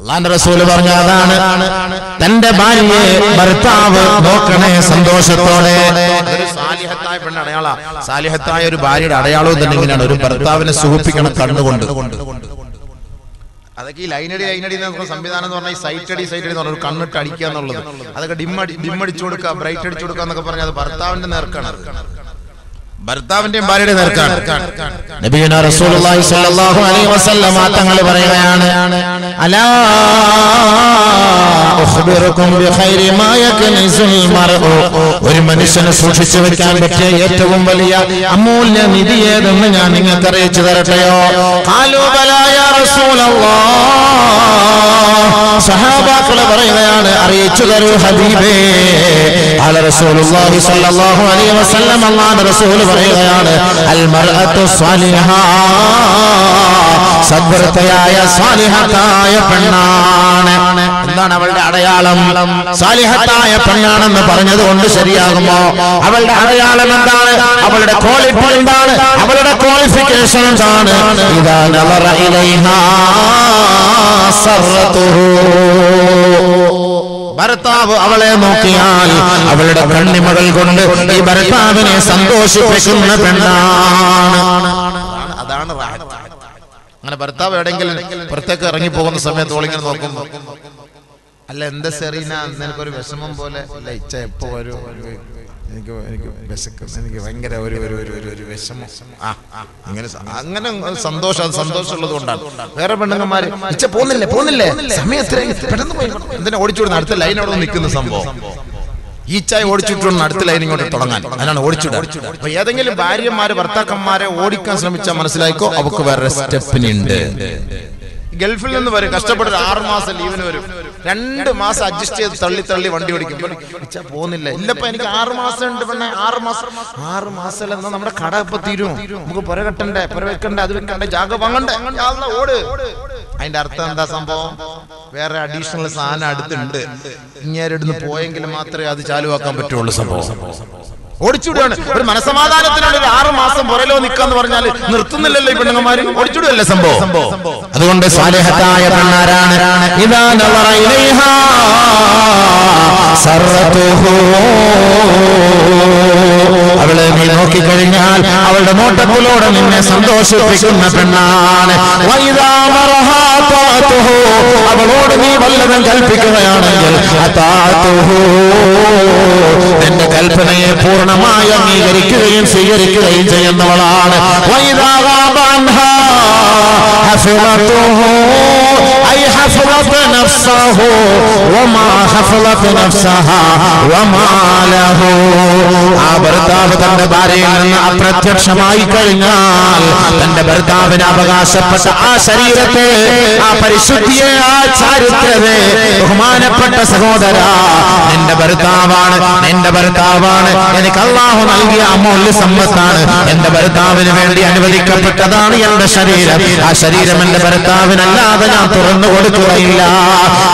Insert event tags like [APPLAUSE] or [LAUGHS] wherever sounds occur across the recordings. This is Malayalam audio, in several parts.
അള്ളാന്റെ റസൂൽ പറഞ്ഞ തന്റെ ഭാര്യയെ ഭർത്താവ് നോക്കണേ സന്തോഷത്തോടെ. സാലിഹത്തായ പെണ്ണ് അടയാള സാലിഹത്തായ ഒരു ഭാര്യയുടെ അടയാളവും തന്നെ ഇങ്ങനെയാണ്. ഒരു ഭർത്താവിനെ സുഖിപ്പിക്കണം കണ്ണുകൊണ്ട്. അതൊക്കെ ഈ ലൈനടി ലൈനടി സംവിധാനം എന്ന് പറഞ്ഞാൽ ഈ സൈറ്റ് അടി സൈറ്റ് അടി എന്ന് പറഞ്ഞാൽ ഒരു കണ്ണിട്ട് അടിക്കുക എന്നുള്ളത്. അതൊക്കെ ഡിമ്മടി ഡിമ്മടിച്ചു കൊടുക്കുക ബ്രൈറ്റ് അടിച്ചു കൊടുക്കുക എന്നൊക്കെ പറഞ്ഞാൽ അത് ഭർത്താവിന്റെ നേർക്കാണ്. ഭർത്താവിന്റെയും ഭാര്യയുടെ നേർക്കാണ് നബിയുന റസൂലുള്ളാഹി സ്വല്ലല്ലാഹു അലൈഹി വസല്ലം തങ്ങൾ പറയുകയാണ് അലാ ഉഖ്ബിറുക്കും ബിഖൈരി മാ യക്നിസുൽ മർഉ. ഒരു മനുഷ്യനെ സൂക്ഷിച്ചു വെക്കാൻ പറ്റിയ ഏറ്റവും വലിയ അമൂല്യ നിധി ഏതെന്ന് ഞാൻ നിങ്ങൾക്ക് അറിയിച്ചു തരട്ടെയോ? ഖാലൂ ബലാ യാ റസൂലല്ലാഹ് സഹാബാക്കളെ പറയുകയാണ് അറിയിച്ചു തരൂ ഹബീബേ. അല റസൂലുള്ളാഹി സ്വല്ലല്ലാഹു അലൈഹി വസല്ലം അല്ലാഹു റസൂൽ പറയുകയാണ് സദ്വൃത്തയായ സ്വാലിഹത്തായ പെണ്ണാണ്. എന്താണ് അവളുടെ അടയാളം? സാലിഹത്തായ പെണ്ണാണെന്ന് പറഞ്ഞത് കൊണ്ട് ശരിയാകുമോ? അവളുടെ അടയാളം എന്താണ്? അവളുടെ ക്വാളിറ്റി എന്താണ്? അവളുടെ ക്വാളിഫിക്കേഷൻ എന്താണ്? ഇതാണ് നവറ ഇലൈഹാ സർറത്തുഹു ഭർത്താവ് അവളെ നോക്കിയാൽ അവളുടെ കണ്ണിമകൾ കൊണ്ട് ഈ ഭർത്താവിനെ സന്തോഷിപ്പിക്കുന്ന പെണ്ണാണ്. അതാണ്. അങ്ങനെ ഭർത്താവ് എവിടെയെങ്കിലും പുറത്തേക്ക് ഇറങ്ങി പോകുന്ന സമയത്ത് ഓളിങ്ങനെ നോക്കും അല്ല എന്താ സെറീന? നിനക്കൊരു വിഷമം പോലെ. അല്ല ഇച്ച എപ്പോ വരും? എനിക്ക് എനിക്ക് വിശക്കുന്നു എനിക്ക് ഭയങ്കര ഒരു ഒരു ഒരു ഒരു ഒരു വിഷമം. ആ അങ്ങനെ അങ്ങനെ സന്തോഷം സന്തോഷമുള്ളത് കൊണ്ടാണ്. വേറെ പെണ്ണുങ്ങന്മാര് ഇച്ച പോന്നില്ലേ പോന്നില്ലേ? സമയത്തിന്? പെട്ടെന്ന് പോയി. എന്തിനാ ഓടിച്ചുവിടുന്ന? അടുത്ത ലൈൻ അവിടെ നിൽക്കുന്ന സംഭവം. ഈ ചായ ഓടിച്ചിട്ടുണ്ട് അടുത്ത ലൈൻ ഇങ്ങോട്ട് തുടങ്ങാൻ. അതിനാണ് ഓടിച്ചിട്ട് അപ്പൊ ഏതെങ്കിലും ഭാര്യമാര് ഭർത്താക്കന്മാരെ ഓടിക്കാൻ ശ്രമിച്ചാൽ മനസ്സിലായിക്കോ? അവക്ക് വേറെ സ്റ്റെപ്പിനുണ്ട് ഗൾഫിൽ നിന്ന് വരും കഷ്ടപ്പെട്ട് ആറു മാസം ലീവിന് വരും. രണ്ട് മാസം അഡ്ജസ്റ്റ് ചെയ്ത് തള്ളി തള്ളി വണ്ടി ഓടിക്കും. ഇച്ചാ പോകുന്നില്ല. ഇല്ലപ്പ എനിക്ക് ആറ് മാസം ഉണ്ട് പെണ്ണെ ആറ് മാസം ആറ് മാസം എന്നാ നമ്മുടെ കട ഇപ്പൊ തീരും. നമുക്ക് പുര കെട്ടണ്ടേ? പുര വെക്കണ്ടേ? അത് വെക്കണ്ടേ? ജാഗ വാങ്ങണ്ടേ? ഓട്. അതിന്റെ അർത്ഥം എന്താ സംഭവം? വേറെ അഡീഷണൽ സാധനം അടുത്തുണ്ട്. ഇങ്ങേരിടുന്ന് പോയെങ്കിൽ മാത്രമേ അത് ചാലുവാക്കാൻ പറ്റുള്ളൂ സംഭവം. ഓടിച്ചുവിടുകയാണ്. ഒരു മനസമാധാനത്തിനുള്ള ഒരു ആറ് മാസം പുറലോ നിൽക്കാന്ന് പറഞ്ഞാൽ നിർത്തുന്നില്ലല്ലോ ഈ പെണ്ണുങ്ങന്മാര്? ഓടിച്ചുവിടുകയല്ലേ സംഭവം? അതുകൊണ്ട് സ്വാലിഹത്തായ പെണ്ണാരാണ്. അവളെ നീ നോക്കിക്കഴിഞ്ഞാൽ അവളുടെ നോട്ടത്തിലൂടെ നിന്നെ സന്തോഷിപ്പിക്കുന്ന പെണ്ണാണ്. അവളോട് നീ വല്ലതും കൽപ്പിക്കുകയാണെങ്കിൽ. നിന്റെ കൽപ്പനയെ ഗുണമായി അംഗീകരിക്കുകയും സ്വീകരിക്കുകയും ചെയ്യുന്നവളാണ്. വൈദാകാബാൻഹ حفظت نفسه وما حفظت نفسها وما له ആ ഭർത്താവ് തന്റെ ഭാര്യയിൽ നിന്ന് അപ്രത്യക്ഷമായി കഴിഞ്ഞാൽ തന്റെ ഭർത്താവിന് അവകാശപ്പെട്ട ആ ശരീരത്തെ ആ പരിശുദ്ധിയെ ആ ചാരിത്രത്തെ ബഹുമാനപ്പെട്ട സഹോദര നിന്റെ ഭർത്താവാണ് നിന്റെ ഭർത്താവാണ് എനിക്ക് അള്ളാഹു നൽകിയ അമൂല്യ സമ്പത്താണ് എന്റെ ഭർത്താവിന് വേണ്ടി അനുവദിക്കപ്പെട്ടതാണ് എന്റെ ശരീരം ആ ശരീരം എന്റെ ഭർത്താവിനല്ലാതെ ഞാൻ തുറന്നു കൊടുക്കുകയില്ല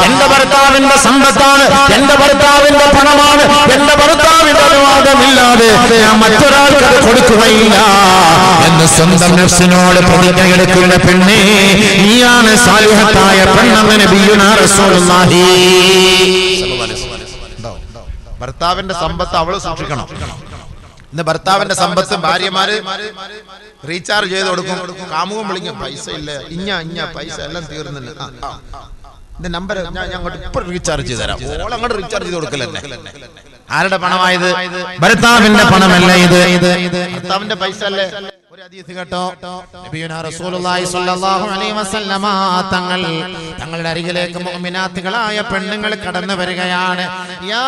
എന്റെ ഭർത്താവിന്റെ സമ്പത്താണ് എന്റെ ഭർത്താവിന്റെ പണമാണ് എന്റെ ഭർത്താവിന്റെ അനുവാദമില്ലാതെ ഞാൻ മറ്റൊരാൾക്ക് അത് കൊടുക്കുകയില്ല. എന്ന് സ്വന്തം നഫ്സിനോട് പ്രതിജ്ഞ എടുക്കുന്ന പെണ്ണേ നീയാണ് സാലിഹത്തായ പെണ്ണെന്ന് നബിയുനാ റസൂലുള്ളാഹി. ഭർത്താവിന്റെ സമ്പത്ത് അവൾ സൂക്ഷിക്കണം. ഇന്ന് ഭർത്താവിന്റെ സമ്പത്ത് ഭാര്യമാര് റീചാർജ് ചെയ്ത് കൊടുക്കും. കാമുകം വിളിക്കും. പൈസ ഇല്ല. ഇഞ്ഞ ഇഞ്ഞ പൈസ. എല്ലാം തീർന്നില്ല. എന്റെ നമ്പർ ഞാൻ അങ്ങോട്ട് ഇപ്പൊ റീചാർജ് ചെയ്ത് തരാം. ഓൾ അങ്ങോട്ട് റീചാർജ് ചെയ്ത് കൊടുക്കലെന്നെ ആരുടെ പണമായത്? ഭർത്താവിന്റെ പണമല്ല ഇത്? ഭർത്താവിന്റെ പൈസ അല്ലേ? തങ്ങൾ തങ്ങളുടെ അരികിലേക്ക് മുഅ്മിനാത്തുകളായ പെണ്ണുങ്ങൾ കടന്നു വരികയാണ്. യാ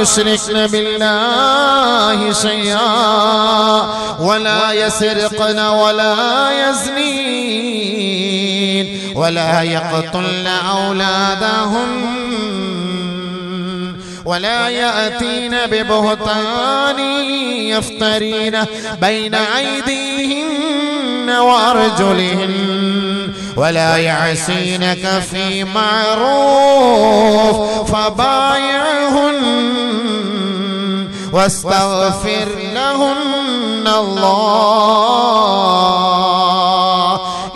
يشركن بالله شيئا ولا يسرقن ولا يزنين ولا يقتلن أولادهم ولا يأتين ببهتان يفترين بين أيديهن وأرجلهن ولا يعصينك في معروف فبايعهن واستغفر لهن الله.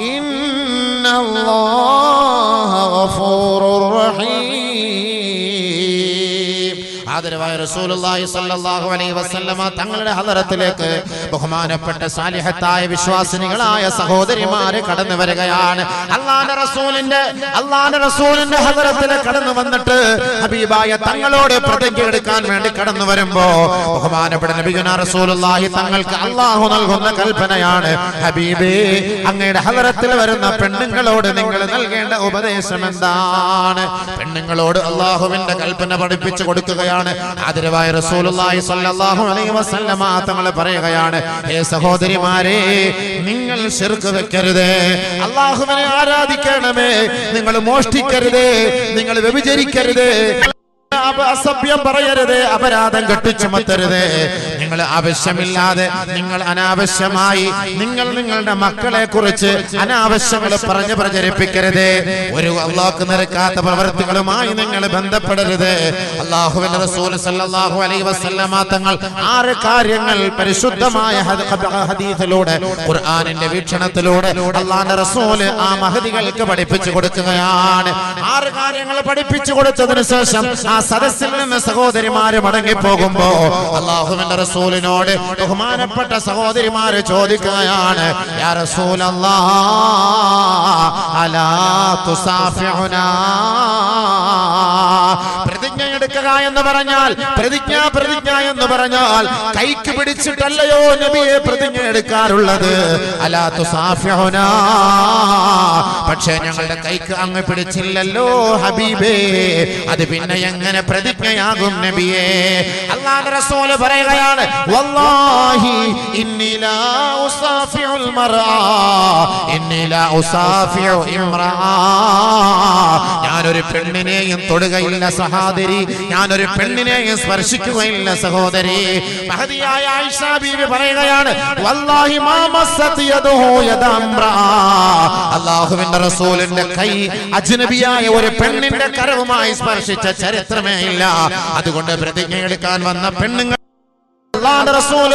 إن الله ആദരവായ റസൂലുള്ളാഹി സ്വല്ലല്ലാഹു അലൈഹി വസല്ലമ തങ്ങളുടെ ഹദറത്തിലേക്ക് ബഹുമാനപ്പെട്ട സാലിഹത്തായ വിശ്വാസിനികളായ സഹോദരിമാരെ കടന്നു വരികയാണ്. അള്ളാന്റെ റസൂലിന്റെ റസൂലിന്റെ ഹദറത്തിൽ കടന്നു വന്നിട്ട് ഹബീബായ തങ്ങളോട് പ്രതിജ്ഞ എടുക്കാൻ വേണ്ടി കടന്നു വരുമ്പോ ബഹുമാനപ്പെട്ട നബിയുന റസൂലുള്ളാഹി തങ്ങൾക്ക് അള്ളാഹു നൽകുന്ന കൽപ്പനയാണ്. ഹബീബേ അങ്ങയുടെ ഹദറത്തിൽ വരുന്ന പെണ്ണുങ്ങളോട് നിങ്ങൾ നൽകേണ്ട ഉപദേശം എന്താണ്? പെണ്ണുങ്ങളോട് അള്ളാഹുവിന്റെ കൽപ്പന പഠിപ്പിച്ചു കൊടുക്കുകയാണ്. ആദരവായ റസൂലുള്ളാഹി സ്വല്ലല്ലാഹു അലൈഹി വസല്ലമ തങ്ങളെ പറയുകയാണ്. ഹേ സഹോദരിമാരെ നിങ്ങൾ ശിർക്ക് വെക്കരുത്. അല്ലാഹുവിനെ ആരാധിക്കണമേ. നിങ്ങൾ മോഷ്ടിക്കരുത്. നിങ്ങൾ വ്യഭിചരിക്കരുത്. അസഭ്യം പറയരുത് അപരാധം കെട്ടിച്ചുമത്തരുത്. നിങ്ങൾ ആവശ്യമില്ലാതെ നിങ്ങൾ അനാവശ്യമായി നിങ്ങൾ നിങ്ങളുടെ മക്കളെ കുറിച്ച് അനാവശ്യങ്ങൾ പറഞ്ഞ് പ്രചരിപ്പിക്കരുത്. ഒരു അള്ളാഹ് നിരക്കാത്ത പ്രവൃത്തികളുമായി നിങ്ങൾ ബന്ധപ്പെടരുത്. അള്ളാഹുവിന്റെ റസൂൽ സല്ലല്ലാഹു അലൈഹി തങ്ങൾ ആറ് കാര്യങ്ങൾ പരിശുദ്ധമായ ഹദ- ഹദീസിലൂടെ ഖുർആനിന്റെ വീക്ഷണത്തിലൂടെ അള്ളാഹിന്റെ റസൂൽ ആ മഹദികൾക്ക് പഠിപ്പിച്ചു കൊടുക്കുകയാണ്. ആറ് കാര്യങ്ങൾ പഠിപ്പിച്ചു കൊടുത്തതിന് ശേഷം ആ സദസ്സിൽ നിന്ന് സഹോദരിമാര് മടങ്ങി പോകുമ്പോ അള്ളാഹുവിന്റെ റസൂലിനോട് ബഹുമാനപ്പെട്ട സഹോദരിമാര് ചോദിക്കുകയാണ് അലാ തുസാഫിഉനാ? എടുക്കുക എന്ന് പറഞ്ഞാൽ പ്രതിജ്ഞ പ്രതിജ്ഞ എന്ന് പറഞ്ഞാൽ കൈക്ക് പിടിച്ചിട്ടല്ലയോ നബിയെ പ്രതിജ്ഞ എടുക്കാറുള്ളത്? തുസാഫിഉനാ പക്ഷേ ഞങ്ങളുടെ കൈക്ക് അങ്ങ് പിടിച്ചില്ലല്ലോ ഹബീബേ. അത് പിന്നെ എങ്ങനെ പ്രതിജ്ഞയാകും നബിയെ? അല്ലാഹു റസൂൽ പറയുകയാണ് വല്ലാഹി ഇന്നി ലാ ഇന്നി ലാ ഇംറാ. ഞാനൊരു പെണ്ണിനെയും തൊടുകയില്ല സഹോദരി. ഞാനൊരു പെണ്ണിനെ സ്പർശിക്കുകയില്ല സഹോദരി. മഹതിയായ ആയിഷ ബീവി പറയുകയാണ് വല്ലാഹി അല്ലാഹുവിന്റെ റസൂലിന്റെ കൈ അജ്നബിയായ ഒരു പെണ്ണിന്റെ കരവുമായി സ്പർശിച്ച ചരിത്രമേ ഇല്ല. അതുകൊണ്ട് പ്രതിജ്ഞ എടുക്കാൻ വന്ന പെണ്ണുങ്ങൾ അള്ളാഹുവിന്റെ റസൂൽ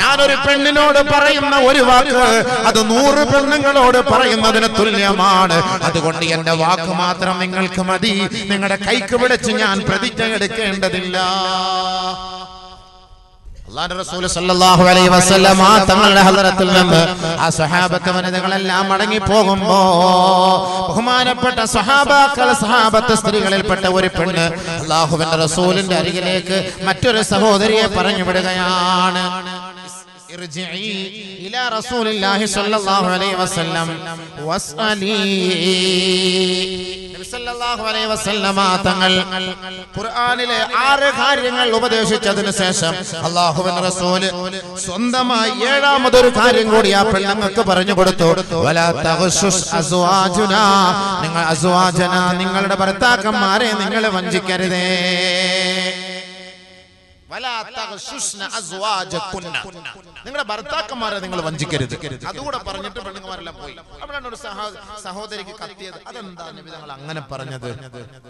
ഞാനൊരു പെണ്ണിനോട് പറയുന്ന ഒരു വാക്ക് അത് നൂറ് പെണ്ണുങ്ങളോട് പറയുന്നതിന് തുല്യമാണ്. അതുകൊണ്ട് എന്റെ വാക്ക് മാത്രം നിങ്ങൾക്ക് മതി. നിങ്ങളുടെ കൈക്ക് പിടിച്ച് ഞാൻ പ്രതിജ്ഞ എടുക്കേണ്ടതില്ല. തങ്ങളുടെ നിന്ന് ആ വനിതകളെല്ലാം മടങ്ങി പോകുമ്പോ ബഹുമാനപ്പെട്ട സ്വഹാബത്ത് സ്ത്രീകളിൽപ്പെട്ട ഒരു പെണ്ണ് അള്ളാഹുവിന്റെ റസൂലിന്റെ അരികിലേക്ക് മറ്റൊരു സഹോദരിയെ പറഞ്ഞു വിടുകയാണ്. ارجعي إلى رسول الله صلى الله عليه وسلم واسألي നബി സല്ലല്ലാഹു അലൈഹി വസല്ലമ തങ്ങൾ ഖുർആനിലെ ആറ് കാര്യങ്ങൾ ഉപദേശിച്ചതിന് ശേഷം അള്ളാഹുവിൻ റസൂല് സ്വന്തമായി ഏഴാമതൊരു കാര്യം കൂടി ആ പെണ്ണുങ്ങൾക്ക് പറഞ്ഞു കൊടുത്തു വലാ തഗ്ശുസ് അസ്വാജുനാ നിങ്ങൾ അസ്വാജന നിങ്ങളുടെ ഭർത്താക്കന്മാരെ നിങ്ങൾ വഞ്ചിക്കരുതേ വലാ തഗ്ശുസ്ന അസ്വാജകുന്ന. നിങ്ങളുടെ ഭർത്താക്കന്മാരെ നിങ്ങൾ വഞ്ചിക്കരുത്. അതുകൂടെ പറഞ്ഞിട്ട് പെണ്ണുങ്ങമാരെല്ലാം പോയി. അവിടെയാണ് ഒരു സഹ- സഹോദരിക്ക് കത്തിയത്. അതെന്താ നബി തങ്ങൾ അങ്ങനെ പറഞ്ഞത്?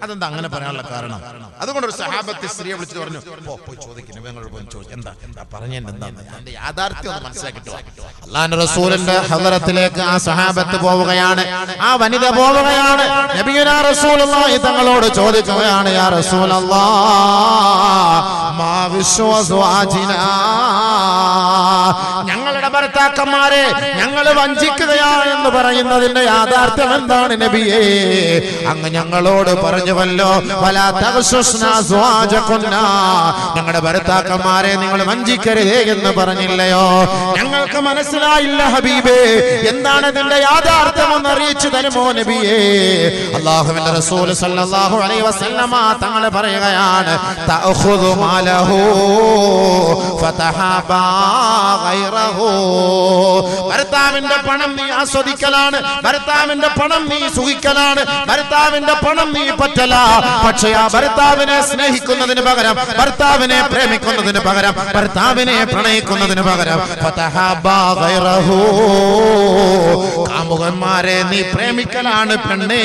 അതെന്താ അങ്ങനെ പറയാനുള്ള കാരണം? അതുകൊണ്ട് ഒരു സഹാബത്തെ സ്ത്രീയെ വിളിച്ചിട്ട് പറഞ്ഞു പോ പോയി ചോദിക്കുന്നു നിങ്ങളോട് പോയി ചോദിച്ചു. എന്താ? എന്താ പറഞ്ഞത്? എന്താ? അതിന്റെ യാഥാർത്ഥ്യം ഒന്ന് മനസ്സിലാക്കിട്ടോ അള്ളാഹുന്റെ റസൂലിന്റെ ഹദറത്തിലേക്ക് ആ സഹാബത്ത് പോവുകയാണ്. ആ വനിത പോവുകയാണ്. നബിയുനാ റസൂലുള്ളാഹി തങ്ങളോട് ചോദിക്കുകയാണ് യാ റസൂലല്ലാഹ് ഞങ്ങളുടെ ഭർത്താക്കന്മാരെ ഞങ്ങൾ വഞ്ചിക്കുകയാ എന്ന് പറയുന്നതിന്റെ യാഥാർത്ഥ്യം എന്താണ് നബിയേ? അങ്ങ് ഞങ്ങളോട് പറഞ്ഞുവല്ലോ സ്വാജകുന്നാ. ഞങ്ങളുടെ ഭർത്താക്കന്മാരെ നിങ്ങൾ വഞ്ചിക്കരുതേ എന്ന് പറഞ്ഞില്ലയോ? ഞങ്ങൾക്ക് മനസ്സിലായില്ല ഹബീബേ എന്താണ് ഇതിന്റെ യാഥാർത്ഥ്യം എന്ന് അറിയിച്ചു തരുമോ നബിയേ? അള്ളാഹുവിന്റെ റസൂൽ സല്ലല്ലാഹു അലൈഹി വസല്ലമ തങ്ങൾ പറയുകയാണ് തഅഖുദു ഭർത്താവിന്റെ പണം നീ ആസ്വദിക്കലാണ്. ഭർത്താവിന്റെ പണം നീ സുഖിക്കലാണ്. ഭർത്താവിന്റെ പണം നീ പറ്റല. പക്ഷേ ആ ഭർത്താവിനെ സ്നേഹിക്കുന്നതിന് പകരം ഭർത്താവിനെ പ്രേമിക്കുന്നതിന് പകരം ഭർത്താവിനെ പ്രണയിക്കുന്നതിന് പകരം. കാമുകന്മാരെ നീ പ്രേമിക്കലാണ് പെണ്ണേ.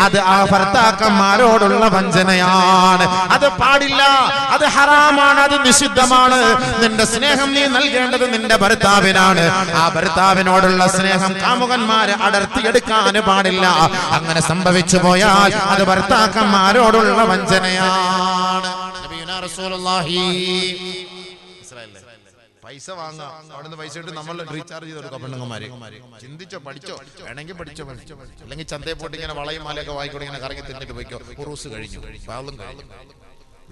അത് ആ ഭർത്താക്കന്മാരോടുള്ള വഞ്ചനയാണ്. അത് പാടില്ല. അത് ഹറാമാണ്. അത് നിഷിദ്ധമാണ്. നിന്റെ സ്നേഹം നീ നൽകേണ്ടത് നിന്റെ ഭർത്താവിനാണ്. ആ ഭർത്താവിനോടുള്ള സ്നേഹം കാമുകന്മാരെ അടർത്തിയെടുക്കാൻ പാടില്ല. അങ്ങനെ സംഭവിച്ചു പോയാൽ അത് ഭർത്താക്കന്മാരോടുള്ള വഞ്ചനയാണ്? പൈസ വാങ്ങാം അവിടുന്ന് പൈസ ഇട്ട് നമ്മൾ റീചാർജ് ചെയ്ത് കൊടുക്കാം പെണ്ണുങ്ങന്മാര്. ചിന്തിച്ചോ പഠിച്ചോ? വേണമെങ്കിൽ പഠിച്ചോ പഠിച്ചോ. അല്ലെങ്കിൽ ചന്തയെ പോയിട്ട് ഇങ്ങനെ വളയും മാലയൊക്കെ വായിക്കൂടെ ഇങ്ങനെ കറങ്ങി തിന്നിട്ട് പോയിക്കോ. ഉറൂസ് കഴിഞ്ഞു. പാളും കഴിഞ്ഞു.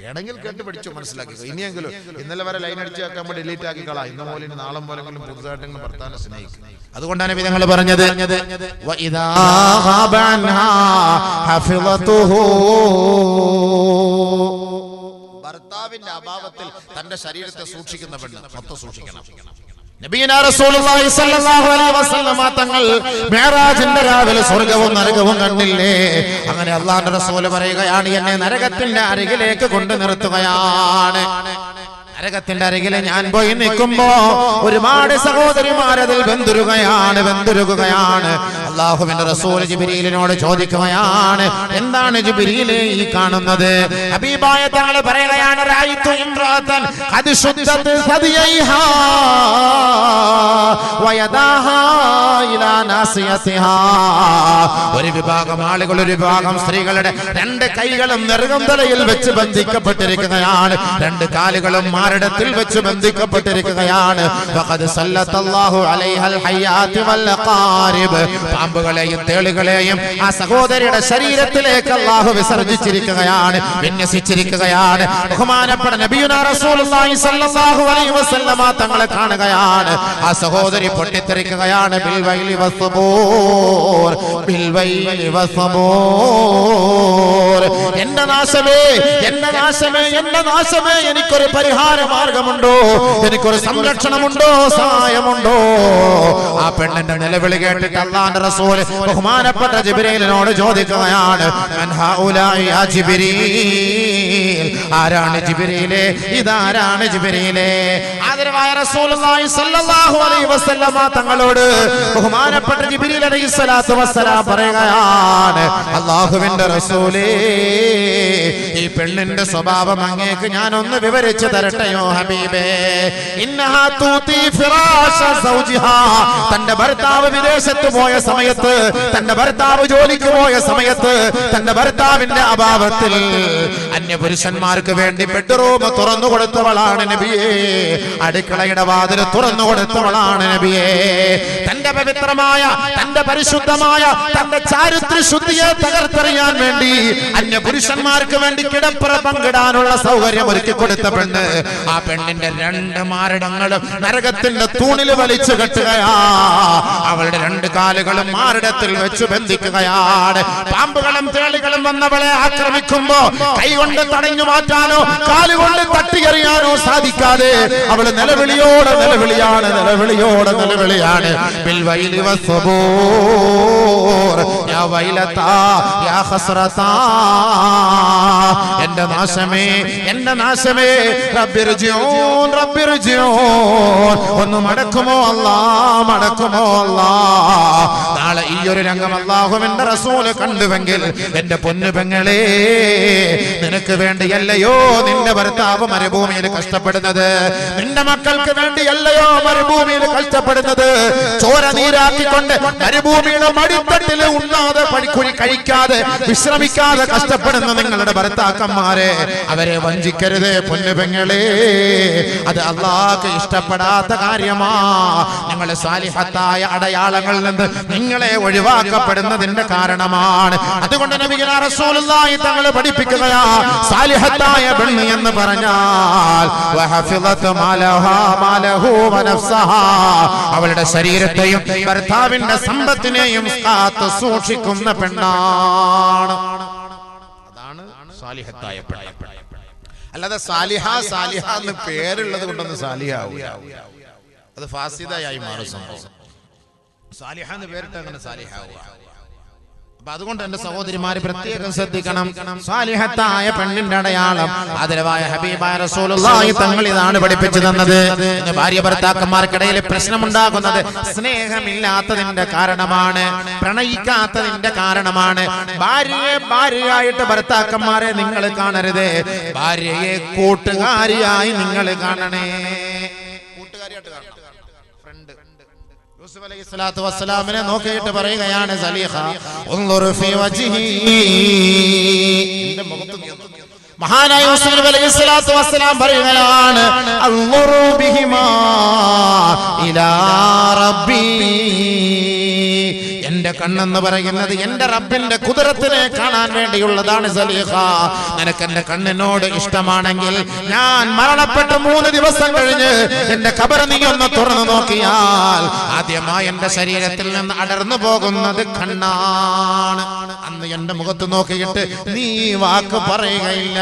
വേണമെങ്കിൽ കേട്ട് പഠിച്ചു മനസ്സിലാക്കിക്കോ ഇനിയെങ്കിലും ഇന്നലെ വരെ ലൈൻ അടിച്ച് വെക്കാൻ ഡിലീറ്റ് ആക്കി കളാം ഇന്ന പോലെ നാളെ പോലെങ്കിലും പുതുതായിട്ടെങ്കിലും ഭർത്താവിനെ സ്നേഹിക്കും. അതുകൊണ്ടാണ് വിധങ്ങൾ പറഞ്ഞത്. ഭർത്താവിന്റെ അഭാവത്തിൽ തന്റെ ശരീരത്തെ സൂക്ഷിക്കുന്ന പെണ്ണ് മൊത്തം സൂക്ഷിക്കണം. തങ്ങൾ മിഅ്റാജിന്റെ രാവിലെ സ്വർഗവും നരകവും കണ്ടില്ലേ? അങ്ങനെ അള്ളാഹുവിന്റെ റസൂൽ പറയുകയാണ് എന്നെ നരകത്തിന്റെ അരികിലേക്ക് കൊണ്ടു നിർത്തുകയാണ്. നരകത്തിന്റെ അരികിൽ ഞാൻ പോയി നിൽക്കുമ്പോ ഒരുപാട് സഹോദരിമാരതിൽ വെന്തുരുകയാണ് വെന്തുരുകയാണ്. അള്ളാഹുവിന്റെ റസൂൽ ജിബിരിയിലിനോട് ചോദിക്കുകയാണ് എന്താണ് ജിബിരിയിലെ ഈ കാണുന്നത്? ഹബീബായ തങ്ങൾ പറയുകയാണ് റായിത്തു ഇംറാത്തൻ സദിയൈഹാ വയദാഹാ ഇലാ നാസിയതിഹാ ഒരു വിഭാഗം ആളുകൾ ഒരു വിഭാഗം സ്ത്രീകളുടെ രണ്ട് കൈകളും നെറുകം തലയിൽ വെച്ച് ബന്ധിക്കപ്പെട്ടിരിക്കുകയാണ്. രണ്ട് കാലുകളും മാറിടത്തിൽ വെച്ച് ബന്ധിക്കപ്പെട്ടിരിക്കുകയാണ്. പാമ്പുകളെയും തേളുകളെയും ആ സഹോദരിയുടെ ശരീരത്തിലേക്ക് അള്ളാഹു വിസർജിച്ചിരിക്കുകയാണ് വിന്യസിച്ചിരിക്കുകയാണ്. ബഹുമാനപ്പെട്ട തങ്ങളെ കാണുകയാണ്. ആ സഹോദരി പൊട്ടിത്തെറിക്കുകയാണ് എന്റെ നാശമേ എന്റെ നാശമേ എന്റെ നാശമേ എനിക്കൊരു പരിഹാര മാർഗമുണ്ടോ? എനിക്കൊരു സംരക്ഷണമുണ്ടോ? സഹായമുണ്ടോ? ആ പെണ്ണിന്റെ നിലവിളി കേട്ടിട്ട് അള്ളാന്റെ റസൂൽ ബഹുമാനപ്പെട്ട ജിബ്രീലിനോട് ചോദിക്കുകയാണ്? ആരാണ് ജിബിരിയിലെ ഇതാരാണ് ജിബ്രീലെ? ആദരവായ റസൂലുള്ളാഹി സ്വല്ലല്ലാഹു അലൈഹി വസല്ലമ തങ്ങളോട് ബഹുമാനപ്പെട്ട ജിബ്രീൽ അലൈഹി സ്വലാത്തു വസ്സലാം പറയുകയാണ് അള്ളാഹുവിന്റെ റസൂലേ ഈ പെണ്ണിന്റെ സ്വഭാവം അങ്ങേക്ക് ഞാൻ ഒന്ന് വിവരിച്ചു തരട്ടെയോ ഹബീബേ? ഇന്നഹാ തൂതി ഫിറാശ സൗജിഹാ. തന്റെ ഭർത്താവ് വിദേശത്ത് പോയ സമയത്ത് തന്റെ ഭർത്താവ് ജോലിക്ക് പോയ സമയത്ത് തന്റെ ഭർത്താവിന്റെ അഭാവത്തിൽ അന്യപുരുഷന്മാർക്ക് വേണ്ടി ബെഡ്റൂം തുറന്നു കൊടുത്തവളാണ് നബിയേ. അടുക്കളയുടെ വാതിൽ തുറന്നു കൊടുത്തവളാണ് നബിയെ. തന്റെ പവിത്രമായ തന്റെ പരിശുദ്ധമായ തന്റെ ചാരിത്ര ശുദ്ധിയെ തകർത്തെറിയാൻ വേണ്ടി അന്യ പുരുഷന്മാർക്ക് വേണ്ടി കിടപ്പറ പങ്കിടാനുള്ള സൗകര്യം ഒരുക്കി കൊടുത്ത പെണ്ണ്. ആ പെണ്ണിന്റെ രണ്ട് മാരടങ്ങളും നരകത്തിന്റെ തൂണിൽ വലിച്ചു കെട്ടുകയാ. അവളുടെ രണ്ട് കാലുകളും മാരടത്തിൽ വെച്ച് ബന്ധിക്കുകയാണ്. പാമ്പുകളും തേളികളും വന്നവളെ ആക്രമിക്കുമ്പോ കൈകൊണ്ട് തടഞ്ഞു മാറ്റാനോ കാലുകൊണ്ട് തട്ടിയെറിയാനോ സാധിക്കാതെ അവൾ നിലവിളിയോടെ നിലവിളിയാണ് നിലവിളിയോടെ നിലവിളിയാണ്. എന്റെ നാശമേ എന്റെ നാശമേ റബ്ബിർജിഊൻ ഒന്ന് മടക്കുമോ അല്ല മടക്കുമോ അല്ല. നാളെ ഈ ഒരു രംഗം അല്ലാഹുവിന്റെ റസൂൽ കണ്ടുവെങ്കിൽ എന്റെ പൊന്നു പെങ്ങളെ നിനക്ക് വേണ്ടിയല്ലയോ നിന്റെ ഭർത്താവ് മരുഭൂമിയിൽ കഷ്ടപ്പെടുന്നത്? നിന്റെ മക്കൾക്ക് വേണ്ടിയല്ലയോ മരുഭൂമിയിൽ കഷ്ടപ്പെടുന്നത്? ചോര നീരാക്കിക്കൊണ്ട് മരുഭൂമിയുടെ മടിത്തട്ടിൽ ഉണ്ണാതെ പണിക്കുഴി കഴിക്കാതെ വിശ്രമിക്കാതെ കഷ്ടപ്പെടുന്ന നിങ്ങളുടെ ഭർത്താക്കന്മാരെ അവരെ വഞ്ചിക്കരുത് പൊന്നു പെങ്ങളെ. അത് അള്ളാഹ് ഇഷ്ടപ്പെടാത്ത കാര്യമാ. നിങ്ങൾ സാലിഹത്തായ അടയാളങ്ങളിൽ നിന്ന് നിങ്ങളെ ഒഴിവാക്കപ്പെടുന്നതിന്റെ കാരണമാണ്. അതുകൊണ്ട് റസൂലുള്ളാഹി തങ്ങൾ പഠിപ്പിക്കുകയാ സാലിഹത്തായ പെണ്ണ് എന്ന് പറഞ്ഞാൽ അവളുടെ ശരീരത്തെയും ഭർത്താവിന്റെ സമ്പത്തിനെയും കാത്തു സൂക്ഷിക്കുന്ന പെണ്ണാണ്. അതാണ് സാലിഹത്തായ പെണ്ണ്. അല്ലാതെ സാലിഹ സാലിഹ എന്ന് പേരുള്ളത് കൊണ്ടൊന്ന് സാലിഹാവൂല. അത് ഫാസിദയായി മാറും സംഭവം. സാലിഹ എന്ന് പേരിട്ട് അങ്ങനെ സാലിഹാവുക അപ്പൊ അതുകൊണ്ട് എന്റെ സഹോദരിമാര് പ്രത്യേകം ശ്രദ്ധിക്കണം. സാലിഹത്തായ പെണ്ണിന്റെ അടയാളം. ആദരവായ ഹബീബായ റസൂലുള്ളാഹി തങ്ങൾ ഇതാണ് പഠിപ്പിച്ചു തന്നത് ഭാര്യ ഭർത്താക്കന്മാർക്കിടയിൽ പ്രശ്നമുണ്ടാകുന്നത് സ്നേഹമില്ലാത്തതിന്റെ കാരണമാണ്. പ്രണയിക്കാത്തതിന്റെ കാരണമാണ്. ഭാര്യയെ ഭാര്യയായിട്ട് ഭർത്താക്കന്മാരെ നിങ്ങൾ കാണരുത്. ഭാര്യയെ കൂട്ടുകാരിയായി നിങ്ങൾ കാണണേ. യൂസുഫ് അലൈഹി സ്വലാത്തു വസ്സലാമിനെ നോക്കിയിട്ട് പറയുകയാണ് സലീഹ മഹാനായ യൂസുഫ് അലൈഹി സ്വലാത്തു വസ്സലാം പറയുകയാണ് അൻളുറു ബിഹിമാ ഇലാ റബ്ബി. എന്റെ കണ്ണെന്ന് പറയുന്നത് എന്റെ റബ്ബിന്റെ കുതിരത്തിനെ കാണാൻ വേണ്ടിയുള്ളതാണ് സലീഹ. നിനക്ക് എന്റെ കണ്ണിനോട് ഇഷ്ടമാണെങ്കിൽ ഞാൻ മരണപ്പെട്ട മൂന്ന് ദിവസം കഴിഞ്ഞ് എന്റെ കബർ നീ ഒന്ന് തുറന്നു നോക്കിയാൽ ആദ്യമായി എന്റെ ശരീരത്തിൽ നിന്ന് അടർന്നു പോകുന്നത് കണ്ണാണ്. അന്ന് എന്റെ മുഖത്ത് നോക്കിയിട്ട് നീ വാക്ക് പറയുകയില്ല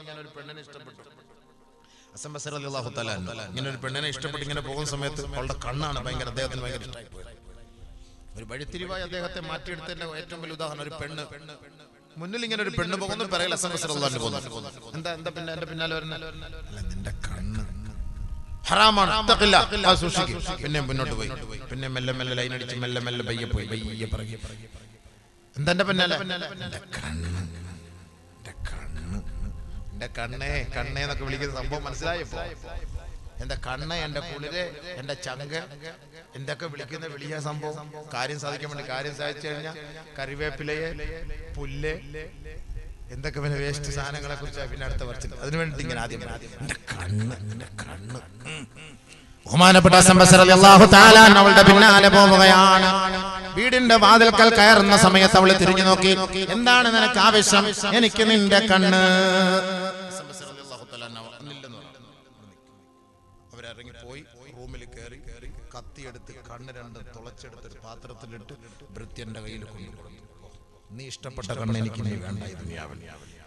ഞാനൊരു പെണ്ണിനെ ഇഷ്ടപ്പെട്ടു ഹസൻ ബസർ റളിയല്ലാഹു തആല അൻഹു. ഇങ്ങനെ ഒരു പെണ്ണിനെ ഇഷ്ടപ്പെട്ട് ഇങ്ങനെ പോകുന്ന സമയത്ത് അവളുടെ കണ്ണാണ് ഭയങ്കര അദ്ദേഹത്തിന് ഭയങ്കര ഇഷ്ടമായി പോയത് ഒരു വഴിത്തിരിവായി അദ്ദേഹത്തെ മാറ്റിയെടുത്തതിന്റെ ഏറ്റവും വലിയ ഉദാഹരണം ഒരു പെണ്ണ്. മുന്നിൽ ഇങ്ങനെ ഒരു പെണ്ണ് പോകുന്നു പറയൽ ഹസൻ ബസർ പോകുന്നു. എന്താ എന്താ പിന്നെ എന്റെ പിന്നാലെ വരുന്ന? നിന്റെ കണ്ണ്. ഹറാമാണ് സൂക്ഷിക്ക്. പിന്നെ മുന്നോട്ട് പോയി. പിന്നെ മെല്ലെ മെല്ലെ ലൈൻ അടിച്ച് മെല്ലെ മെല്ലെ പയ്യെ പോയി. പയ്യെ പറയും. എന്താ പിന്നാലെ? കണ്ണ്. എന്റെ കണ്ണേ കണ്ണേ എന്നൊക്കെ വിളിക്കുന്ന സംഭവം മനസ്സിലായപ്പോ എന്റെ കണ്ണ് എന്റെ കുളിര് എന്റെ ചങ്ക് എന്തൊക്കെ വിളിക്കുന്ന വിളിയ സംഭവം? കാര്യം സാധിക്കാൻ വേണ്ടി കാര്യം സാധിച്ചു കഴിഞ്ഞാൽ കറിവേപ്പിലയെ പുല്ല് എന്തൊക്കെ പിന്നെ വേസ്റ്റ് സാധനങ്ങളെ കുറിച്ച് പിന്നെ അടുത്ത വർഷം അതിനു വേണ്ടി ഇങ്ങനെ ആദ്യം. എന്റെ കണ്ണ് എന്റെ കണ്ണ്. ബഹുമാനപ്പെട്ട അവളുടെ പിന്നാലെ പോവുകയാണ്. വീടിന്റെ വാതിൽക്കൽ കയറുന്ന സമയത്ത് അവൾ തിരിഞ്ഞു നോക്കി എന്താണ് നിനക്ക് ആവശ്യം? എനിക്ക് നിന്റെ കണ്ണ്. ഹസൻ ബസർ റളിയല്ലാഹു തആല അൻഹു വന്നില്ലെന്ന് പറഞ്ഞു. അവരിറങ്ങി പോയി റൂമിൽ കയറി കത്തിയെടുത്ത് കണ്ണ് രണ്ട് തുളച്ചെടുത്ത് ഒരു പാത്രത്തിലിട്ട് ഭൃത്യന്റെ കയ്യിൽ കൊണ്ടുകൊടുത്തു. നീ ഇഷ്ടപ്പെട്ട കണ്ണ് എനിക്ക് നീ വേണ്ട ഇത്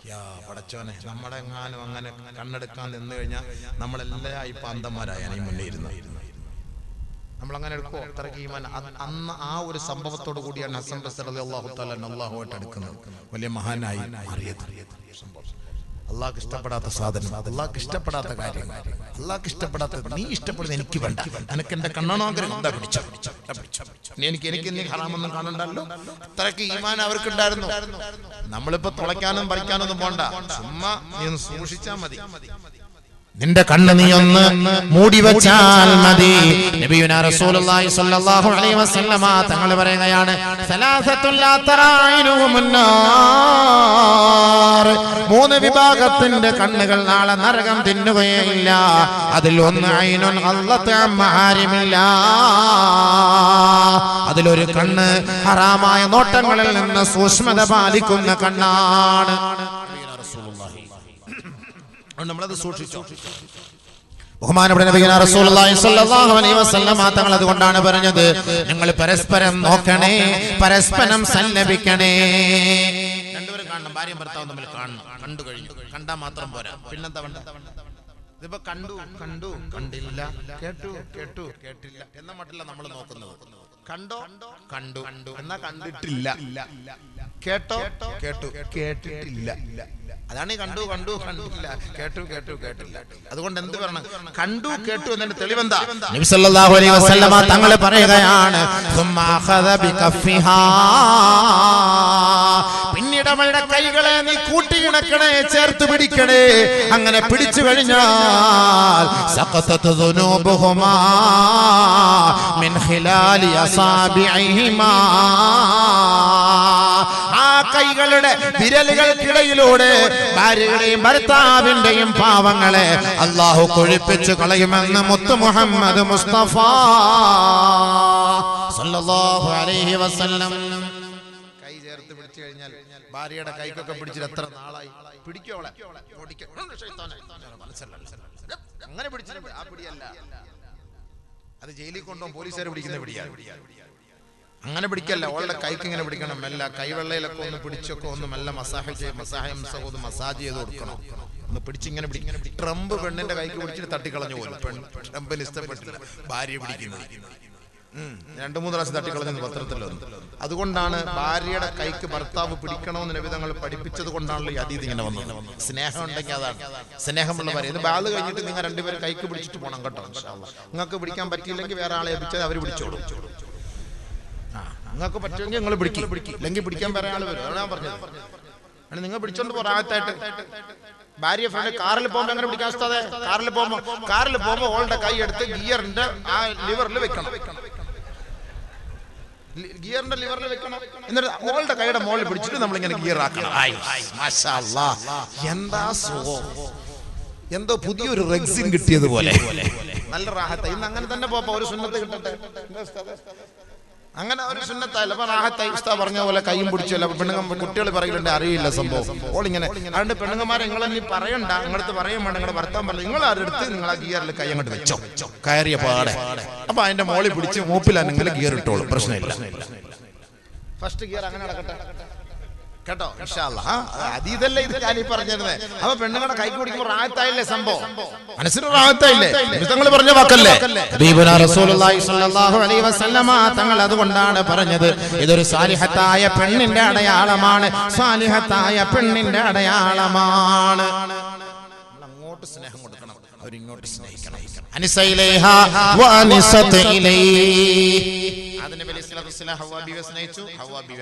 യാ പടച്ചോനെ നമ്മളെങ്ങാനും അങ്ങനെ കണ്ണെടുക്കാൻ നിന്ന് കഴിഞ്ഞാൽ നമ്മളെല്ലാം ഇപ്പൊ അന്തന്മാരായ ഈ മുന്നേ ഇരുന്ന് നമ്മൾ അങ്ങനെ എടുക്കോ അത്രയ്ക്ക് ഈമാൻ. അന്ന് ആ ഒരു സംഭവത്തോട് കൂടിയാണ് ഹസൻ ബസർ അള്ളാഹു താല അള്ളാഹുമായിട്ട് അടുക്കുന്നത് വലിയ മഹാനായി മാറിയത് സംഭവം ഇഷ്ടപ്പെടാത്ത സാധനം. അള്ളാഹ് ഇഷ്ടപ്പെടാത്ത കാര്യം അള്ളാഹ് ഇഷ്ടപ്പെടാത്ത നീ ഇഷ്ടപ്പെടുന്ന എനിക്ക് വേണ്ട. എനിക്ക് എന്റെ കണ്ണാണോ ആഗ്രഹം? എന്താ പിടിച്ച എനിക്ക് എനിക്ക് നീ ഹറാമൊന്നും കാണണ്ടല്ലോ അത്രയ്ക്ക് ഈമാൻ അവർക്കുണ്ടായിരുന്നു. നമ്മളിപ്പോ തുളയ്ക്കാനും പറിക്കാനൊന്നും പോണ്ട. ചുമ്മാ നീ സൂക്ഷിച്ചാ മതി. നിന്റെ കണ്ണ് നീ ഒന്ന് മൂടി വെച്ചാൽ മതി. നബിയുനാ റസൂലുള്ളാഹി സ്വല്ലല്ലാഹു അലൈഹി വസല്ലമ തങ്ങൾ പറയുകയാണ് മൂന്ന് വിഭാഗത്തിന്റെ കണ്ണുകൾ നാളെ നരകം തിന്നുകയില്ല അതിൽ ഒന്ന് ഐനുൻ അല്ലത്ത് മഹാരിമില്ല അതിലൊരു കണ്ണ് ഹറാമായ നോട്ടങ്ങളിൽ നിന്ന് സൂക്ഷ്മത പാലിക്കുന്ന കണ്ണാണ്. അതുകൊണ്ട് നമ്മളത് സൂക്ഷിച്ചു. ബഹുമാനപ്പെട്ട നബിയന റസൂലുള്ളാഹി സ്വല്ലല്ലാഹു അലൈഹി വസല്ലം തങ്ങൾ അതുകൊണ്ടാണ് പറഞ്ഞത്. നിങ്ങൾ പരസ്പരം നോക്കണേ പരസ്പരം സല്ലപിക്കണേ രണ്ടുപേരും കാണണം ഭാര്യയും ഭർത്താവും തമ്മിൽ കാണണം. കണ്ടു കഴിഞ്ഞു. കണ്ടാ മാത്രം പോരാ. പിന്നെന്താ വേണ്ട ഇതിപ്പോ കണ്ടു കണ്ടു കണ്ടില്ല കേട്ടു കേട്ടു കേട്ടില്ല. എന്ന മട്ടില്ല നമ്മൾ നോക്കുന്നത്? കണ്ടോ? കണ്ടു. എന്നാ കണ്ടിട്ടില്ല. കേട്ടോ? കേട്ടു. കേട്ടിട്ടില്ല. അതാണ് കണ്ടു കണ്ടു കണ്ടില്ല. കേട്ടു കേട്ടു കേട്ടില്ല. അതുകൊണ്ട് എന്ത് പറഞ്ഞു കണ്ടു കേട്ടു എന്നതിന്റെ തെളിവെന്താ? നബി സല്ലല്ലാഹു അലൈഹി വസല്ലമ തങ്ങൾ പറയുകയാണ് പിന്നീട് അവളുടെ കൈകളെ നീ കൂട്ടിയിണക്കണേ ചേർത്ത് പിടിക്കണേ. അങ്ങനെ പിടിച്ചു കഴിഞ്ഞാൽ മിൻ ഖിലാലി അസാബിഇഹിമാ. കൈകളുടെ വിരലുകൾക്കിടയിലൂടെ ഭാര്യയുടെയും ഭർത്താവിന്റെയും പാവങ്ങളെ അള്ളാഹു കൊഴിപ്പിച്ചു കളയുമെന്ന് മുത്ത് മുഹമ്മദ് മുസ്തഫ സല്ലല്ലാഹു അലൈഹി വസല്ലം. കൈ ചേർത്ത് പിടിച്ചു കഴിഞ്ഞാൽ ഭാര്യയുടെ കൈക്കൊക്കെ പിടിച്ചിട്ട് എത്ര നാളായി? പിടിക്കോളെ. അങ്ങനെ പിടിച്ചിട്ട് ആ പിടിയല്ല. അത് ജയിലിൽ കൊണ്ടുപോകും പോലീസുകാർ പിടിക്കുന്ന പിടിയാണ്. അങ്ങനെ പിടിക്കല്ല. ഓളുടെ കൈക്ക് ഇങ്ങനെ പിടിക്കണം. മെല്ലെ കൈവെള്ളയിലൊക്കെ ഒന്ന് പിടിച്ചൊക്കെ ഒന്ന് മെല്ലെ മസാജ് ചെയ്ത് മസാഹ ഒന്ന് മസാജ് ചെയ്ത് കൊടുക്കണം. ഒന്ന് പിടിച്ചിങ്ങനെ പിടിക്കും ട്രംപ് പെണ്ണിന്റെ കൈക്ക് പിടിച്ചിട്ട് തട്ടിക്കളഞ്ഞു പോലും പെൺ ട്രംപിന് ഇഷ്ടപ്പെട്ടില്ല. ഭാര്യ പിടിക്കുന്നത്. രണ്ടു മൂന്ന് പ്രാവശ്യം തട്ടിക്കളഞ്ഞു പത്രത്തിൽ വന്നു. അതുകൊണ്ടാണ് ഭാര്യയുടെ കൈക്ക് ഭർത്താവ് പിടിക്കണമെന്ന് നബിതങ്ങൾ പഠിപ്പിച്ചത് കൊണ്ടാണല്ലോ ഈ അതീത് ഇങ്ങനെ വന്നത്. സ്നേഹം ഉണ്ടെങ്കിൽ അതാണ്. സ്നേഹമുള്ള ഭാര്യ. ഇത് ബാൽ കഴിഞ്ഞിട്ട് നിങ്ങൾ രണ്ടുപേരും കൈക്ക് പിടിച്ചിട്ട് പോകണം കേട്ടോ. നിങ്ങൾക്ക് പിടിക്കാൻ പറ്റിയില്ലെങ്കിൽ വേറെ ആളെ ഏൽപ്പിച്ചാൽ അവർ പിടിച്ചോളും. നിങ്ങൾക്ക് പറ്റുമെങ്കിൽ നിങ്ങൾ പിടിക്കും. ഇല്ലെങ്കിൽ പിടിക്കാൻ വേറെ ആൾ വരും. അതാണ് ഞാൻ പറഞ്ഞത്. നിങ്ങൾ പിടിച്ചോണ്ട് പോറാകത്തായിട്ട് ഭാര്യ ഫ്രണ്ട് കാറിൽ പോകുമ്പോ എങ്ങനെ പിടിക്കാൻ അവസ്ഥ കാറിൽ പോകുമ്പോ കാറിൽ പോകുമ്പോ ഓളുടെ കൈ എടുത്ത് ഗിയറിന്റെ ആ ലിവറിൽ വെക്കണം. ഗിയറിന്റെ ലിവറിൽ വെക്കണം. എന്നിട്ട് ഓളുടെ കൈയുടെ മുകളിൽ പിടിച്ചിട്ട് നമ്മൾ ഇങ്ങനെ ഗിയർ ആക്കണം. എന്താ സുഖം? എന്തോ പുതിയൊരു റെക്സിൻ കിട്ടിയതുപോലെ. നല്ല റാഹത്ത. ഇന്ന് അങ്ങനെ തന്നെ പോപ്പോ. ഒരു സുന്നത്ത് കിട്ടട്ടെ? അങ്ങനെ ഒരു സുന്നത്തല്ല അപ്പൊ ഉസ്താ പറഞ്ഞ പോലെ കൈയും പിടിച്ചല്ല പെണ്ണുങ്ങ കുട്ടികൾ പറയുന്നുണ്ട് അറിയില്ല സംഭവം. ഓളിങ്ങനെ അതുകൊണ്ട് പെണ്ണുങ്ങന്മാരെ നിങ്ങൾ പറയണ്ട നിങ്ങളടുത്ത് പറയാൻ വേണ്ട നിങ്ങളുടെ ഭർത്താൻ പറഞ്ഞു നിങ്ങൾ അടുത്ത് നിങ്ങൾ ആ ഗിയറിൽ കൈ അങ്ങോട്ട് വെച്ചോ? കയറിയ പാടെ. അപ്പൊ അതിന്റെ മോളി പിടിച്ച് മൂപ്പിലാ നിങ്ങൾ ഗിയർ ഇട്ടോളൂ പ്രശ്നമില്ല. ഫസ്റ്റ് ഗിയർ അങ്ങനെ നടക്കട്ടെ. കേട്ടോ? അതീതല്ലേ ഇത് ഞാൻ ഈ പറഞ്ഞിരുന്നത് അപ്പൊ പെണ്ണുങ്ങളെ കൈ കുടിക്കുമ്പോൾ റാഹത്തായില്ലേ സംഭവം? മനസ്സിന് റാഹത്തായില്ലേ പറഞ്ഞ വാക്കല്ലേ? തങ്ങൾ അതുകൊണ്ടാണ് പറഞ്ഞത്. ഇതൊരു സാലിഹത്തായ പെണ്ണിന്റെ അടയാളമാണ്. സാലിഹത്തായ പെണ്ണിന്റെ അടയാളമാണ്. അങ്ങോട്ട് സ്നേഹം കൊടുക്കണം. അവരിങ്ങോട്ട് സ്നേഹിക്കണം. അതിന്റെ സ്നേഹിച്ചു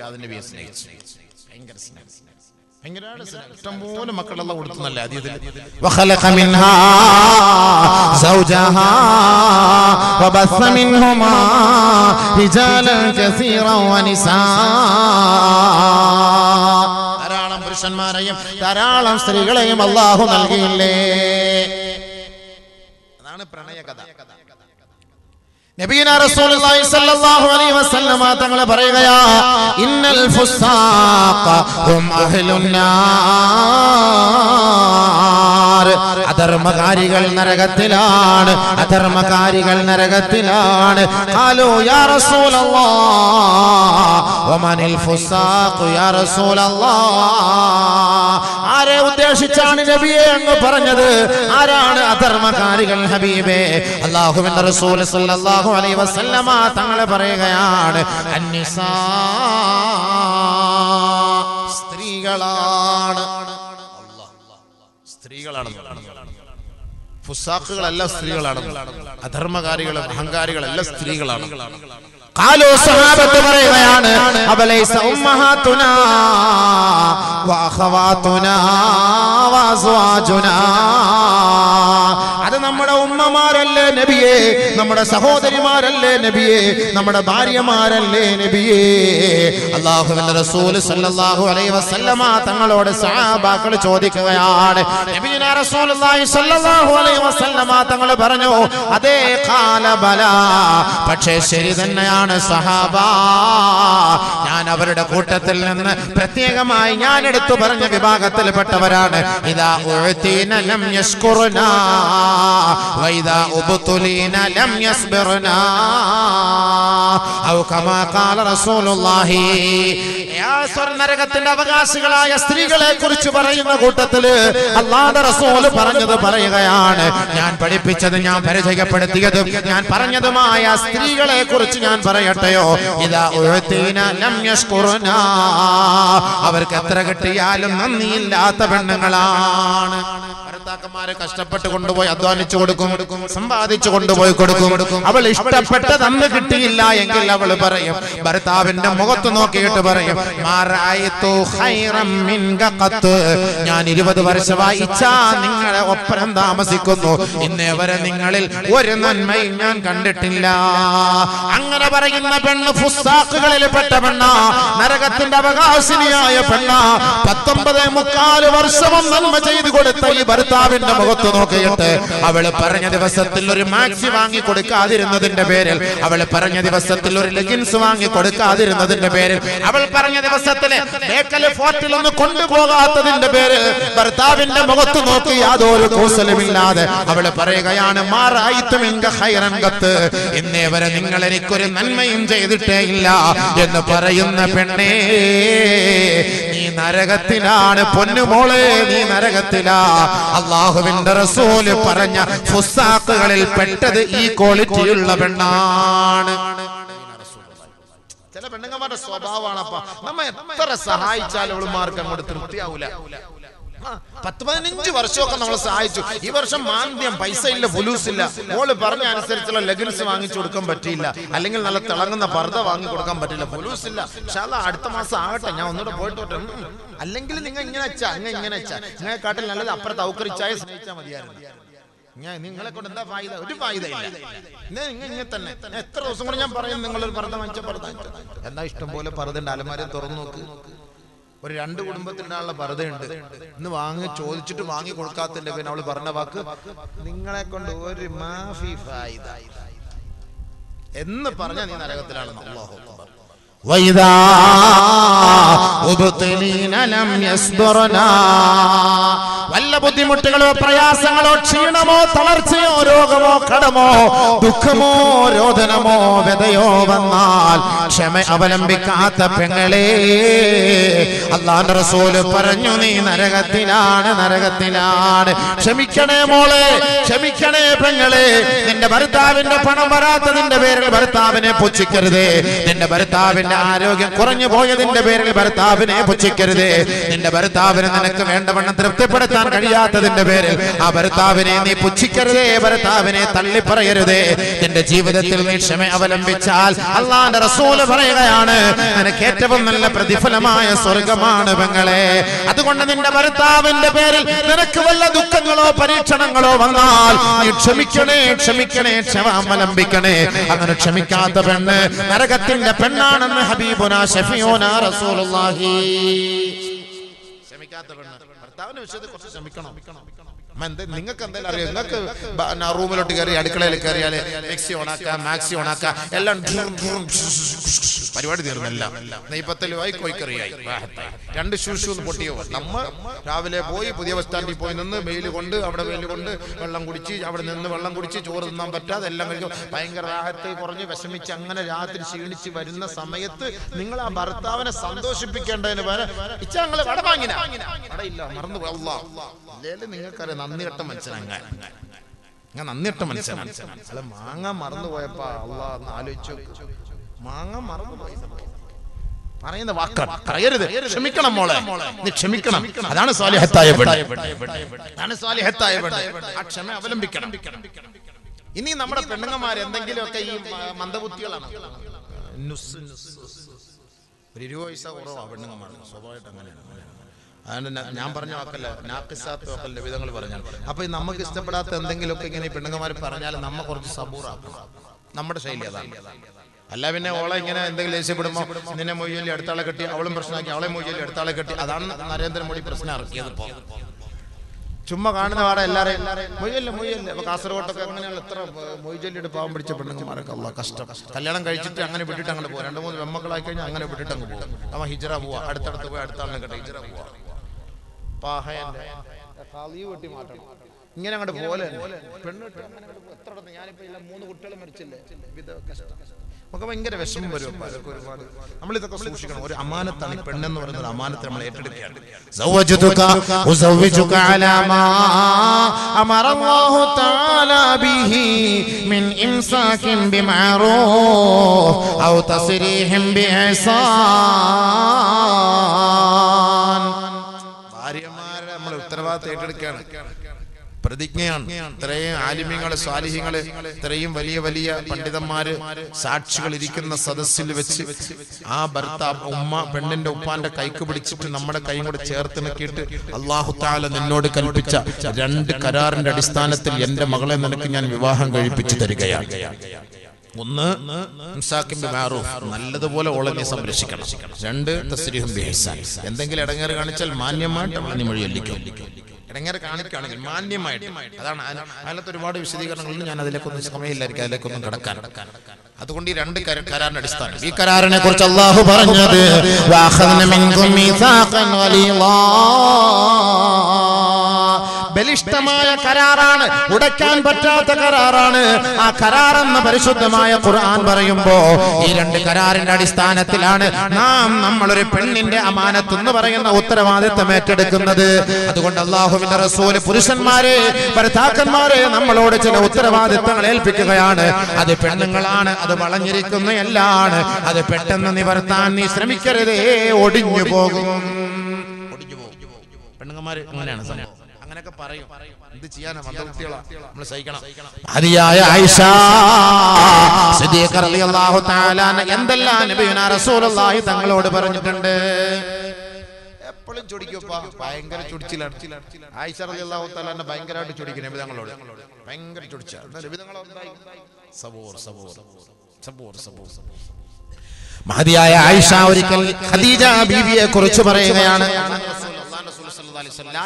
അതിന്റെ സ്നേഹിച്ചു. ഭയങ്കര സ്നേഹം ഭയങ്കര സ്നേഹം ഇഷ്ടംപോലെ മക്കളെല്ലാം കൊടുത്തുന്നല്ല അതീതിൽ وخلق منها زوجها وبث منهما رجالا كثيرا ونساء ധാരാളം പുരുഷന്മാരെയും ധാരാളം സ്ത്രീകളെയും അള്ളാഹു നൽകിയില്ലേ നബീന റസൂലുള്ളാഹി സ്വല്ലല്ലാഹു അലൈഹി വസല്ലമ തങ്ങൾ പറയുകയാ ഇന്നൽ ഫുസാഖ ഹും അഹ്ലുൻ നാർ. അധർമ്മകാരികൾ നരകത്തിലാണ്. അധർമ്മകാരികൾ നരകത്തിലാണ്. ഹലോ യാ ഫുസാഖു യാ ആരെ ഉദ്ദേശിച്ചാണ് നബിയെ അങ്ങ് പറഞ്ഞത്? ആരാണ് അധർമ്മകാരികൾ ഹബീബേ? അള്ളാഹുവിന്റെ റസൂൽ സല്ലല്ലാഹു അലൈഹി വസല്ലമ തങ്ങളെ പറയുകയാണ് അന്നിസാ സ്ത്രീകളാണ്. സ്ത്രീകളാണ്. ഫുസാഖുകളല്ല സ്ത്രീകളാണ് അധർമ്മകാരികളും അഹങ്കാരികളല്ല സ്ത്രീകളാണ് കാലോ സഹാബത്ത് പറയുകയാണ് അബലൈസ ഉമ്മഹാതുനാ വഅഖവാതുനാ വഅസ്വാജുനാ അത് നമ്മുടെ ഉമ്മമാരല്ലേ നബിയേ? നമ്മുടെ സഹോദരിമാരല്ലേ നബിയേ? നമ്മുടെ ഭാര്യമാരല്ലേ നബിയേ? അള്ളാഹുവിന്റെ റസൂൽ സല്ലല്ലാഹു അലൈഹി വസല്ലമ തങ്ങളോട് സഹാബാക്കൾ ചോദിക്കുകയാണ് നബിയുന റസൂലുള്ളാഹി സല്ലല്ലാഹു അലൈഹി വസല്ലമ തങ്ങൾ പറഞ്ഞു അതേ കാലബല പക്ഷേ ശരി തന്നെയാണ് സഹാബ. ഞാൻ അവരുടെ കൂട്ടത്തിൽ നിന്ന് പ്രത്യേകമായി ഞാൻ എടുത്തു പറഞ്ഞ വിഭാഗത്തിൽപ്പെട്ടവരാണ്. ഇതാ കമാ ഖാല റസൂലുള്ളാഹി. അവകാശികളായ സ്ത്രീകളെ കുറിച്ച് പറയുന്ന കൂട്ടത്തിൽ അല്ലാതെ റസൂൽ പറഞ്ഞത് പറയുകയാണ്. ഞാൻ പഠിപ്പിച്ചത് ഞാൻ പരിചയപ്പെടുത്തിയതും ഞാൻ പറഞ്ഞതുമായ സ്ത്രീകളെ കുറിച്ച് ഞാൻ പറയട്ടെയോ? ഇതാ അവർക്ക് എത്ര കിട്ടിയാലും നന്ദിയില്ലാത്ത പെണ്ണുങ്ങളാണ്. ഭർത്താക്കന്മാരെ കഷ്ടപ്പെട്ട് കൊണ്ടുപോയി അധ്വാനിച്ചു കൊടുക്കും സമ്പാദിച്ചു കൊണ്ടുപോയി കൊടുക്കും. അവൾ ഇഷ്ടപ്പെട്ട തന്ന് കിട്ടിയില്ല എങ്കിൽ അവൾ പറയും ഭർത്താവിന്റെ മുഖത്ത് നോക്കിയിട്ട് പറയും. ഞാൻ ഇരുപത് വർഷമായി നിങ്ങളെ ഒപ്പരം താമസിക്കുന്നു. ഇന്നേ വരെ നിങ്ങളിൽ ഒരു നന്മയും ഞാൻ കണ്ടിട്ടില്ല. അങ്ങനെ പറയുന്ന പെണ്ണ് ഫുസ്താക്കുകളിൽ പെട്ട പെണ്ണ നരകത്തിന്റെ അവകാശിനിയായ പെണ്ണ. പത്തൊമ്പത് മുക്കാൽ വർഷവും നന്മ ചെയ്തു കൊടുത്ത ഈ ഭർത്താവിന്റെ മുഖത്ത് നോക്കിയിട്ട് അവൾ പറഞ്ഞ ദിവസത്തിൽ ഒരു മാക്സി വാങ്ങി കൊടുക്കാതിരുന്നതിന്റെ പേരിൽ അവൾ പറഞ്ഞ ദിവസത്തിൽ ഒരു ലെഗിൻസ് വാങ്ങി കൊടുക്കാതിരുന്നതിന്റെ പേരിൽ അവൾ പറഞ്ഞ ദിവസത്തിൽ ബേക്കൽ ഫോർട്ടിൽ ഒന്ന് കൊണ്ടുപോകാത്തതിന്റെ പേരിൽ ഭർത്താവിന്റെ മുഖത്ത് നോക്കി യാതൊരു കൂസലുമില്ലാതെ അവൾ പറയുകയാണ് മാറായിത്തും ഹൈറൻ കത്ത് ഇന്നേ വരെ നിങ്ങൾ എനിക്കൊരു നന്മയും ചെയ്തിട്ടേ ഇല്ല എന്ന് പറയുന്ന പെണ്ണേ നീ നരകത്തിലാണ് പൊന്നുമോളെ നീ നരകത്തിലാ. അള്ളാഹുവിന്റെ റസൂൽ പറഞ്ഞ ഫുസാക്കുകളിൽ പെട്ടത് ഈ ക്വാളിറ്റിയുള്ള പെണ്ണാണ്. ചില പെണ്ണുങ്ങന്മാരുടെ സ്വഭാവമാണ് നമ്മ എത്ര സഹായിച്ചാലും അവളുമാർക്ക് അങ്ങോട്ട് തൃപ്തിയാവൂല. പത്ത് പതിനഞ്ച് വർഷമൊക്കെ നമ്മൾ സഹായിച്ചു. ഈ വർഷം മാന്ദ്യം പൈസ ഇല്ല ഫുലൂസ് ഇല്ല മോൾ പറഞ്ഞ അനുസരിച്ചുള്ള ലെഗൻസ് വാങ്ങിച്ചു കൊടുക്കാൻ പറ്റിയില്ല. അല്ലെങ്കിൽ നല്ല തിളങ്ങുന്ന പർദ്ദ വാങ്ങി കൊടുക്കാൻ പറ്റില്ല ബുലൂസ് ഇല്ല പക്ഷെ അത് അടുത്ത മാസം ആകട്ടെ ഞാൻ ഒന്നുകൂടെ പോയിട്ട്. അല്ലെങ്കിൽ നിങ്ങൾ ഇങ്ങനെ വെച്ചാ നിങ്ങൾ ഇങ്ങനെ വെച്ചാ. നിങ്ങളെ കാട്ടിൽ നല്ലത് അപ്പുറത്ത് ഔക്കറിച്ചായ സ്നേഹിച്ചാൽ മതിയായിരുന്നു. ഞാൻ നിങ്ങളെ കൊണ്ട് എന്താ ഫായിദ? ഒരു ഫായിദ ഇങ്ങനെ തന്നെ. എത്ര ദിവസം കൊണ്ട് ഞാൻ പറയും നിങ്ങളൊരു പർദ്ദ വാങ്ങിച്ച പർദ്ദ എന്താ ഇഷ്ടം പോലെ പർദ്ദ അലമാര തുറന്നു നോക്ക്. ഒരു രണ്ട് കുടുംബത്തിനുള്ള പർദ്ദയുണ്ട് ഇന്ന് വാങ്ങി ചോദിച്ചിട്ട് വാങ്ങി കൊടുക്കാത്തതിന്റെ പിന്നെ അവള് പറഞ്ഞ വാക്ക് നിങ്ങളെ കൊണ്ട് ഒരു മാഫി ഫായിദ എന്ന് പറഞ്ഞ നീ നരകത്തിലാണ് അല്ലാഹു അക്ബർ. وإذا ابتلين لم يصبرنا വല്ല ബുദ്ധിമുട്ടുകളോ പ്രയാസങ്ങളോ ക്ഷീണമോ തളർച്ചയോ രോഗമോ കടമോ ദുഃഖമോ രോദനമോ വ്യതയോ വന്നാൽ ക്ഷമ അവലംബിക്കാത്ത പെങ്ങളെ അള്ളാന്റെ റസൂൽ പറഞ്ഞു നീ നരകത്തിലാണ് നരകത്തിലാണ്. ക്ഷമിക്കണേ മോളെ ക്ഷമിക്കണേ പെങ്ങളെ. നിന്റെ ഭർത്താവിന്റെ പണം വരാത്തതിന്റെ പേരിൽ ഭർത്താവിനെ പുച്ഛിക്കരുത്. നിന്റെ ഭർത്താവിന്റെ ആരോഗ്യം കുറഞ്ഞു പോയതിന്റെ പേരിൽ ഭർത്താവിനെ പുച്ഛിക്കരുത്. നിന്റെ ഭർത്താവിനെ നിനക്ക് വേണ്ടവണ്ണം തൃപ്തിപ്പെടുത്താൻ കഴിയാത്തതിന്റെ പേരിൽ ആ ഭർത്താവിനെ നീ പുച്ഛിക്കരുതേ ഭർത്താവിനെ തള്ളിപ്പറയരുതേ. നിന്റെ ജീവിതത്തിൽ നീ ക്ഷമ അവലംബിച്ചാൽ അള്ളാന്റെ റസൂൽ പറയുകയാണ് നിനക്ക് ഏറ്റവും നല്ല പ്രതിഫലമായ സ്വർഗമാണ് പെങ്ങളെ. അതുകൊണ്ട് നിന്റെ ഭർത്താവിന്റെ പേരിൽ നിനക്ക് വല്ല ദുഃഖങ്ങളോ പരീക്ഷണങ്ങളോ വന്നാൽ നീ ക്ഷമിക്കണേ ക്ഷമിക്കണേ ക്ഷമ അവലംബിക്കണേ. അങ്ങനെ ക്ഷമിക്കാത്ത പെണ്ണ് നരകത്തിന്റെ പെണ്ണാണെന്ന് ഹബീബുന ഷഫിയോന റസൂലുള്ളാഹി. ക്ഷമിക്കാത്ത പെണ്ണ്. ഭർത്താവിന്റെ വിഷയത്തെ കുറച്ച് ശ്രമിക്കണം നിങ്ങൾക്ക് എന്തായാലും അറിയാം നിങ്ങൾക്ക് റൂമിലോട്ട് കയറി അടുക്കളയിൽ കയറിയാൽ മിക്സി ഓണാക്കാം മാക്സി ഓണാക്കാം എല്ലാം പരിപാടി തീർന്നല്ല. നെയ്പത്തലുമായി കോയിക്കറിയായി റാഹത്തായി. രണ്ട് ഷൂഷു പൊട്ടിയോ? നമ്മൾ രാവിലെ പോയി പുതിയ ബസ് സ്റ്റാൻഡിൽ പോയി നിന്ന് വെയിൽ കൊണ്ട് അവിടെ വെയിൽ കൊണ്ട് വെള്ളം കുടിച്ച് അവിടെ നിന്ന് വെള്ളം കുടിച്ച് ചോറ് തിന്നാൻ പറ്റാതെ എല്ലാം കഴിക്കും ഭയങ്കര റാഹത്ത് കുറഞ്ഞ് വിഷമിച്ച് അങ്ങനെ രാത്രി ക്ഷീണിച്ച് വരുന്ന സമയത്ത് നിങ്ങൾ ആ ഭർത്താവിനെ സന്തോഷിപ്പിക്കേണ്ടതിന് പകരം വട വാങ്ങിന? മറന്നു നിങ്ങൾക്കറിയാം നന്ദി കെട്ട മനുഷ്യനങ്ങ ഞാൻ നന്ദിട്ട മനുഷ്യനാണ്. അല്ല മാങ്ങ മറന്നു പോയപ്പോ അള്ളാഹ് ആലോചിച്ചു. മാങ്ങ മറന്നു പറയുന്ന വാക്കാണ് പറയരുത്. ക്ഷമിക്കണം മോളെ. നീ ക്ഷമിക്കണം. അതാണ് സ്വാലിഹത്തായ അതാണ് സ്വാലിഹത്തായ ആ ക്ഷമ അവലംബിക്കണം. ഇനി നമ്മുടെ പെണ്ണുങ്ങന്മാർ എന്തെങ്കിലുമൊക്കെ ഈ മന്ദബുദ്ധികളാണ്. ഒരു ഇരുപത് പൈസ കുറവാ പെണ്ണുങ്ങന്മാർ സ്വാഭാവികമായിട്ട് അങ്ങനെയാണ്. അതുകൊണ്ട് ഞാൻ പറഞ്ഞ വാക്കല്ല. നാക്കിസാത്ത വാക്കല്ല വിധങ്ങൾ പറഞ്ഞാൽ. അപ്പൊ നമുക്ക് ഇഷ്ടപ്പെടാത്ത എന്തെങ്കിലുമൊക്കെ ഇങ്ങനെ പെണ്ണുങ്ങന്മാർ പറഞ്ഞാൽ നമ്മ കുറച്ച് സബൂറാക്കും. നമ്മുടെ ശൈലി അതാണ്. അല്ല പിന്നെ ഓളെ ഇങ്ങനെ എന്തെങ്കിലും ദേഷ്യപ്പെടുമ്പോ നിന്നെ മൊയ്യലി അടുത്താളെ കെട്ടി അവളും പ്രശ്നമാക്കി അവളെ മൊയ്യലി അടുത്താളെ കെട്ടി. അതാണ് നരേന്ദ്രമോദി പ്രശ്നം ഇറക്കിയത് ഇപ്പോ. ചുമ്മാ കാണുന്ന പാടെ എല്ലാരെയും മൊയ്യല്ലേ മൊയ്യല്ലേ അപ്പൊ കാസർഗോട്ടൊക്കെ അങ്ങനെയുള്ള എത്ര മൊയ്ജല്ലിയുടെ പാവം പിടിച്ച പെണ്ണുങ്ങന്മാരൊക്കെ ഉള്ള കഷ്ടം. കല്യാണം കഴിച്ചിട്ട് അങ്ങനെ വിട്ടിട്ട് അങ്ങോട്ട് പോകും രണ്ട് മൂന്ന് വെമ്മക്കളായി കഴിഞ്ഞാൽ അങ്ങനെ വിട്ടിട്ട് അങ്ങ് പോകും നമ്മ ഹിജറ പോവാ. അടുത്തടുത്ത് പോയി അടുത്ത ആളിനെ കെട്ടി ഹിജറ പോവാ. പാഹയന്റെ ഖാലിയ് വെട്ടി മാറ്റണം. ഇങ്ങനെ അങ്ങോട്ട് പോലെ പെണ്ണ് കെട്ടി അങ്ങനെ അങ്ങോട്ട് എത്ര ഞാനിപ്പോ മൂന്ന് കുട്ടികൾ മരിച്ചില്ലേ? വിധ കഷ്ടം. നമുക്ക് ഭയങ്കര വിഷമം വരും പലർക്കും നമ്മൾ ഇതൊക്കെ സൂക്ഷിക്കണം. ഒരു അമാനത്താണ് ഈ പെണ്ണെന്ന് പറയുന്നത്. അമാനത്തെ നമ്മൾ ഏറ്റെടുക്കുകയാണ്. ഭാര്യമാരെ നമ്മൾ ഉത്തരവാദിത്തം ഏറ്റെടുക്കുകയാണ്. പ്രതിജ്ഞയാണ് ഇത്രയും ആലിമ്യങ്ങൾ സ്വാലിഹ്യങ്ങൾ ഇത്രയും വലിയ വലിയ പണ്ഡിതന്മാര് സാക്ഷികൾ ഇരിക്കുന്ന സദസ്സിൽ വെച്ച് ആ ഭർത്താവ് ഉമ്മ പെണ്ണിന്റെ ഉപ്പാന്റെ കൈക്ക് പിടിച്ചിട്ട് നമ്മുടെ കൈ കൂടെ ചേർത്ത് നിൽക്കിയിട്ട് അള്ളാഹു താല നിന്നോട് കൽപ്പിച്ച രണ്ട് കരാറിന്റെ അടിസ്ഥാനത്തിൽ എന്റെ മകളെ നിനക്ക് ഞാൻ വിവാഹം കഴിപ്പിച്ചു തരികയാണ് ഒന്ന്. നല്ലതുപോലെ ഓളനെ സംരക്ഷിക്കണം രണ്ട്. എന്തെങ്കിലും ഇടങ്ങേറ് കാണിച്ചാൽ മാന്യമായിട്ട് അവളെ മൊഴിയൊല്ലിക്കും ഇടങ്ങേറ് കാണിക്കുകയാണെങ്കിൽ മാന്യമായിട്ട്. അതാണ് അതിന- അതിനകത്ത് ഒരുപാട് വിശദീകരണങ്ങളുണ്ട് ഞാൻ അതിലേക്കൊന്നും സമയമില്ലായിരിക്കും അതിലേക്കൊന്നും കിടക്കാൻ. അതുകൊണ്ട് ഈ രണ്ട് കര- കരാറിന്റെ അടിസ്ഥാനം. ഈ കരാറിനെ കുറിച്ച് അള്ളാഹു പറഞ്ഞത് ബലിഷ്ടമായ മിൻകും മീസാഖൻ ഗലീളാ." ബലിഷ്ഠമായ കരാറാണ് ഉടയ്ക്കാൻ പറ്റാത്ത കരാറാണ്. ആ കരാർ എന്ന പരിശുദ്ധമായ ഖുർആൻ പറയുമ്പോ ഈ രണ്ട് കരാറിന്റെ അടിസ്ഥാനത്തിലാണ് നാം നമ്മളൊരു പെണ്ണിന്റെ അമാനത്ത് എന്ന് പറയുന്ന ഉത്തരവാദിത്തം ഏറ്റെടുക്കുന്നത്. അതുകൊണ്ട് അള്ളാഹുവിന്റെ റസൂൽ പുരുഷന്മാരെ ഭർത്താക്കന്മാരെ നമ്മളോട് ചില ഉത്തരവാദിത്തങ്ങൾ ഏൽപ്പിക്കുകയാണ്. അത് പെണ്ണുങ്ങളാണ് അത് വളഞ്ഞിരിക്കുന്ന എല്ലാണ് അത് പെട്ടെന്ന് നിവർത്താൻ നീ ശ്രമിക്കരുതേ. ഒടിഞ്ഞു പോകും. സംഭവം. ചെയ്യാനാ? നമ്മൾ ആയിഷ എന്തെല്ലാം നബിയുനാ റസൂലുള്ളാഹി തങ്ങളോട് പറഞ്ഞിട്ടുണ്ട്? എപ്പോഴും ചൊടിക്കപ്പാ ഭയങ്കര ആയിഷ ഭയങ്കരമായിട്ട് ചൊടിക്കും തങ്ങളോട്. ഭയങ്കര ചൊടിച്ച. നബി സബൂർ സബൂർ സബൂർ മഹതിയായ ആയിഷ ഒരിക്കൽ ഖദീജ ബീവിയെ കുറിച്ച് പറയുകയാണ്. لا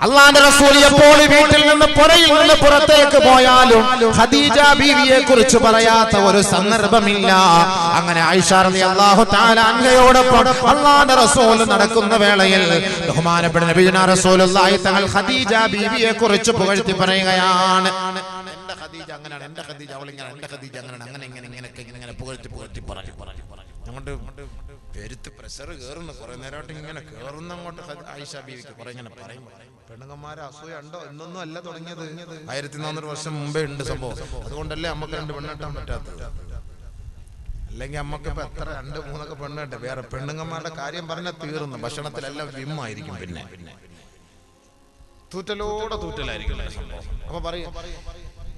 അള്ളാന്റെ റസൂൽ എപ്പോൾ വീട്ടിൽ നിന്ന് പുറയിൽ നിന്ന് പുറത്തേക്ക് പോയാലും ഖദീജ ബീവിയെ കുറിച്ച് പറയാത്ത ഒരു സന്ദർഭമില്ല. അങ്ങനെ ആയിഷാർലി അള്ളാഹു താലാൻഹയോടൊപ്പം അള്ളാന്റെ റസൂൽ നടക്കുന്ന വേളയിൽ ബഹുമാനപ്പെട്ട നബിജന റസൂൽ തങ്ങൾ ഖദീജ ബീവിയെ കുറിച്ച് പുകഴ്ത്തി പറയുകയാണ്. എന്റെ ഖദീജ അങ്ങനെയാണ് എന്റെ ഖദീജ അവൾ ഇങ്ങനെ എന്റെ ഖദീജ അങ്ങനെയാണ് അങ്ങനെ ഇങ്ങനെ ഇങ്ങനെ ഇങ്ങനെ പുകഴ്ത്തി പുകഴ്ത്തി പറഞ്ഞു പറഞ്ഞു അങ്ങോട്ട് പെരുത്ത് പ്രഷർ കയറുന്നു കുറെ നേരമായിട്ട് ഇങ്ങനെ കയറുന്ന അങ്ങോട്ട് ആയിഷ ബീവിക്ക് കുറെ ഇങ്ങനെ പറയും പെണ്ണുങ്ങന്മാരെ അസൂയ ഉണ്ടോ? എന്നൊന്നും അല്ല തുടങ്ങിയത്. ആയിരത്തി നാനൂറ് വർഷം മുമ്പേ ഉണ്ട് സംഭവം. അതുകൊണ്ടല്ലേ അമ്മയ്ക്ക് രണ്ട് പെണ്ണെട്ടാൻ പറ്റാത്തത്. അല്ലെങ്കിൽ അമ്മയ്ക്ക് ഇപ്പൊ എത്ര രണ്ട് മൂന്നൊക്കെ പെണ്ണെട്ടെ വേറെ പെണ്ണുങ്ങന്മാരുടെ കാര്യം പറഞ്ഞാൽ തീർന്നു. ഭക്ഷണത്തിലെല്ലാം വിമ്മായിരിക്കും പിന്നെ. തൂറ്റലോടെ തൂറ്റലായിരിക്കും അപ്പൊ പറയും.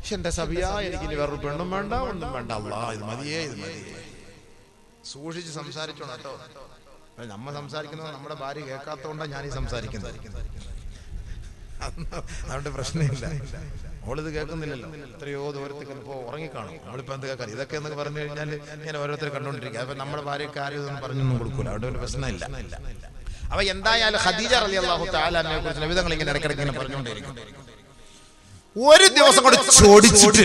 പക്ഷെ എന്റെ സബിയ എനിക്ക് വേറൊരു പെണ്ണും വേണ്ട ഒന്നും വേണ്ട. അള്ളാ ഇത് മതിയേ ഇത് മതിയേ. സൂക്ഷിച്ച് സംസാരിച്ചോണം കേട്ടോ നമ്മ സംസാരിക്കുന്നത് നമ്മുടെ ഭാര്യ കേൾക്കാത്തോണ്ടാ ഞാൻ ഈ സംസാരിക്കുന്നത്. അതുകൊണ്ട് പ്രശ്നമില്ല. അവളിത് കേൾക്കുന്നില്ലല്ലോ. എത്രയോ ദൂരത്തേക്ക് ഇപ്പോ ഉറങ്ങിക്കാണും. അവളിപ്പോ എന്ത് കേൾക്കാൻ ഇതൊക്കെ എന്ന് പറഞ്ഞു കഴിഞ്ഞാൽ ഇങ്ങനെ ഓരോരുത്തർ കണ്ടോണ്ടിരിക്കുക അപ്പൊ നമ്മുടെ ഭാര്യയ്ക്ക് ആരും ഇതൊന്നും പറഞ്ഞൊന്നും കൊടുക്കൂല. അവിടെ ഒരു പ്രശ്നമില്ല. അപ്പൊ എന്തായാലും ഖദീജ അലി അള്ളാഹു താലാമിനെ കുറിച്ച് നബിതങ്ങൾ ഇങ്ങനെ ഇടയ്ക്കിടയ്ക്ക് ഇങ്ങനെ പറഞ്ഞുകൊണ്ടിരിക്കും ഒരു ദിവസം കൂടെ ചോടിച്ചിട്ട്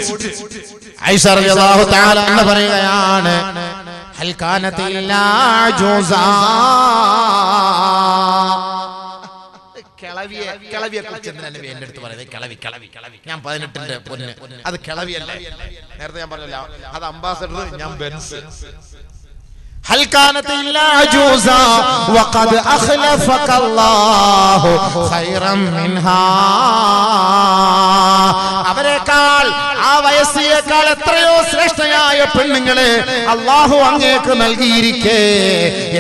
ആയിഷ അലി അള്ളാഹു താലാന്ന് പറയുകയാണ് ഹൽ കാനത ഇല്ലാ ജൂസാ കിളവിയെ കിളവിയെ കുറിച്ച് എന്തിനാ നബി എന്റെ അടുത്ത് പറയുന്നത്? കിളവി കിളവി കിളവി. ഞാൻ പതിനെട്ടിന്റെ പൊന്ന്. അത് കിളവിയല്ലേ? നേരത്തെ ഞാൻ പറഞ്ഞല്ലോ അത് അംബാസഡർ ഞാൻ ബെൻസ്. هل كانت إلا عجوزا وقد أخلفك الله خيرا منها അവരെക്കാൾ ആ വയസ്സിയേക്കാൾ എത്രയോ ശ്രേഷ്ഠയായ പെണ്ണുങ്ങളെ അള്ളാഹു അങ്ങേക്ക് നൽകിയിരിക്കേ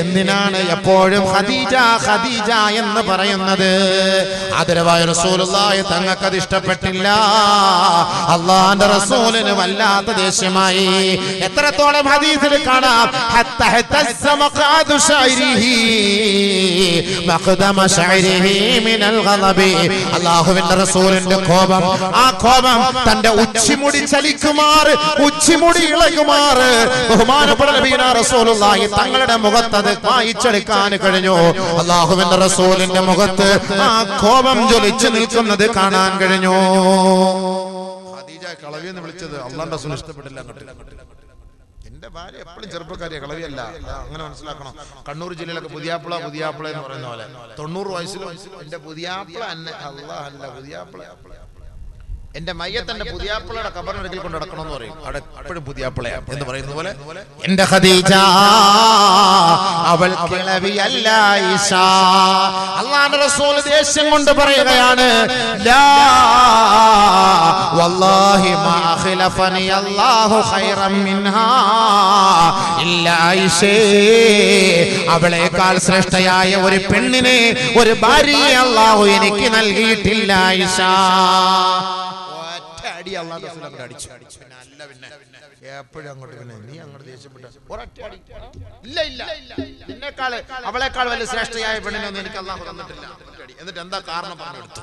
എന്തിനാണ് എപ്പോഴും ഖദീജ ഖദീജ എന്ന് പറയുന്നത് ആദരവായ റസൂലുള്ളാഹി തങ്ങൾക്കത് ഇഷ്ടപ്പെട്ടില്ല അള്ളാന്റെ റസൂലിന് വല്ലാത്ത ദേഷ്യമായി എത്രത്തോളം ഹദീസിൽ കാണാം ഹത്ത اهتز مقعد شعره مقدم شعره من الغضب അള്ളാഹുവിന്റെ റസൂലിന്റെ കോപം ആ കോപം തന്റെ ഉച്ചിമുടി ചലിക്കുമാർ ഉച്ചിമുടി ഇളകുമാർ ബഹുമാനപ്പെട്ട നബീന റസൂലുള്ളാഹി തങ്ങളുടെ മുഖത്ത് അത് വായിച്ചെടുക്കാൻ കഴിഞ്ഞു അള്ളാഹുവിന്റെ റസൂലിന്റെ മുഖത്ത് ആ കോപം ജ്വലിച്ചു നിൽക്കുന്നത് കാണാൻ കഴിഞ്ഞു ഖദീജ കളവി എന്ന് വിളിച്ചത് അള്ളാന്റെ റസൂൽ ഇഷ്ടപ്പെട്ടില്ല അങ്ങോട്ട് എന്റെ ഭാര്യ എപ്പോഴും ചെറുപ്പക്കാരിയെ കളവിയല്ല അങ്ങനെ മനസ്സിലാക്കണം. കണ്ണൂർ ജില്ലയിലൊക്കെ പുതിയാപ്പിള പുതിയാപ്പിള എന്ന് പറയുന്ന പോലെ തൊണ്ണൂറ് വയസ്സിലും എന്റെ പുതിയാപ്പിള എന്നെ അല്ലാ അല്ല എന്റെ മയ്യത്തന്റെ പുതിയാപ്പിളയുടെ കബറിനടുക്കൽ കൊണ്ട് നടക്കണമെന്ന് പറയും. അവിടെ എപ്പോഴും പുതിയാപ്പിളയാ എന്ന് പറയുന്ന പോലെ എന്റെ ഖദീജ അവൾ കിളവിയല്ല ഈശ. അള്ളാഹുവിന്റെ റസൂൽ ദേഷ്യം കൊണ്ട് പറയുകയാണ് ലാ വല്ലാഹി മാ ഖിലഫനി അല്ലാഹു ഖൈറൻ മിൻഹാ. ഇല്ല അവളേക്കാൾ ശ്രേഷ്ഠയായ ഒരു പെണ്ണിനെ ഒരു ഭാര്യയെ അള്ളാഹു എനിക്ക് നൽകിയിട്ടില്ല ഒറ്റ അടി അള്ളാഹു റസൂൽ അങ്ങോട്ട് അടിച്ചു. പിന്നെ അല്ല പിന്നെ. എപ്പോഴും അങ്ങോട്ട് പിന്നെ നീ അങ്ങോട്ട് ദേഷ്യപ്പെട്ട ഒരൊറ്റ അടി. ഇല്ല ഇല്ല. നിന്നെക്കാൾ അവളെക്കാൾ വലിയ ശ്രേഷ്ഠയായ പെണ്ണിനൊന്നും എനിക്ക് അള്ളാഹു തന്നിട്ടില്ല. എന്നിട്ട് എന്താ കാരണം പറഞ്ഞെടുത്തു?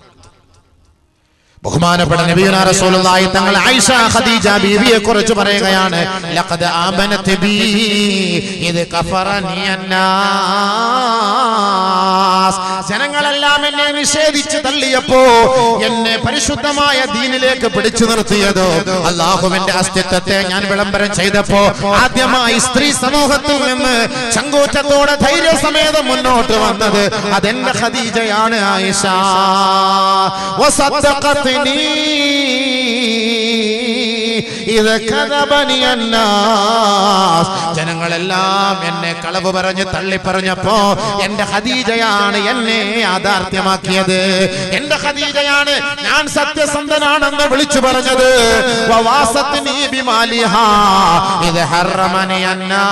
ബഹുമാനപ്പെട്ട നബിയുന റസൂലുള്ളാഹി തങ്ങൾ ആയിഷ ഖദീജ ബീവിയെ കുറിച്ച് പറയുകയാണ് ലഖദ് ആമനത് ബി ഇത് കഫറനി അന്നാസ് ജനങ്ങളെല്ലാം എന്നെ നിഷേധിച്ച് തള്ളിയപ്പോ എന്നെ പരിശുദ്ധമായ ദീനിലേക്ക് പിടിച്ചു നിർത്തിയത്. അള്ളാഹുവിന്റെ അസ്തിത്വത്തെ ഞാൻ വിളംബരം ചെയ്തപ്പോ ആദ്യമായി സ്ത്രീ സമൂഹത്തിൽ നിന്ന് ചങ്കൂറ്റത്തോടെ ധൈര്യസമേതം മുന്നോട്ട് വന്നത് അതെന്റെ ഖദീജയാണ് ആയിഷ. അന്നാസ് ജനങ്ങളെല്ലാം എന്നെ കളവ് പറഞ്ഞ് തള്ളി പറഞ്ഞപ്പോ എന്റെ ഹദീജയാണ് എന്നെ യാഥാർത്ഥ്യമാക്കിയത്. എന്റെ ഹദീജയാണ് ഞാൻ സത്യസന്ധനാണെന്ന് വിളിച്ചു പറഞ്ഞത്. ഇത് ഹർമനിയന്നാ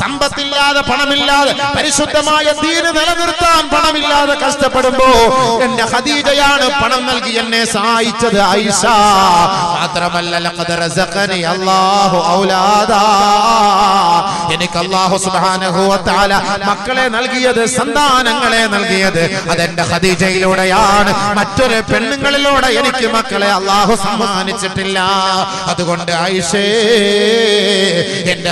സമ്പത്തില്ലാതെ പണമില്ലാതെ പരിശുദ്ധമായ തീര് നിലനിർത്താൻ പണമില്ലാതെ കഷ്ടപ്പെടുമ്പോ എന്റെ ഹദീജയാണ് പണം നൽകി എന്നെ സഹായിച്ചത് ഐഷ. മാത്രമല്ല ഔലാദാ. എനിക്ക് അള്ളാഹു തആല മക്കളെ നൽകിയത് സന്താനങ്ങളെ നൽകിയത്. അതെന്റെ ഹദീജയിലൂടെയാണ് മറ്റൊരു പെണ്ണുങ്ങളിലൂടെ എനിക്ക് മക്കളെ അള്ളാഹു സമ്മാനിച്ചിട്ടില്ല. അതുകൊണ്ട് ആയിഷേ എന്റെ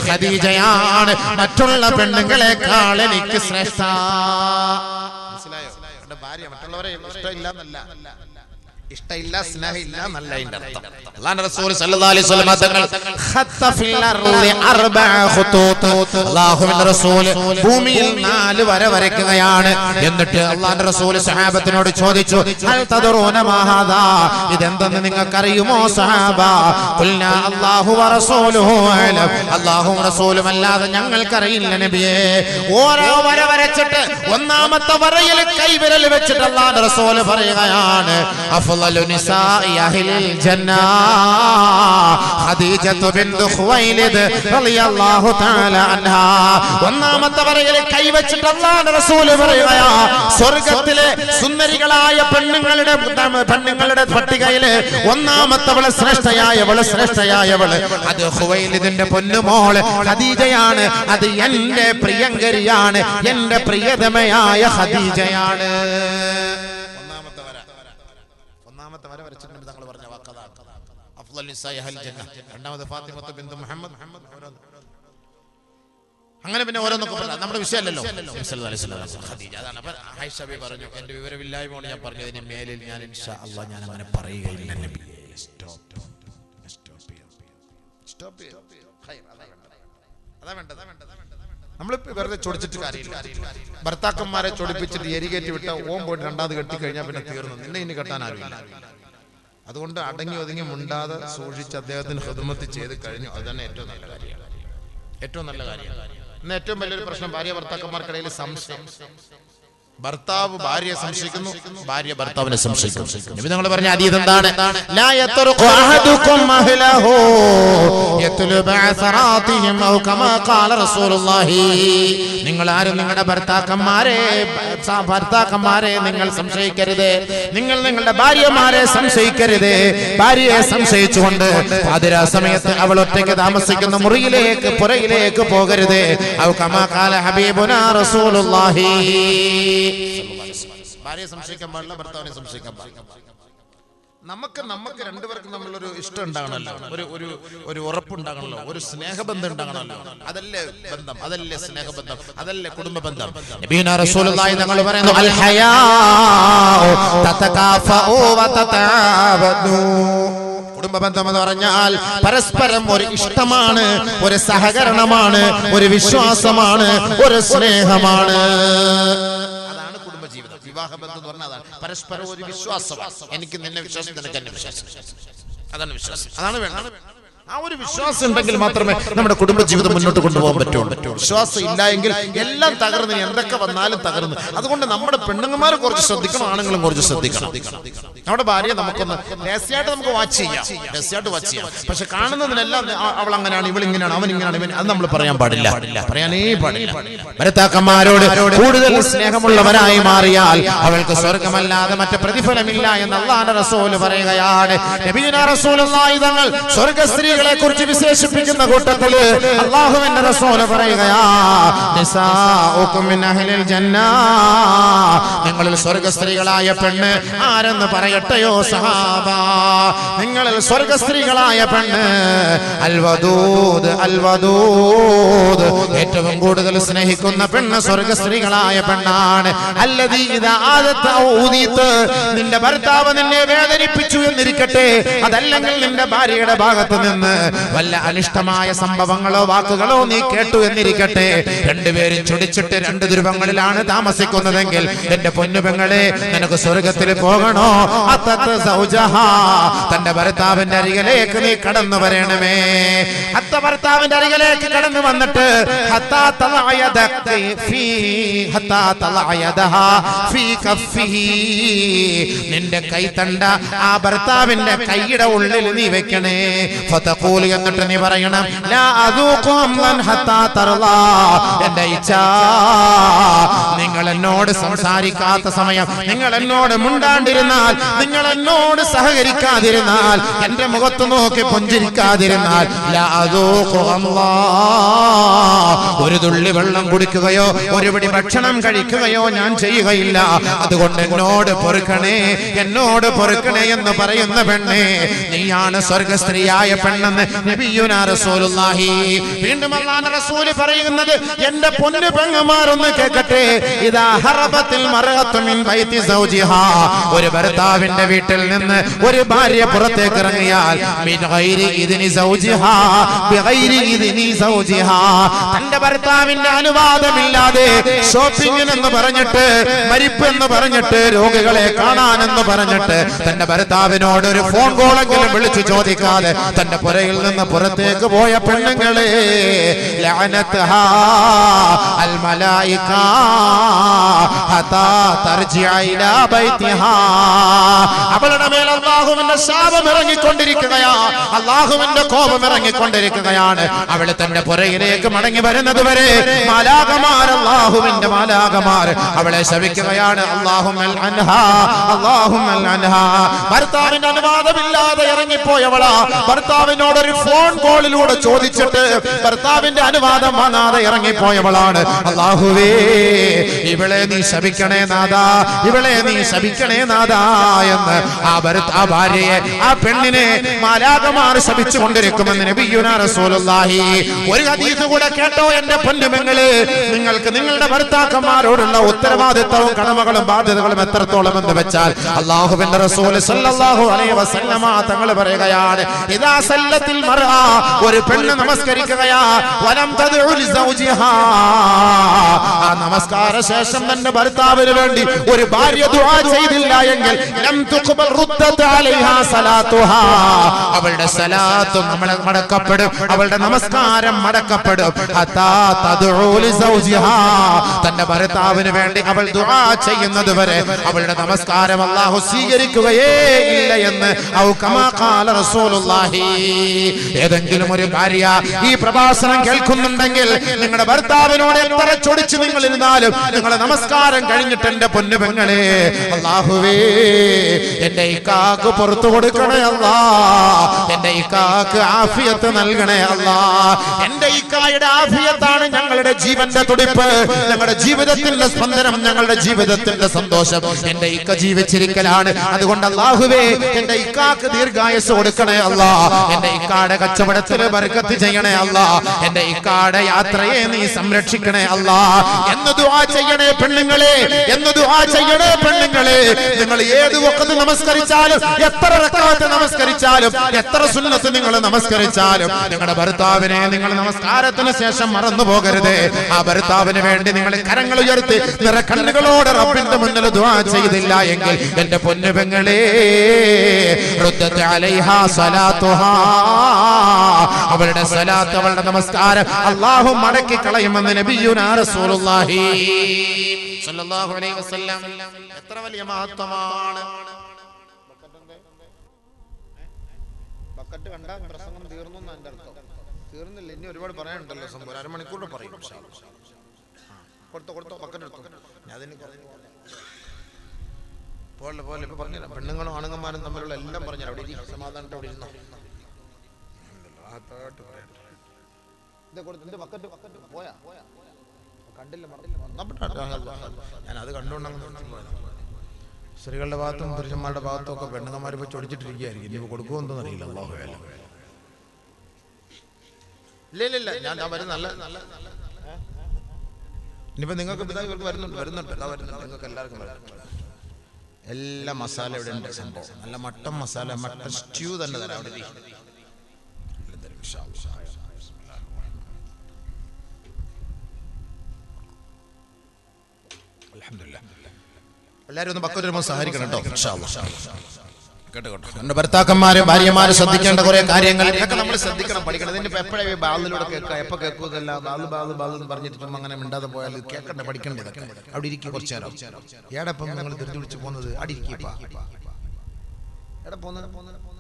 ഖദീജയാണ് മറ്റുള്ള പെണ്ണുങ്ങളെക്കാൾ എനിക്ക് ശ്രേഷ്ഠ. മനസ്സിലായോ? ഭാര്യ മറ്റുള്ളവരെ ഇഷ്ടമില്ല എന്നല്ല. ഇഷ്ടമില്ല സ്നേഹമില്ല നല്ല അതിന്റെ അർത്ഥം. റസൂൽ സല്ലല്ലാഹു അലൈഹി വസല്ലം തങ്ങൾ ഖത്ത ഫിൽ അർളി അർബഅ റസൂൽ ഭൂമിയിൽ നാല് വര വരയ്ക്കുകയാണ്. എന്നിട്ട് അള്ളാഹുവിന്റെ റസൂൽ സഹാബത്തിനോട് ചോദിച്ചു ഹൽ തദറൂന മാ ഹാദാ? ഇതെന്തെന്ന് നിങ്ങൾക്കറിയുമോ സഹാബ ഖുൽനാ അല്ലാഹു വറസൂലുഹു റസൂലുഹു അലം. അല്ലാഹുവും റസൂലും അല്ലാതെ ഞങ്ങൾക്കറിയില്ല നബിയേ. ഓരോ വര വരച്ചിട്ട് ഒന്നാമത്തെ വരയിൽ കൈവിരൽ വെച്ചിട്ട് അള്ളാഹുവിന്റെ റസൂൽ പറയുകയാണ് അഫ്ളലു നിസാഇ അഹ്ലിൽ ജന്ന ഖദീജത്തു ബിൻതു ഖുവൈലിദ് റളിയല്ലാഹു തആല അൻഹാ ഒന്നാമത്തെ വരയിൽ കൈവച്ചിട്ട് അല്ലാഹുവിന്റെ റസൂൽ പറയുകയാ. സ്വർഗത്തിലെ സുന്ദരികളായ പെണ്ണുങ്ങളുടെ പെണ്ണുങ്ങളുടെ പട്ടികയിൽ ഒന്നാമത്തവൾ ശ്രേഷ്ഠയായവൾ ശ്രേഷ്ഠയായവൾ അത് ഖുവൈലിദിന്റെ പൊന്നുമോൾ ഖദീജയാണ്. അത് എന്റെ പ്രിയങ്കരിയാണ് എന്റെ പ്രിയതമയായ ഖദീജയാണ് ഒന്നാമത്തെ വര ഒന്നാമത്തെ വര വരച്ചിട്ടുണ്ട് തങ്ങൾ പറഞ്ഞ വാക്കതാണ് അഫ്ളൽ നിസാഇ അഹ്ലിൽ ജന്ന രണ്ടാമത് ഫാത്തിമത്ത് ബിന്തു മുഹമ്മദ്. അങ്ങനെ പിന്നെ ഓരോന്നൊക്കെ പറഞ്ഞു നമ്മുടെ വിഷയമല്ലല്ലോ. അതാണ് അപ്പൊ ആയിഷ പറഞ്ഞു. എന്റെ വിവരമില്ലായ്മ ഞാൻ പറഞ്ഞതിന് മേലിൽ ഞാൻ ഇൻഷാ അല്ലാഹ് ഞാൻ അങ്ങനെ പറയുകയില്ല നമ്മൾ വെറുതെ ചൊടിച്ചിട്ട് ഭർത്താക്കന്മാരെ ചൊടിപ്പിച്ചിട്ട് എരികേറ്റി വിട്ട ഓം പോയിട്ട് രണ്ടാമത് കെട്ടി കഴിഞ്ഞാൽ പിന്നെ തീർന്നു. നിന്നെ ഇനി കെട്ടാൻ ആരുമില്ല. അതുകൊണ്ട് അടങ്ങി ഒതുങ്ങി മുണ്ടാതെ സൂക്ഷിച്ച് അദ്ദേഹത്തിന് ഹൃദമത്ത് ചെയ്ത് കഴിഞ്ഞു. അത് തന്നെ ഏറ്റവും നല്ല കാര്യമാണ്. ഏറ്റവും നല്ല കാര്യമാണ്. ഇന്ന് ഏറ്റവും വലിയൊരു പ്രശ്നം ഭാര്യ ഭർത്താക്കന്മാർക്കിടയിൽ സംശയം. ഭർത്താവ് ഭാര്യയെ സംശയിക്കുന്നു ഭാര്യ ഭർത്താവിനെ സംശയിക്കുന്നു. നബി നിങ്ങൾ പറഞ്ഞ അതീത് എന്താണ്? ലാ അഹ്ലഹു ഔ കമാ ഖാല റസൂലുള്ളാഹി. നിങ്ങൾ ആരും നിങ്ങളുടെ ഭർത്താക്കന്മാരെ ഭർത്താക്കന്മാരെ നിങ്ങൾ സംശയിക്കരുത്. നിങ്ങൾ നിങ്ങളുടെ ഭാര്യമാരെ സംശയിക്കരുത്. ഭാര്യയെ സംശയിച്ചുകൊണ്ട് പാതിരാ സമയത്ത് അവൾ ഒറ്റയ്ക്ക് താമസിക്കുന്ന മുറിയിലേക്ക് പുറയിലേക്ക് പോകരുത്. ഔ കമാ ഖാല ഹബീബുനാ റസൂലുള്ളാഹി. ഭാര്യയെ സംശയിക്കാൻ പാടില്ല ഭർത്താവിനെ സംശയിക്കാൻ പാടില്ല. നമുക്ക് നമുക്ക് രണ്ടുപേർക്കും തമ്മിലൊരു ഇഷ്ടം ഉണ്ടാകണമല്ലോ ഒരു ഒരു ഒരു ഉറപ്പുണ്ടാകണമല്ലോ ഒരു സ്നേഹബന്ധം ഉണ്ടാകണമല്ലോ അതല്ലേ ബന്ധം? അതല്ലേ സ്നേഹബന്ധം? അതല്ലേ കുടുംബ ബന്ധം? ഞങ്ങൾ പറയുന്നു അൽ ഹയാ തതആബദു എന്ന് പറഞ്ഞാൽ പരസ്പരം ഒരു ഇഷ്ടമാണ് ഒരു സഹകരണമാണ് ഒരു വിശ്വാസമാണ് ഒരു സ്നേഹമാണ്. അതാണ് കുടുംബജീവിതം വിവാഹ ബന്ധം എന്ന് പറഞ്ഞാൽ അതാണ്. പരസ്പരം ഒരു വിശ്വാസമാണ്. എനിക്ക് നിന്നെ വിശ്വാസം നിനക്ക് എന്നെ വിശ്വാസം അതാണ് വിശ്വാസം. അതാണ് വേണ്ടത്. ആ ഒരു വിശ്വാസം ഉണ്ടെങ്കിൽ മാത്രമേ നമ്മുടെ കുടുംബ ജീവിതം മുന്നോട്ട് കൊണ്ടുപോകാൻ പറ്റുള്ളൂ. വിശ്വാസം ഇല്ല എങ്കിൽ എല്ലാം തകർന്നു എന്തൊക്കെ വന്നാലും തകർന്നു. അതുകൊണ്ട് നമ്മുടെ പെണ്ണുങ്ങന്മാർ കുറച്ച് ശ്രദ്ധിക്കണം ആണുങ്ങളും കുറച്ച് ശ്രദ്ധിക്കണം. നമ്മുടെ ഭാര്യ നമുക്കൊന്ന് രഹസ്യമായിട്ട് നമുക്ക് വാച്ച് ചെയ്യാം. രഹസ്യമായിട്ട് വാച്ച് ചെയ്യാം. പക്ഷെ കാണുന്നതിനെല്ലാം അവൾ അങ്ങനെയാണ് ഇവൾ ഇങ്ങനെയാണ് അവൻ ഇങ്ങനെയാണ് ഇവൻ അത് നമ്മൾ പറയാൻ പാടില്ല. പറയാനേ പാടില്ല. ഭരത്താക്കന്മാരോട് കൂടുതൽ സ്നേഹമുള്ളവരായി മാറിയാൽ അവൾക്ക് സ്വർഗമല്ലാതെ മറ്റു പ്രതിഫലമില്ല എന്ന് അള്ളാഹ് റസൂൽ പറയുകയാണ്. തങ്ങൾ സ്വർഗ സ്ത്രീ സ്ത്രീകളെ കുറിച്ച് വിശേഷിപ്പിക്കുന്ന കൂട്ടത്തിൽ അള്ളാഹുവിന്റെ റസൂൽ പറയുകയാ നിങ്ങളിൽ സ്വർഗ സ്ത്രീകളായ പെണ്ണ് ആരെന്ന് പറയട്ടെയോ സഹാബ? നിങ്ങളിൽ സ്വർഗ സ്ത്രീകളായ പെണ്ണ് അൽവദൂദ് അൽവദൂദ്. ഏറ്റവും കൂടുതൽ സ്നേഹിക്കുന്ന പെണ്ണ് സ്വർഗ സ്ത്രീകളായ പെണ്ണാണ് നിന്റെ ഭർത്താവ് നിന്നെ വേദനിപ്പിച്ചു എന്നിരിക്കട്ടെ. അതല്ലെങ്കിൽ നിന്റെ ഭാര്യയുടെ ഭാഗത്ത് നിന്ന് വല്ല അനിഷ്ടമായ സംഭവങ്ങളോ വാക്കുകളോ നീ കേട്ടു എന്നിരിക്കട്ടെ രണ്ടുപേരും ചുടിച്ചിട്ട് രണ്ട് ധ്രുവങ്ങളിലാണ് താമസിക്കുന്നതെങ്കിൽ എന്റെ പൊന്നുപെങ്ങളെ നിനക്ക് സ്വർഗത്തിൽ പോകണോ അത്തത്ത്. തന്റെ ഭർത്താവിന്റെ അരികിലേക്ക് നീ കടന്നു വരണമേ അത്ത ഭർത്താവിന്റെ അരികിലേക്ക് കടന്നു വന്നിട്ട്. നിന്റെ കൈത്തണ്ട ആ ഭർത്താവിന്റെ കൈയുടെ ഉള്ളിൽ നീ വെക്കണേ ഫതഖൂൽ എന്നിട്ട് നീ പറയണം. ലാ അദൂഖു അംലൻ ഹത്താ തർളാ. എന്റെ ഇച്ഛ നിങ്ങൾ എന്നോട് സംസാരിക്കാത്ത സമയം നിങ്ങൾ എന്നോട് മുണ്ടാണ്ടിരുന്നാൽ നിങ്ങൾ എന്നോട് സഹകരിക്കാതിരുന്നാൽ എന്റെ മുഖത്ത് നോക്കി പുഞ്ചിരിക്കാതിരുന്നാൽ ലാ അദൂഖു അല്ലാ. ഒരു തുള്ളി വെള്ളം കുടിക്കുകയോ ഒരു പിടി ഭക്ഷണം കഴിക്കുകയോ ഞാൻ ചെയ്യുകയില്ല. അതുകൊണ്ട് എന്നോട് പൊറുക്കണേ എന്നോട് പൊറുക്കണേ എന്ന് പറയുന്ന പെണ്ണേ നീയാണ് സ്വർഗസ്ത്രീയായ പെണ്ണെന്ന് റസൂലുള്ളാഹി. വീണ്ടും എന്റെ ഹറബത്തിൽ ഒരു ഭർത്താവിന്റെ വീട്ടിൽ നിന്ന് ഒരു ഭാര്യ പുറത്തേക്ക് ഇറങ്ങിയാൽ തന്റെ ഭർത്താവിന്റെ അനുവാദമില്ലാതെ ഷോപ്പിംഗിന് എന്ന് പറഞ്ഞിട്ട് മരിപ്പ് എന്ന് പറഞ്ഞിട്ട് രോഗികളെ കാണാനെന്ന് പറഞ്ഞിട്ട് തന്റെ ഭർത്താവിനോട് ഒരു ഫോൺ കോളെങ്കിലും വിളിച്ചു ചോദിക്കാതെ തന്റെ പുരയിൽ നിന്ന് പുറത്തേക്ക് പോയ പെണ്ണുങ്ങളെ അവളുടെ മേൽ അള്ളാഹുവിന്റെ ശാപം ഇറങ്ങിക്കൊണ്ടിരിക്കുകയാ. അള്ളാഹുവിന്റെ കോപം ഇറങ്ങിക്കൊണ്ടിരിക്കുകയാണ്. അവൾ തന്റെ പുറയിലേക്ക് മടങ്ങി വരുന്നത് വരെ മാലാകമാർ അള്ളാഹുവിന്റെ മാലാകമാർ അവളെ ശവിക്കുകയാണ് ഭർത്താവിന്റെ അനുവാദമില്ലാതെ ഇറങ്ങിപ്പോയവളാ. ഭർത്താവിനോട് ഒരു ഫോൺ കോളിലൂടെ ചോദിച്ചിട്ട് ഭർത്താവിന്റെ അനുവാദം വാങ്ങാതെ ഇറങ്ങിപ്പോയവളാണ്. അള്ളാഹുവേ ഇവളെ നീ ശപിക്കണേ നാദാ ഇവളെ നീ ശപിക്കണേ നാദാ എന്ന് ആ ഭർത്ത ആ ഭാര്യയെ ആ പെണ്ണിനെ മാലാകമാർ ശപിച്ചു കൊണ്ടിരിക്കുമെന്ന് റസൂലുള്ളാഹി. ഒരു ഹദീസ് കൂടെ കേട്ടോ എന്റെ പൊന്നുമെങ്ങൾ നിങ്ങൾക്ക് നിങ്ങളുടെ ഭർത്താക്കന്മാരോടുള്ള ഉത്തരവാദിത്തവും കടമകളും ബാധ്യതകളും എത്രത്തോളം എന്ന് വെച്ചാൽ അള്ളാഹുവിന്റെ റസൂൽ സല്ലല്ലാഹു അലൈഹി വസല്ലമ തങ്ങൾ പറയുകയാണ് ഇദാ സല്ലത്തിൽ ഒരു പെണ്ണ് നമസ്കരിക്കുകയാ. വലം ആ നമസ്കാര ശേഷം തന്റെ ഭർത്താവിന് വേണ്ടി ഒരു ഭാര്യ ദുആ ചെയ്തില്ല എങ്കിൽ അവളുടെ സലാത്ത് നമ്മളെ മടക്കപ്പെടും. അവളുടെ നമസ്കാരം മടക്കപ്പെടും. തന്റെ ഭർത്താവിന് വേണ്ടി അവൾ ദുആ ചെയ്യുന്നത് വരെ അവളുടെ നമസ്കാരം അല്ലാഹു സ്വീകരിക്കുകയേ ഇല്ല എന്ന്. ഔ കമാ ഖാല റസൂലുള്ളാഹി. ഏതെങ്കിലും ഒരു ഭാര്യ ഈ പ്രഭാഷണം കേൾക്കുന്നുണ്ടെങ്കിൽ നിങ്ങളുടെ ഭർത്താവിനോട് എത്ര ചൊടിച്ച് നിങ്ങൾ ഇരുന്നാലും നിങ്ങളെ നമസ്കാരം കഴിഞ്ഞിട്ട് എന്റെ പൊന്നു പെങ്ങളെ അള്ളാഹുവേ എന്റെ ഇക്കാക്ക് പുറത്തു കൊടുക്കണേ അല്ലാ. എന്റെ കാക്ക് ആഫിയത്ത് നൽകണേ അല്ലാ. എന്റെ ഇക്കായുടെ ആഫിയത്താണ് ഞങ്ങളുടെ ജീവന്റെ തുടിപ്പ്. ഞങ്ങളുടെ ജീവിതത്തിന്റെ സ്പന്ദനം ഞങ്ങളുടെ ജീവിതത്തിന്റെ സന്തോഷം. എന്റെ ഇക്ക ജീവിച്ചിരിക്കലാണ്. അതുകൊണ്ട് അള്ളാഹുവേ എന്റെ ഇക്കാക്ക് ദീർഘായുസ് കൊടുക്കണേ അല്ലാ. എന്റെ ഇക്കാടെ കച്ചവടത്തിന് ബർക്കത്ത് ചെയ്യണേ അല്ല. എന്റെ ഇക്കാടെ യാത്രയെ നീ സംരക്ഷിക്കണേ അല്ല. എന്ന് ദുആ ചെയ്യണേ പെണ്ണുങ്ങളെ എന്ന് ദുആ ചെയ്യണേ പെണ്ണുങ്ങളെ. നിങ്ങൾ ഏത് വക്കത്ത് നമസ്കരിച്ചാലും എത്ര റക്അത്ത് നമസ്കരിച്ചാലും എത്ര സുന്നത്ത് നിങ്ങൾ നമസ്കരിച്ചാലും നിങ്ങളുടെ ഭർത്താവിനെ നിങ്ങൾ നമസ്കാരത്തിന് ശേഷം മറന്നു പോകരുത്. ആ ഭർത്താവിന് വേണ്ടി നിങ്ങൾ കരങ്ങൾ ഉയർത്തി നിറ കണ്ണുകളോടെ റബ്ബിന്റെ മുന്നിൽ ദുആ ചെയ്തില്ല എങ്കിൽ എന്റെ പൊന്നു പെങ്ങളെ റുദ്ദത്ത് അലൈഹാ സലാത്തുഹാ അവളുടെ സലാത്ത് അവരുടെ നമസ്കാരം അള്ളാഹു മടക്കി കളയുമെന്ന് നബിയുനാ റസൂലുള്ളാഹി അലൈഹി വസല്ലം. എത്ര വലിയ മഹത്വമാണ്. കണ്ട അർത്ഥം. തീർന്നില്ല ഇനി ഒരുപാട് പറയാനുണ്ടല്ലോ സംഭവം. അരമണിക്കൂറിൽ പറയും കൊടുത്തോ കൊടുത്തോ ബക്കറ്റ് പോലെ പോലെ ഇപ്പൊ പറഞ്ഞില്ല പെണ്ണുങ്ങളും ആണുങ്ങന്മാരും തമ്മിലുള്ള എല്ലാം പറഞ്ഞു അവിടെ സമാധാനത്തോടെ ഇരുന്നോ ആ ഭാഗത്തോട്ട് പറയാം ഇത് കൊടുത്ത് എന്റെ ബക്കറ്റ് ബക്കറ്റ് പോയാ കണ്ടില്ല ഞാൻ അത് കണ്ടുകൊണ്ടാണ്. സ്ത്രീകളുടെ ഭാഗത്തും പുരുഷന്മാരുടെ ഭാഗത്തും ഒക്കെ പെണ്ണുങ്ങന്മാർ പോയി ചൊടിച്ചിട്ടിരിക്കുകയായിരിക്കും. ഇനി കൊടുക്കുമെന്നൊന്നും അറിയില്ല. അള്ളാഹു വേല ഇല്ല ഇല്ല ഞാൻ വരുന്ന നല്ല നല്ല നല്ല ഏ? ഇനിയിപ്പോ നിങ്ങൾക്ക് ഇവർക്ക് വരുന്നുണ്ട് വരുന്നുണ്ട്. നിങ്ങൾക്ക് എല്ലാവർക്കും വരുന്നുണ്ട്. എല്ലാ മസാല ഇവിടെ ഉണ്ട് സംഭവം. നല്ല മട്ടൻ മസാല മട്ടൻ സ്റ്റ്യൂ തന്നെ തരാം അവിടെ. എല്ലാവരും ഒന്ന് വരുമ്പോൾ സഹായിക്കണം കേട്ടോ. എന്റെ ഭർത്താക്കന്മാര് ഭാര്യമാര് ശ്രദ്ധിക്കേണ്ട കുറെ കാര്യങ്ങൾ ഇതൊക്കെ നമ്മൾ ശ്രദ്ധിക്കണം പഠിക്കണം. ഇതിന്റെ എപ്പോഴേ ബാലിലൂടെ കേൾക്കുക? എപ്പോ കേൾക്കൂതല്ല ബാൽ ബാൽ ബാൽ എന്ന് പറഞ്ഞിട്ട് ചുമ്മാ അങ്ങനെ മിണ്ടാതെ പോയാൽ കേൾക്കണ്ട പഠിക്കണ്ട ഇതൊക്കെ. അവിടെ ഇരിക്കും കുറച്ചു നേരം. ഏടപ്പം നിങ്ങൾ ധൃതി പിടിച്ച് പോകുന്നത് അവിടെ ഇരിക്കപ്പാ എവിടെ പോകുന്നത്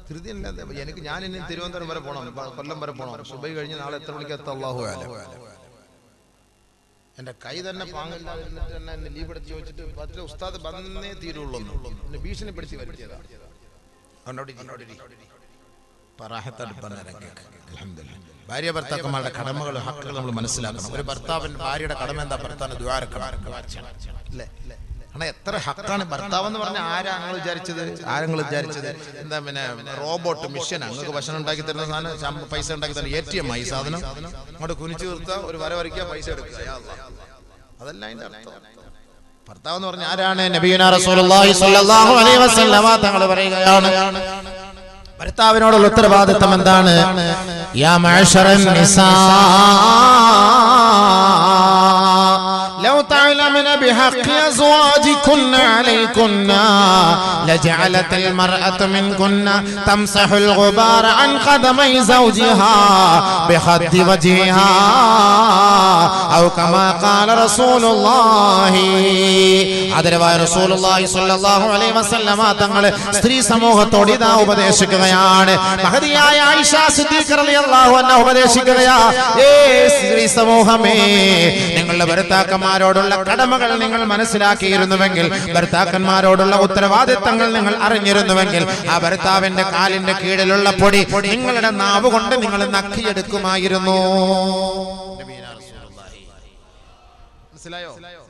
ധൃതി അല്ല എനിക്ക് ഞാൻ ഇനി തിരുവനന്തപുരം വരെ പോകണം കൊല്ലം വരെ പോകണം സുബൈ കഴിഞ്ഞ് നാളെ എത്ര മണിക്ക്? എത്താം അള്ളാഹു എന്റെ കൈ തന്നെ പാങ്ങില്ലാതിരുന്നിട്ട് തന്നെ എന്നെ ലീവ് എടുത്ത് ചോദിച്ചിട്ട് പറ്റില്ല ഉസ്താദ് വന്നേ തീരുള്ളൂ എന്നെ. ഭീഷണിപ്പെടുത്തി വരുത്തിയതാ. അതുകൊണ്ട് അവിടെ ഇരി, അവിടെ ഇരി. പറാഹത്തായിട്ട് പറഞ്ഞുതരാം കേക്ക്. അൽഹംദുലില്ലാ. ഭാര്യ ഭർത്താക്കന്മാരുടെ കടമകൾ ഹക്കുകൾ നമ്മൾ മനസ്സിലാക്കണം. ഒരു ഭർത്താവിന്റെ ഭാര്യയുടെ കടമ എന്താ? ഭർത്താവിന് ദ്വാരക്കണം. കാരണം എത്ര ഹക്കാണ് ഭർത്താവ് എന്ന് പറഞ്ഞാൽ ആരാ നിങ്ങൾ വിചാരിച്ചത്? ആരങ്ങൾ വിചാരിച്ചത്? എന്താ പിന്നെ റോബോട്ട് മിഷൻ അങ്ങക്ക് ഭക്ഷണം ഉണ്ടാക്കി തരുന്ന സാധനം പൈസ ഉണ്ടാക്കി തരുന്ന എ ടി എം ആയി സാധനം. അങ്ങോട്ട് കുനിച്ചു നിർത്താ ഒരു വര വരയ്ക്കുക പൈസ എടുക്കുക. അതല്ല അതിന്റെ അർത്ഥം. ഭർത്താവ് എന്ന് പറഞ്ഞാൽ ആരാണ് നബീന റസൂലുള്ളാഹി സ്വല്ലല്ലാഹു അലൈഹി വസല്ലമ തങ്ങൾ പറയുകയാണ്? ഭർത്താവിനോടുള്ള ഉത്തരവാദിത്തം എന്താണ്? യാ മഅശറൻ നിസാ بحق أزواجكن عليكن. لجعلت المرأة منكن تمسح الغبار عن قدمي زوجها بخد وجهها. ആദരവായ റസൂലുള്ളാഹി സ്വല്ലല്ലാഹു അലൈഹി വസല്ലമ തങ്ങൾ സ്ത്രീ സമൂഹത്തോട് ഇതാ ഉപദേശിക്കുകയാണ്. മഹതിയായ ആയിഷ സിദ്ദീഖ് റളിയല്ലാഹു അൻഹ ഉപദേശിക്കുകയാ. ഏ സ്ത്രീ സമൂഹമേ നിങ്ങളുടെ ഭർത്താക്കന്മാരോടുള്ള കടമകൾ നിങ്ങൾ മനസ്സിലാക്കിയിരുന്നുവെങ്കിൽ ഭർത്താക്കന്മാരോടുള്ള ഉത്തരവാദിത്തങ്ങൾ നിങ്ങൾ അറിഞ്ഞിരുന്നുവെങ്കിൽ ആ ഭർത്താവിന്റെ കാലിന്റെ കീഴിലുള്ള പൊടി നിങ്ങളുടെ നാവ് കൊണ്ട് നിങ്ങൾ നക്കിയെടുക്കുമായിരുന്നു. മനസ്സിലായോ?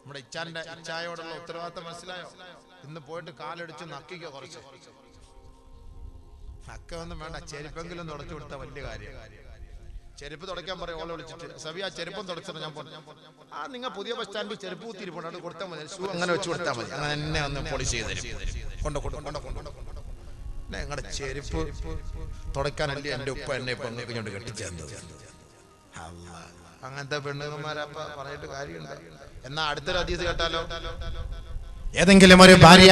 നമ്മുടെ ഇച്ചാന്റെ ഇച്ചായോടുള്ള ഉത്തരവാദിത്തം മനസ്സിലായോ? ഇന്ന് പോയിട്ട് കാലടിച്ച് നക്കിക്കോ കുറച്ച്. നക്ക ഒന്നും വേണ്ട ചെരുപ്പെങ്കിലും തുടച്ചു കൊടുത്ത വലിയ കാര്യം. ചെരുപ്പ് തുടയ്ക്കാൻ പറയും ഓളെ വിളിച്ചിട്ട്. സവി ആ ചെരുപ്പം തുടച്ചിട്ട് ഞാൻ പറഞ്ഞു ആ നിങ്ങൾ പുതിയ ബസ് സ്റ്റാൻഡിൽ ചെരുപ്പ് കുത്തിരിപ്പുണ്ട് അത് കൊടുത്താൽ മതി. ഷൂ അങ്ങനെ വെച്ച് കൊടുത്താൽ മതി. അങ്ങനെ എന്നെ ഒന്ന് പോളിഷ് ചെയ്ത് കൊണ്ട് കൊണ്ട് കൊണ്ട് കൊണ്ട് നിങ്ങളുടെ ചെരുപ്പ് തുടയ്ക്കാനല്ലേ എന്റെ ഉപ്പ എന്നെ ഇപ്പൊ ഇങ്ങോട്ട് കെട്ടിച്ചേർന്നത്? അല്ലാ. അങ്ങനത്തെ പെണ്ണുങ്ങന്മാരപ്പ പറഞ്ഞിട്ട് കാര്യമുണ്ട് എന്നാ അടുത്തൊരു അതീത് കേട്ടാലോ ഏതെങ്കിലും ഒരു ഭാര്യ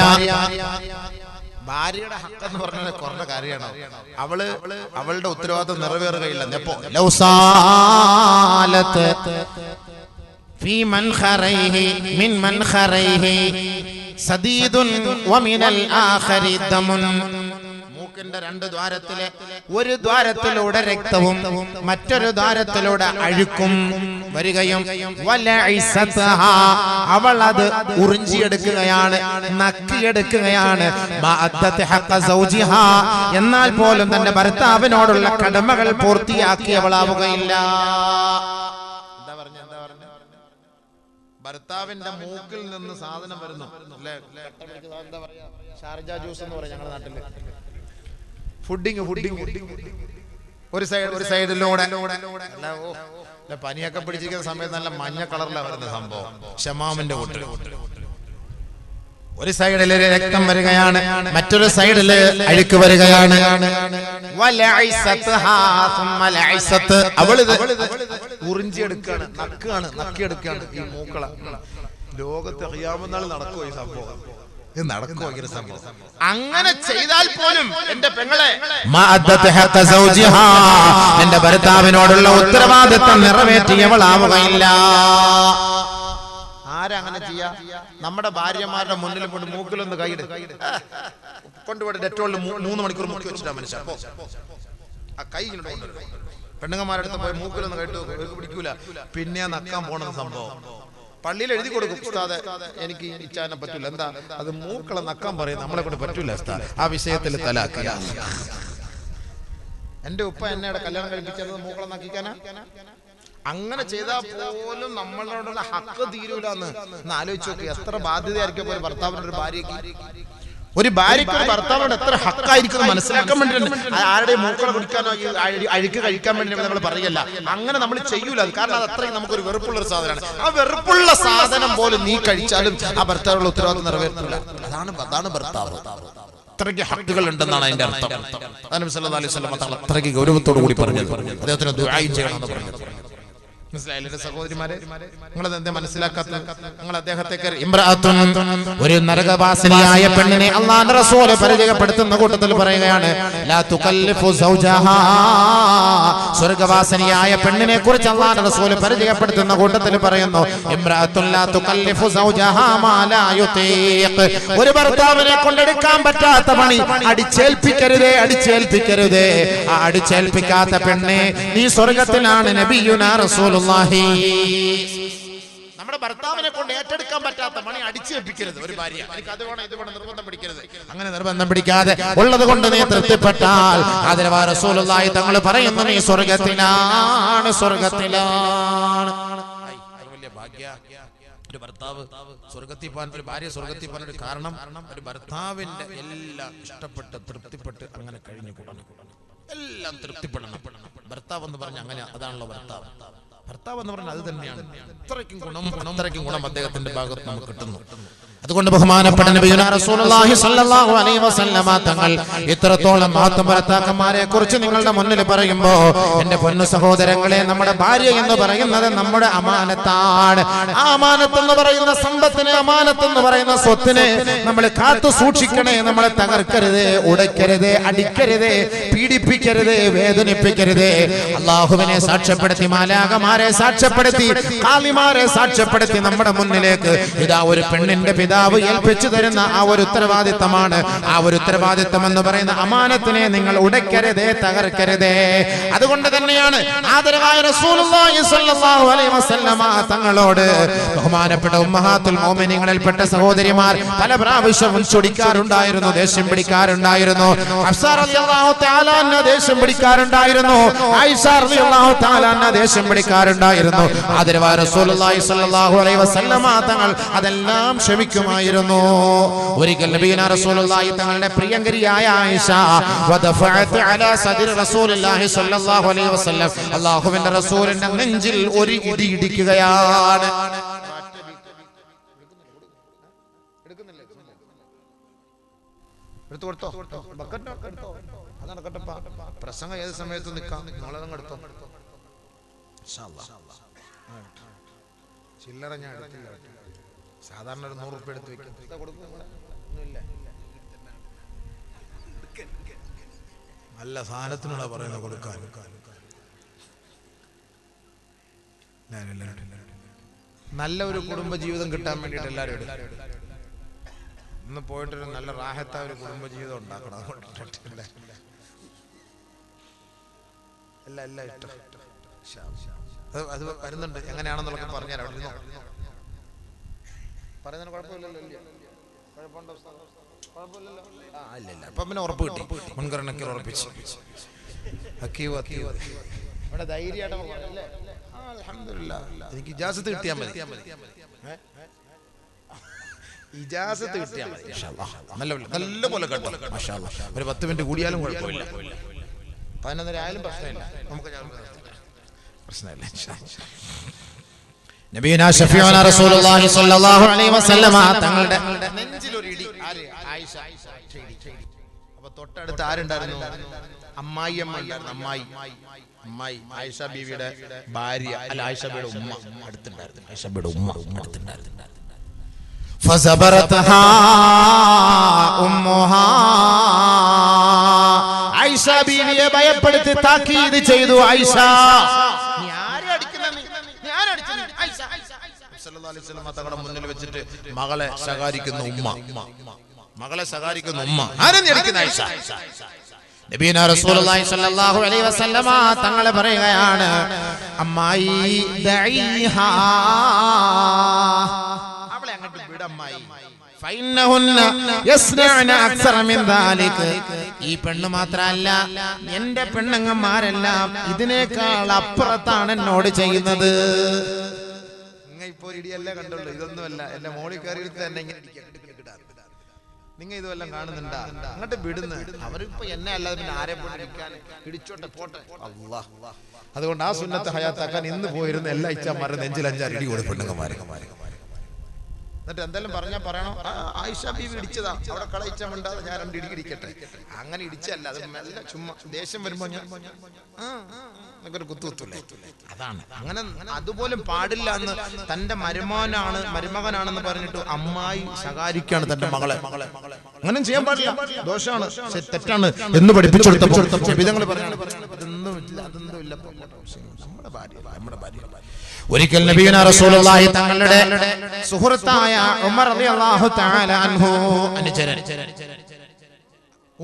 ഭാര്യയുടെ ഹക്കെന്ന് പറഞ്ഞാൽ കുറഞ്ഞ കാര്യമാണോ അവള് അവളുടെ ഉത്തരവാദിത്വം നിറവേറുകയില്ല എപ്പോ ലൗസാലത്ത് في منخريه من منخريه സദീദ ومن الآخر دم മൂക്കിന്റെ രണ്ട് ദ്വാരത്തിലെ ഒരു ദ്വാരത്തിലൂടെ രക്തവും മറ്റൊരു ദ്വാരത്തിലൂടെ അഴുക്കും. വരികയും അവൾ അത് ഉറിഞ്ചിയെടുക്കുകയാണ് നക്കിയെടുക്കുകയാണ്. എന്നാൽ പോലും തന്റെ ഭർത്താവിനോടുള്ള കടമകൾ പൂർത്തിയാക്കിയവളാവുകയില്ല. എന്താ എന്താ ഭർത്താവിന്റെ മൂക്കിൽ നിന്ന് സാധനം വരുന്നു ഷാർജ ജ്യൂസ് എന്ന് പറയും ഞങ്ങളുടെ നാട്ടിൽ. ഫുഡിങ് ഫുഡിങ് ഒരു സൈഡ് ഒരു സൈഡിലൂടെ അല്ല, പനിയൊക്കെ പിടിച്ചിരിക്കുന്ന സമയത്ത് നല്ല മഞ്ഞ കളറിലാണ് വരുന്ന സംഭവം. ഷമാമിന്റെ കൂട്ടിൽ ഒരു സൈഡിൽ രക്തം വരികയാണ് മറ്റൊരു സൈഡിൽ അഴുക്ക് വരികയാണ്. അവൾ ഉറിഞ്ചിയെടുക്കാണ് നക്കാണ് നക്കിയെടുക്കാണ് ഈ മൂക്കള. ലോകത്ത് അറിയാമെന്നാൾ നടക്കുമോ ഈ സംഭവം? അങ്ങനെ ചെയ്താൽ പോലും എന്റെ പെങ്ങളെ. എന്റെ ഭർത്താവിനോടുള്ള ഉത്തരവാദിത്തം നിറവേറ്റിയവളാവുകയില്ല. ആരങ്ങനെ അങ്ങനെ ചെയ്യാ? നമ്മുടെ ഭാര്യമാരുടെ മുന്നിൽ കൊണ്ട് മൂക്കിലൊന്ന് കൈയിട്. കൊണ്ടുപോയി ഡെറ്റോളിൽ മൂന്ന് മണിക്കൂർ മുക്കി വെച്ചിട്ടാ മനുഷ്യ. ആ കൈ പെണ്ണുങ്ങന്മാരുടെ അടുത്ത് പോയി മൂക്കിലൊന്ന് കൈട്ട് പിടിക്കൂല. പിന്നെ നക്കാൻ പോണത് സംഭവം. പള്ളിയിൽ എഴുതി കൊടുക്കും. ഉസ്താദ് എനിക്ക് ഇച്ചാനെ പറ്റൂല. എന്താ? അത് മൂക്കളെ നക്കാൻ പറയും നമ്മളെ കൊണ്ട് പറ്റൂല ഉസ്താദ്. ആ വിഷയത്തിൽ തലാക്കുക എന്റെ ഉപ്പ എന്നെ കല്യാണം കഴിപ്പിച്ചത് മൂക്കളെ നക്കിക്കാനാ? അങ്ങനെ ചെയ്താൽ പോലും നമ്മളോടുള്ള ഹക്ക് തീരൂലെന്ന്. ആലോചിച്ചു നോക്കി എത്ര ബാധ്യതയായിരിക്കും ഭർത്താവിനൊരു ഭാര്യയ്ക്ക്? ഒരു ഭാര്യയ്ക്ക് ഒരു ഭർത്താവിനോട് എത്ര ഹക്കായിരിക്കും മനസ്സിലാക്കാൻ വേണ്ടിയിട്ട് ആരുടെ മൂക്കളെ കുടിക്കാനോ അഴുക്ക് കഴിക്കാൻ വേണ്ടി നമ്മൾ പറയല്ല അങ്ങനെ നമ്മൾ ചെയ്യൂല. അത് കാരണം അത് അത്രയും നമുക്കൊരു വെറുപ്പുള്ള ഒരു സാധനമാണ്. ആ വെറുപ്പുള്ള സാധനം പോലും നീ കഴിച്ചാലും ആ ഭർത്താവിനുള്ള ഉത്തരവാദിത്വം നിറവേറ്റില്ല അതാണ് അതാണ് ഭർത്താവ്. അത്രയ്ക്ക് ഹക്കുകൾ ഉണ്ടെന്നാണ് അതിന്റെ അർത്ഥം. അലൈഹി അത്രയ്ക്ക് ഗൗരവത്തോടു കൂടി പറഞ്ഞത്. അദ്ദേഹത്തിന് ദുആയി ചെയ്യണമെന്ന് പറഞ്ഞത്. മനസ്സിലായില്ലേ സഹോദരിമാരെ നിങ്ങളത് എന്താ മനസ്സിലാക്കാത്ത നിങ്ങൾ അദ്ദേഹത്തെ ഒരു നരകവാസിനിയായ പെണ്ണിനെ അള്ളാഹുവിന്റെ റസൂൽ പരിചയപ്പെടുത്തുന്ന കൂട്ടത്തിൽ പറയുകയാണ് ലാ തുകല്ലിഫു സൗജഹാ. സ്വർഗവാസിനിയായ പെണ്ണിനെ കുറിച്ച് അള്ളാഹുവിന്റെ റസൂൽ പരിചയപ്പെടുത്തുന്ന കൂട്ടത്തിൽ പറയുന്നു ഇമ്രാത്തുൻ ലാ തുകല്ലിഫു സൗജഹാ മാ ലാ യുതീഖ് ഒരു ഭർത്താവിനെ കൊണ്ടെടുക്കാൻ പറ്റാത്ത പണി അടിച്ചേൽപ്പിക്കരുതേ അടിച്ചേൽപ്പിക്കരുതേ ആ അടിച്ചേൽപ്പിക്കാത്ത പെണ്ണെ നീ സ്വർഗത്തിലാണ് നബിയുനാ റസൂലുള്ളാഹി നമ്മുടെ ഭർത്താവിനെ കൊണ്ട് ഏറ്റെടുക്കാൻ പറ്റാത്ത പണി അടിച്ചേൽപ്പിക്കരുത് ഒരു ഭാര്യ. എനിക്ക് അത് വേണം ഇത് വേണം നിർബന്ധം പിടിക്കരുത്. അങ്ങനെ നിർബന്ധം പിടിക്കാതെ ഉള്ളത് കൊണ്ട് നീ തൃപ്തിപ്പെട്ടാൽ അതിന് റസൂലുള്ളാഹി തങ്ങൾ പറയുന്നു നീ സ്വർഗത്തിലാണ് സ്വർഗത്തിലാണ്. വലിയ ഭാഗ്യ. ഒരു ഭർത്താവ് സ്വർഗത്തിൽ പോകാൻ ഒരു ഭാര്യ സ്വർഗത്തിൽ പോകാൻ ഒരു കാരണം ഒരു ഭർത്താവിന്റെ എല്ലാം ഇഷ്ടപ്പെട്ട് തൃപ്തിപ്പെട്ട് അങ്ങനെ കഴിഞ്ഞു കൂടണം എല്ലാം തൃപ്തിപ്പെടണം. ഭർത്താവ് എന്ന് പറഞ്ഞ അങ്ങനെ അതാണല്ലോ ഭർത്താവ്. ഭർത്താവ് എന്ന് പറഞ്ഞാൽ അത് തന്നെയാണ്. അത്രയ്ക്കും ഗുണം അത്രയ്ക്കും ഗുണം അദ്ദേഹത്തിന്റെ ഭാഗത്ത് നമുക്ക് കിട്ടുന്നു. അതുകൊണ്ട് ബഹുമാനപ്പെട്ട റസൂലുള്ളാഹി സ്വല്ലല്ലാഹു അലൈഹി വസല്ലമ തങ്ങൾ ഇത്രത്തോളം മഹത്വം കുറിച്ച് നിങ്ങളുടെ മുന്നിൽ പറയുമ്പോ എന്റെ പൊന്നു സഹോദരങ്ങളെ നമ്മുടെ ഭാര്യ എന്ന് പറയുന്നത് നമ്മുടെ അമാനത്താണ്. ആ അമാനത്ത് എന്ന് പറയുന്ന സമ്പത്തിനെ അമാനത്ത് എന്ന് പറയുന്ന സ്വത്തിനെ നമ്മൾ കാത്തു സൂക്ഷിക്കണേ നമ്മളെ തകർക്കരുത് ഉടയ്ക്കരുത് അടിക്കരുത് പീഡിപ്പിക്കരുത് വേദനിപ്പിക്കരുത്. അള്ളാഹുവിനെ സാക്ഷ്യപ്പെടുത്തി മാലാകമാരെ സാക്ഷ്യപ്പെടുത്തി കാലിമാരെ സാക്ഷ്യപ്പെടുത്തി നമ്മുടെ മുന്നിലേക്ക് ഇതാ ഒരു പെണ്ണിന്റെ പിതാവ് ഏൽപ്പിച്ചു തരുന്ന ആ ഒരു ഉത്തരവാദിത്തമാണ്. ആ ഒരു ഉത്തരവാദിത്തം എന്ന് പറയുന്ന അമാനത്തിനെ നിങ്ങൾ ഉടയ്ക്കരുതേ തകർക്കരുതേ. അതുകൊണ്ട് തന്നെയാണ് ആദരവായ തങ്ങളോട് ബഹുമാനപ്പെട്ട ഉമ്മഹാത്തുൽ മോമിനിങ്ങളിൽപ്പെട്ട സഹോദരിമാർ പല പ്രാവശ്യവും ചൊടിക്കാറുണ്ടായിരുന്നു ദേഷ്യം പിടിക്കാറുണ്ടായിരുന്നു. ദേഷ്യം പിടിക്കാറുണ്ടായിരുന്നു. ദേഷ്യം പിടിക്കാറുണ്ടായിരുന്നു. ആദരവായ തങ്ങൾ അതെല്ലാം ക്ഷമിക്കുമായിരുന്നു ഒരിക്കൽ നബീന റസൂലുള്ളാഹി തങ്ങളുടെ പ്രിയങ്കരിയായ ആയിഷ വദഫഅത് അലാ സദരി റസൂലുള്ളാഹി സ്വല്ലല്ലാഹു അലൈഹി വസല്ലം. അല്ലാഹുവിന്റെ റസൂലിന്റെ നെഞ്ചിൽ ഒരു ഇടി ഇടിക്കുകയാണ്. ബക്കറ്റ്? പ്രസംഗം ഏത് സമയത്ത് നിൽക്കാം. അല്ലാ. എടുത്തോ. ചില്ലറ ഞാൻ. സാധാരണ ഒരു നൂറ് എടുത്ത് വെക്കും? നല്ല സാധനത്തിനുള്ള പറയുന്നത് കൊടുക്കാൻ നല്ല ഒരു കുടുംബ ജീവിതം കിട്ടാൻ വേണ്ടിയിട്ട് എല്ലാവരും ഇന്ന് പോയിട്ടൊരു നല്ല റാഹത്ത ഒരു കുടുംബജീവിതം ഉണ്ടാക്കണം? എല്ലാം എല്ലാം ഇഷ്ടം. അത് അത് വരുന്നുണ്ട് എങ്ങനെയാണെന്നുള്ളത് പറഞ്ഞുതരാം അവിടെ ഇരുന്നോ. പറയുന്നതിന് കുഴപ്പമില്ലല്ലോ ഇല്ലേ? കുഴപ്പമുണ്ടോ ഉസ്താദ്? കുഴപ്പമില്ലല്ലോ? ആ, ഇല്ല, ഇല്ല. അപ്പൊ പിന്നെ ഉറപ്പ് കിട്ടി മുൻഗണനയ്ക്ക് ഉറപ്പിച്ച് ധൈര്യമായിട്ട് അല്ലേ? ആ, അൽഹംദുലില്ലാ. എനിക്ക് ഇജാസത്ത് കിട്ടിയാൽ [LAUGHS] മതി? ഇജാസത്ത് കിട്ടിയാൽ മതി. നല്ല നല്ല പോലെ. ഒരു പത്ത് മിനിറ്റ് കൂടിയാലും കുഴപ്പമില്ല പതിനൊന്നര ആയാലും പ്രശ്നമില്ല നമുക്ക് പ്രശ്നമില്ല. നബീന ഷഫീഉന റസൂലുള്ളാഹി സ്വല്ലല്ലാഹു അലൈഹി വസല്ലമ തങ്ങളുടെ നെഞ്ചിലൊരു ഇടി. ആര്? ആയിഷ. അപ്പോൾ തൊട്ടടുത്ത് ആരുണ്ടായിരുന്നു? അമ്മായി അമ്മ ഉണ്ടായിരുന്നു. അമ്മായി. അമ്മായി. ആയിഷ ബീവിയുടെ ഭാര്യ. അല്ല ആയിഷ ബീയുടെ ഉമ്മ അടുത്തുണ്ടായിരുന്നു. ആയിഷ ബീയുടെ ഉമ്മ അടുത്തുണ്ടായിരുന്നു. ഫസബറത്ഹാ ഉമ്മുഹാ. ആയിഷ ബീവിയെ ഭയപ്പെടുത്തി താക്കീത് ചെയ്തു ആയിഷ. നീ ആരെ അടിക്കുന്ന? നീ ആരെ അടിച്ചത്? ആയിഷ. അലൈഹി തങ്ങളുടെ മുന്നിൽ വെച്ചിട്ട് മകളെ ശകാരിക്കുന്ന ഉമ്മ. മകളെ ശകാരിക്കുന്ന ഉമ്മ. ആരും ആയിഷ? നബീന റസൂലുള്ളാഹി സ്വല്ലല്ലാഹു അലൈഹി വസല്ലമ തങ്ങളെ പറയുകയാണ് അമ്മായി അവളെ അങ്ങോട്ട് ഈ പെണ്ണ് മാത്രല്ല എന്റെ പെണ്ണങ്ങന്മാരെല്ലാം ഇതിനേക്കാൾ അപ്പുറത്താണ് എന്നോട് ചെയ്യുന്നത്. നിങ്ങൾ ഒരു ഇടിയല്ലേ കണ്ടുള്ളൂ. ഇതൊന്നുമല്ല. എന്റെ മോളിൽ കയറി തന്നെ ഇരിക്കുക. നിങ്ങൾ ഇതുമെല്ലാം കാണുന്നുണ്ടാ? അങ്ങോട്ട് വിടുന്നു. അവരിപ്പോ എന്നെ അല്ലാതെ പിന്നെ ആരെ ഇടിച്ചോട്ടെ പോട്ടെ. അതുകൊണ്ട് ആ സുന്നത്ത് ഹയാത്താക്കാൻ ഇന്ന് പോയിരുന്ന എല്ലാ ഇച്ചാമാരും നെഞ്ചിൽ അഞ്ചാറ് ഇടി കൊടുക്കുന്നുണ്ട് പെണ്ണുങ്ങന്മാരെ എന്നിട്ട് എന്തെങ്കിലും പറഞ്ഞാൽ പറയണോ. ആയിഷ ബീവി ഇടിച്ചതാ. അവിടെ കളയിച്ച മിണ്ടാതെ ഞാൻ രണ്ട് ഇടി ഇടിക്കട്ടെ. അങ്ങനെ ഇടിച്ചല്ല അത് മെല്ലെ ചുമ്മാ ദേഷ്യം വരുമ്പോ ഞാൻ ഒരു കുത്തു അതാണ്. അങ്ങനെ അതുപോലും പാടില്ല എന്ന് തന്റെ മരുമോനാണ് മരുമകനാണെന്ന് പറഞ്ഞിട്ട് അമ്മായി ശകാരിക്കാണ് തന്റെ മകളെ. അങ്ങനെ ചെയ്യാൻ പാടില്ല. ദോഷമാണ് തെറ്റാണ് എന്ന് പഠിപ്പിച്ചു കൊടുത്തപ്പോൾ. പറഞ്ഞാണ് അതൊന്നും ഇല്ല അതൊന്നും ഇല്ല നമ്മുടെ ഭാര്യ നമ്മുടെ ഭാര്യ. ഒരിക്കൽ നബീന റസൂലുള്ളാഹി തങ്ങളുടെ സുഹൃത്തായ ഉമർ റളിയല്ലാഹു തആല അൻഹു അനുചരൻ.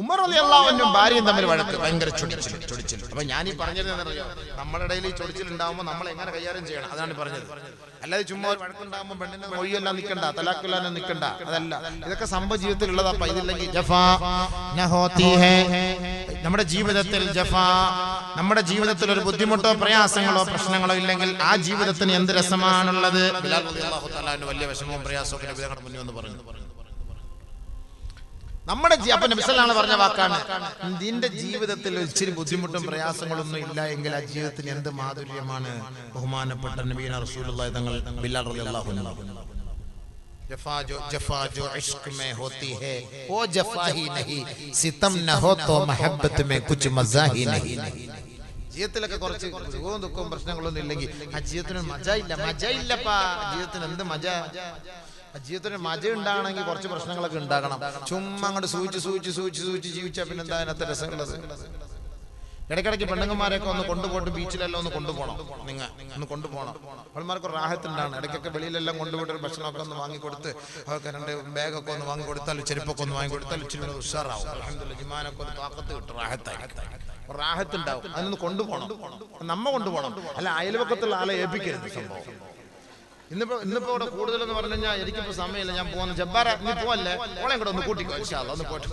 ഉമർ റളിയല്ലാഹുവിനും ഭാര്യയും തമ്മിൽ വഴക്ക്. ഭയങ്കര ചൊടിച്ചിൽ ചൊടിച്ചിൽ. അപ്പൊ ഞാൻ ഈ പറഞ്ഞിരുന്നറിയോ നമ്മുടെ ഇടയിൽ ഈ ചൊടിച്ചിൽ ഉണ്ടാവുമ്പോൾ നമ്മൾ എങ്ങനെ കൈകാര്യം ചെയ്യണം? അതാണ് പറഞ്ഞത്. അല്ലാതെ ചുമ്മാ ഒരു വഴക്കുണ്ടാകുമ്പോൾ പെണ്ണിന്റെ മൊഴിയെല്ലാം നിൽക്കണ്ട തലാക്കെല്ലാം നിൽക്കണ്ട അതല്ല. ഇതൊക്കെ സംഭവ ജീവിതത്തിൽ ഉള്ളതാ ഇതില്ലെങ്കിൽ ജഫാ നമ്മുടെ ജീവിതത്തിൽ ജഫാ നമ്മുടെ ജീവിതത്തിൽ ഒരു ബുദ്ധിമുട്ടോ പ്രയാസങ്ങളോ പ്രശ്നങ്ങളോ ഇല്ലെങ്കിൽ ആ ജീവിതത്തിന് എന്ത് രസമാണുള്ളത്? വലിയ വിഷമവും പ്രയാസവും മുന്നിൽ വന്ന് പറഞ്ഞു നമ്മുടെ ജീ- അപ്പൊ നബിസലാണ് പറഞ്ഞ വാക്കാണ് നിന്റെ ജീവിതത്തിൽ ഒരു ഇച്ചിരി ബുദ്ധിമുട്ടും പ്രയാസങ്ങളൊന്നും ഇല്ല എങ്കിൽ ആ ജീവിതത്തിന് എന്ത് മാധുര്യമാണ് ബഹുമാനപ്പെട്ട നബീന റസൂലുള്ളാഹി തങ്ങൾ ബിലാൽ റളിയല്ലാഹു അൻഹു जफा जो जफा जो इश्क में होती है वो जफा ही नहीं सितम न हो तो मोहब्बत में कुछ मजा ही नहीं ജീവിതത്തിലൊക്കെ കുറച്ച് സുഖവും ദുഃഖവും പ്രശ്നങ്ങളൊന്നും ഇല്ലെങ്കിൽ ആ ജീവിതത്തിന് മജ ഇല്ല മജ ഇല്ലപ്പാ ജീവിതത്തിന് എന്ത് മജ ആ ജീവിതത്തിന് മജ ഉണ്ടാകണമെങ്കിൽ കുറച്ച് പ്രശ്നങ്ങളൊക്കെ ഉണ്ടാകണം. ചുമ്മാ അങ്ങോട്ട് സൂചിച്ച് സൂചിച്ച് സൂചിച്ച് സൂചിച്ച് ജീവിച്ചാൽ പിന്നെ എന്താ അതിനകത്ത് രസമുള്ളത് ഇടയ്ക്കിടയ്ക്ക് പെണ്ണുങ്ങന്മാരെയൊക്കെ ഒന്ന് കൊണ്ടുപോയിട്ട് ബീച്ചിലെല്ലാം ഒന്ന് കൊണ്ടുപോകണം. നിങ്ങൾ ഒന്ന് കൊണ്ടുപോകണം. അവന്മാർക്ക് ഒരു റാഹത്തുണ്ടാണ് ഇടയ്ക്കൊക്കെ വെളിയിലെല്ലാം കൊണ്ടുപോയിട്ട് ഒരു ഭക്ഷണമൊക്കെ ഒന്ന് വാങ്ങിക്കൊടുത്ത് അവർക്ക് രണ്ട് ബാഗൊക്കെ ഒന്ന് വാങ്ങിക്കൊടുത്താൽ ചെരുപ്പൊക്കെ ഒന്ന് വാങ്ങിക്കൊടുത്താൽ ഇച്ചിരി ഉഷാറാവും. ജിമാനൊക്കെ ഒരു താക്കത്ത് കിട്ടും. റാഹത്തായി റാഹത്തുണ്ടാവും. അതിനൊന്ന് കൊണ്ടുപോകണം. നമ്മ കൊണ്ടുപോകണം. അല്ല അയൽവക്കത്തുള്ള ആളെ ഏൽപ്പിക്കരുത് സംഭവം. ഇന്നിപ്പോ ഇന്നിപ്പോ ഇവിടെ കൂടുതലെന്ന് പറഞ്ഞു കഴിഞ്ഞാൽ എനിക്കിപ്പോ സമയമില്ല. ഞാൻ പോകുന്ന ജബ്ബാറ നീ പോവല്ലേ? ഓളെ കൂടെ ഒന്ന് കൂട്ടിക്കോ ഒന്ന് പോയിട്ട്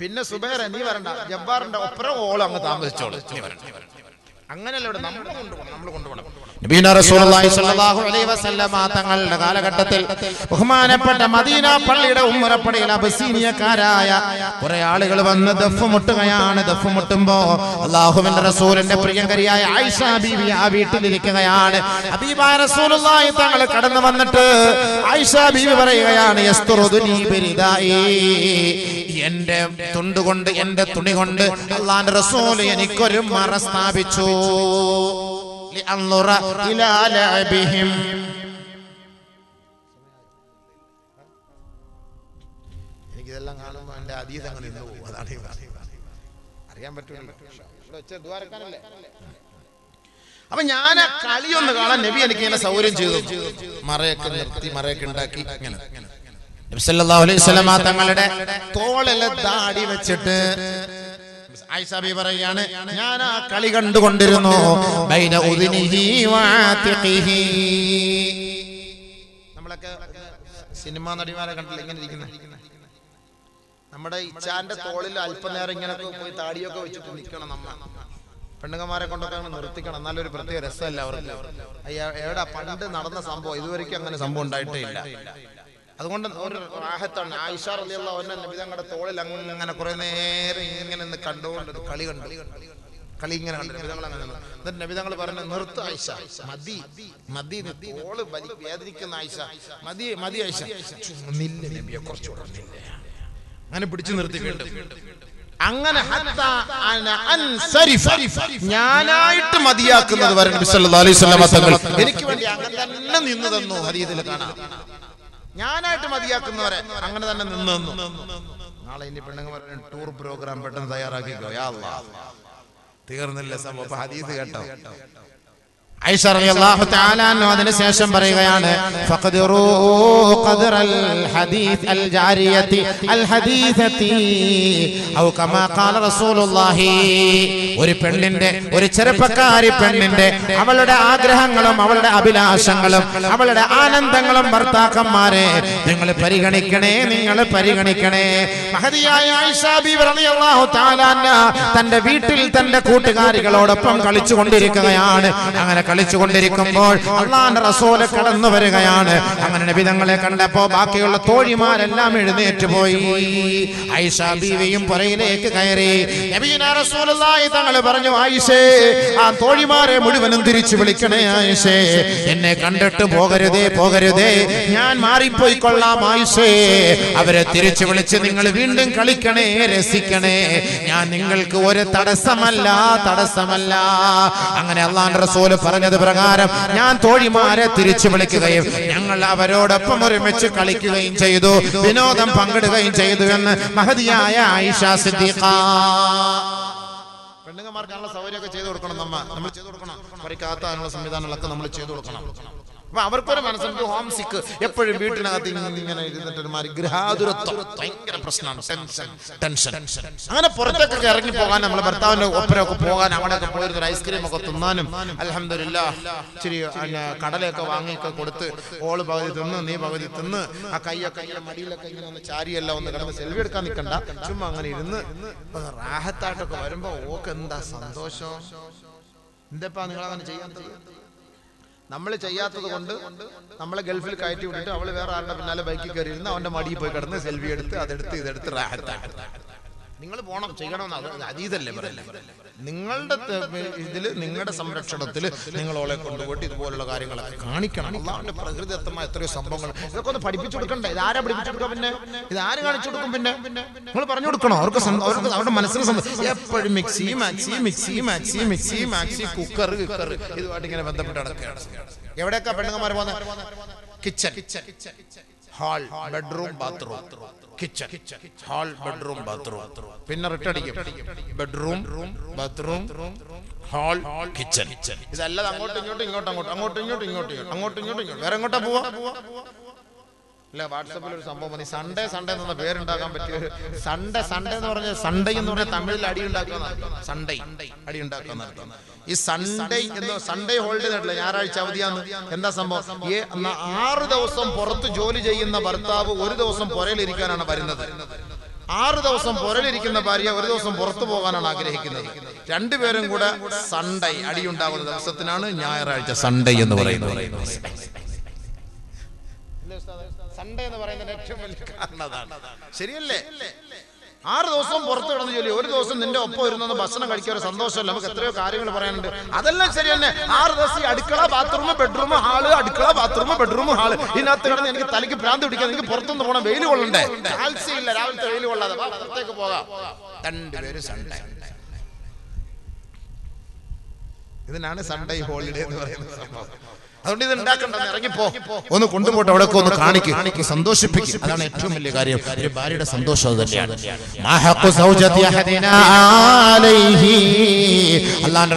പിന്നെ സുബേറെ നീ വരണ്ട. ജബ്ബാറിന്റെ ഒപ്പരം ഓളം അങ്ങ് താമസിച്ചോളൂ. നീ വരണ്ട. നമ്മൾ നമ്മൾ തങ്ങളുടെ കാലഘട്ടത്തിൽ ബഹുമാനപ്പെട്ട മദീന പള്ളിയുടെ ഉമ്മറപ്പടിയിൽ അബസീനിയക്കാരായ ആളുകൾ ദഫ് മുട്ടുകയാണ്. ദഫ് റസൂലുള്ളാഹി കടന്നു വന്നിട്ട് ബീവി പറയുകയാണ് എന്റെ തുണ്ടുകൊണ്ട് എന്റെ തുണി കൊണ്ട് അള്ളാന്റെ റസൂൽ എനിക്കൊരു മറ സ്ഥാപിച്ചു. لأنظر إلى لعبهم എനിക്കിതെല്ലാം കാണുമ്പോൾ എന്റെ അതീത് അങ്ങനെ നിന്ന് പോകും അതാണ് ഈ പറയുന്നത്. അറിയാൻ പറ്റുമല്ലോ ഇവിടെ വെച്ച് ദ്വാരക്കാനല്ലേ അപ്പൊ ഞാൻ ആ കളിയൊന്ന് കാണാൻ നബി എനിക്ക് ഇങ്ങനെ സൗകര്യം ചെയ്തു മറയൊക്കെ നിർത്തി മറയൊക്കെ ഉണ്ടാക്കി ഇങ്ങനെ നബി സല്ലല്ലാഹു അലൈഹി വസല്ലമ തങ്ങളുടെ തോളിലെ ദാടി വെച്ചിട്ട് ആയിഷ ബി പറയാണ് ഞാൻ ആ കളി കണ്ടുകൊണ്ടിരുന്നു. ബൈന ഉദ്നിഹി വആതിഖിഹി നമ്മളൊക്കെ സിനിമാ നടിമാരെ കണ്ടില്ല ഇങ്ങനെ ഇരിക്കുന്നു. നമ്മുടെ ഇച്ചാന്റെ തോളിൽ അല്പനേരം ഇങ്ങനൊക്കെ പോയി താടിയൊക്കെ വെച്ചിട്ട് നിൽക്കണം നമ്മ. പെണ്ണുങ്ങന്മാരെ കൊണ്ടൊക്കെ അങ്ങ് നിർത്തിക്കണം. എന്നാലൊരു പ്രത്യേക രസമല്ല അവർക്ക്. അയ്യ എവിടെ പണ്ട് നടന്ന സംഭവം ഇതുവരെയ്ക്കും അങ്ങനെ സംഭവം ഉണ്ടായിട്ടേ ഇല്ല. അതുകൊണ്ട് ഒരു റാഹത്താണ്. ആയിഷ റളിയല്ലാഹു അൻഹ നബി തങ്ങളുടെ തോളിൽ അങ്ങനെ കുറെ നേരം ഇങ്ങനെ നിന്ന് കണ്ടുകൊണ്ട് കളി കണ്ടു. കളി ഇങ്ങനെ കണ്ടു. നബി തങ്ങൾ അങ്ങനെ എന്നിട്ട് നബിതങ്ങൾ പറഞ്ഞു നിർത്തു ആയിഷ. മതി. മതി. തോൾ വേദനിക്കുന്ന ആയിഷ. മതി മതി ആയിഷ. നില്ല നബിയെ കുറച്ചുകൂടെ നില്ല. അങ്ങനെ പിടിച്ചു നിർത്തി വീണ്ടും. അങ്ങനെ. ഞാനായിട്ട് മതിയാക്കുന്നത് വരെ എനിക്ക് വേണ്ടി അങ്ങനെ തന്നെ നിന്ന് തന്നു ഹദീസിൽ കാണാം. ഞാനായിട്ട് മതിയാക്കുന്നവരെ അങ്ങനെ തന്നെ നിന്ന് നാളെ ഇനി പെണ്ണുങ്ങൾ ടൂർ പ്രോഗ്രാം പെട്ടെന്ന് തയ്യാറാക്കിക്കോ. യാ തീർന്നില്ല സംഭവം. ഹദീസ് കേട്ടോ. അൻഹു അതിനുശേഷം പറയുകയാണ് ഒരു പെണ്ണിന്റെ ഒരു ചെറുപ്പക്കാരി പെണ്ണിന്റെ അവളുടെ ആഗ്രഹങ്ങളും അവളുടെ അഭിലാഷങ്ങളും അവളുടെ ആനന്ദങ്ങളും ഭർത്താക്കന്മാരെ നിങ്ങൾ പരിഗണിക്കണേ നിങ്ങൾ പരിഗണിക്കണേ. മഹതിയായ തന്റെ വീട്ടിൽ തന്റെ കൂട്ടുകാരികളോടൊപ്പം കളിച്ചു കൊണ്ടിരിക്കുകയാണ് അങ്ങനെ കളിച്ചുകൊണ്ടിരിക്കുമ്പോൾ അള്ളാന്റെ റസൂൽ കടന്നു വരികയാണ്. അങ്ങനെ നബിതങ്ങളെ കണ്ടപ്പോ ബാക്കിയുള്ള തോഴിമാരെല്ലാം എഴുന്നേറ്റ് പോയി. ഐഷ ബീവിയും പുറയിലേക്ക് കയറി. തങ്ങൾ പറഞ്ഞു ആയിഷേ ആ തോഴിമാരെ മുഴുവനും തിരിച്ചു വിളിക്കണേ ആയിഷേ. എന്നെ കണ്ടിട്ട് പോകരുതേ പോകരുതേ. ഞാൻ മാറിപ്പോയി കൊള്ളാം ആയിഷേ. അവരെ തിരിച്ചു വിളിച്ച് നിങ്ങൾ വീണ്ടും കളിക്കണേ രസിക്കണേ. ഞാൻ നിങ്ങൾക്ക് ഒരു തടസ്സമല്ല തടസ്സമല്ല. അങ്ങനെ അള്ളാൻ റസൂൽ പറഞ്ഞത് പ്രകാരം ഞാൻ തോഴിമാരെ തിരിച്ചു വിളിക്കുകയും ഞങ്ങൾ അവരോടൊപ്പം ഒരുമിച്ച് കളിക്കുകയും ചെയ്തു. വിനോദം പങ്കിടുകയും ചെയ്തു എന്ന് മഹതിയായ ആയിഷ സിദ്ദീഖ. പെണ്ണുങ്ങന്മാർക്കാനുള്ള സൗകര്യമൊക്കെ ചെയ്തു കൊടുക്കണം നമ്മ നമ്മൾ ചെയ്തു കൊടുക്കണം. പരിക്കാത്താനുള്ള സംവിധാനങ്ങളൊക്കെ നമ്മൾ ചെയ്തു കൊടുക്കണം. അപ്പൊ അവർക്കൊരു മനസ്സുണ്ട് ഹോം സിക്ക് എപ്പോഴും വീട്ടിനകത്ത് ഇങ്ങനെ ഇരുന്നിട്ട് ഒരുമാതിരി ഗൃഹാതുരത്വം. ഭയങ്കര പ്രശ്നമാണ്. ടെൻഷൻ ടെൻഷൻ അങ്ങനെ പുറത്തേക്കൊക്കെ ഇറങ്ങി പോകാൻ നമ്മളെ ഭർത്താവിന്റെ ഒപ്പരൊക്കെ പോകാൻ അവിടെയൊക്കെ പോയിരുന്ന ഒരു ഐസ്ക്രീം ഒക്കെ തിന്നാനും അലഹമില്ല ഇച്ചിരി കടലയൊക്കെ വാങ്ങിയൊക്കെ കൊടുത്ത് ഓൾ പകുതി തിന്ന് നീ പകുതി തിന്ന് ആ കൈയൊക്കെ ഇങ്ങനെ മടിയിലൊക്കെ ഇങ്ങനെ ഒന്ന് ചാരിയെല്ലാം ഒന്ന് കിടന്ന് സെൽഫി എടുക്കാൻ നിൽക്കണ്ട. ചുമ്മാ അങ്ങനെ ഇരുന്ന് റാഹത്തായിട്ടൊക്കെ വരുമ്പോ ഓക്ക് എന്താ സന്തോഷം? എന്താ നിങ്ങൾ അങ്ങനെ ചെയ്യാൻ നമ്മൾ ചെയ്യാത്തത് കൊണ്ട് നമ്മളെ ഗൾഫിൽ കയറ്റി വിട്ടിട്ട് അവൾ വേറെ ആളുടെ പിന്നാലെ ബൈക്കിൽ കയറി ഇരുന്ന് അവന്റെ മടിയിൽ പോയി കിടന്ന് സെൽഫി എടുത്ത് അതെടുത്ത് ഇതെടുത്ത് റാഹത്താണ് നിങ്ങൾ പോണം ചെയ്യണമെന്ന് അത് അതീതല്ലേ നിങ്ങളുടെ ഇതിൽ നിങ്ങളുടെ സംരക്ഷണത്തിൽ നിങ്ങൾ ഓളെ കൊണ്ടുപോയിട്ട് ഇതുപോലുള്ള കാര്യങ്ങളൊക്കെ കാണിക്കണം. അള്ളാഹുവിന്റെ പ്രകൃതിദത്തമായ എത്രയോ സംഭവങ്ങൾ. ഇതൊക്കെ ഒന്ന് പഠിപ്പിച്ചു കൊടുക്കണ്ടേ? ഇത് ആരാ പഠിപ്പിച്ചു കൊടുക്കാം പിന്നെ? ഇത് ആര് കാണിച്ചു കൊടുക്കും പിന്നെ? നിങ്ങൾ പറഞ്ഞു കൊടുക്കണം? അവർക്ക് അവർക്ക് അവരുടെ മനസ്സിന് എപ്പോഴും mixie maxi mixie maxi mixie maxi cooker cooker ഇതുമായിട്ട് ഇങ്ങനെ ബന്ധപ്പെട്ട് നടക്കുകയാണ്. എവിടെയൊക്കെ പെണ്ണുങ്ങന്മാർ പോകുന്നത് kitchen. Hall bedroom bathroom kitchen hall bedroom bathroom പിന്നെ റിട്ടടിക്കും ബെഡ്റൂം ബാത്റൂം ഹാൾ കിച്ചൺ ഇതല്ലാതെ അങ്ങോട്ടും ഇങ്ങോട്ടും ഇങ്ങോട്ടും അങ്ങോട്ടും ഇങ്ങോട്ടും ഇങ്ങോട്ടും ഇങ്ങോട്ടും അങ്ങോട്ടും ഇങ്ങോട്ടും ഇങ്ങോട്ടും വേറെ എങ്ങോട്ടാ പോവാ അല്ല വാട്സപ്പിൽ ഒരു സംഭവം വന്നു സൺഡേ സൺഡേ എന്ന പേരുണ്ടാക്കാൻ പറ്റിയ ഒരു സൺഡേ സൺഡേ എന്ന് പറഞ്ഞ സൺഡേ എന്ന് പറഞ്ഞാൽ തമിഴിൽ അടി ഉണ്ടാക്കാൻ സൺഡേ അടി ഉണ്ടാക്കാൻ ഈ സൺഡേ എന്ന് സൺഡേ ഹോളിഡേ നടത്തില്ല ഞായറാഴ്ച അവധിയാന്ന് എന്താ സംഭവം? ഈ ആറ് ദിവസം പുറത്ത് ജോലി ചെയ്യുന്ന ഭർത്താവ് ഒരു ദിവസം പുരയിലിരിക്കാനാണ് വരുന്നത്. ആറ് ദിവസം പുരലിരിക്കുന്ന ഭാര്യ ഒരു ദിവസം പുറത്തു പോകാനാണ് ആഗ്രഹിക്കുന്നത്. രണ്ടുപേരും കൂടെ സൺഡേ അടിയുണ്ടാകുന്ന ദിവസത്തിനാണ് ഞായറാഴ്ച സൺഡേ എന്ന് പറയുന്നത്. സൺഡേ എന്ന് പറയുന്നത് ഏറ്റവും വലിയ കാരണം അതാണ് ശരിയല്ലേ? ആറ് ദിവസം പുറത്തു കിടന്ന് ജോലി ഒരു ദിവസം നിന്റെ ഒപ്പം ഇരുന്ന് ഭക്ഷണം കഴിക്കാൻ ഒരു സന്തോഷമല്ല. നമുക്ക് എത്രയോ കാര്യങ്ങൾ പറയാനുണ്ട്. അതെല്ലാം ശരി തന്നെ ആറ് ദിവസം ഈ അടുക്കള ബാത്റൂം ബെഡ്റൂം ഹാൾ അടുക്കള ബാത്റൂം ബെഡ്റൂം ഹാൾ ഇതിനകത്ത് കിടന്ന് എനിക്ക് തലയ്ക്ക് ഭ്രാന്ത് പിടിക്കാൻ എനിക്ക് പുറത്തുനിന്ന് പോകണം വെയിൽ കൊള്ളണ്ടേ? കാൽസ്യമില്ല രാവിലത്തെ വെയിൽ കൊള്ളാതെ. പുറത്തേക്ക് പോകാം. രണ്ടുപേര് സൺഡേ ഇതിനാണ് സൺഡേ ഹോളിഡേ എന്ന് പറയുന്നത് സംഭവം. അതുകൊണ്ട് ഇത് ഉണ്ടാക്കണ്ട ഇറങ്ങിപ്പോ. ഒന്ന് കൊണ്ടുപോട്ട് അവിടെ ഒന്ന് കാണിക്കും. സന്തോഷിപ്പിക്കും. അതാണ് ഏറ്റവും വലിയ കാര്യം. ഒരു ഭാര്യയുടെ സന്തോഷം അത് തന്നെയാണ്.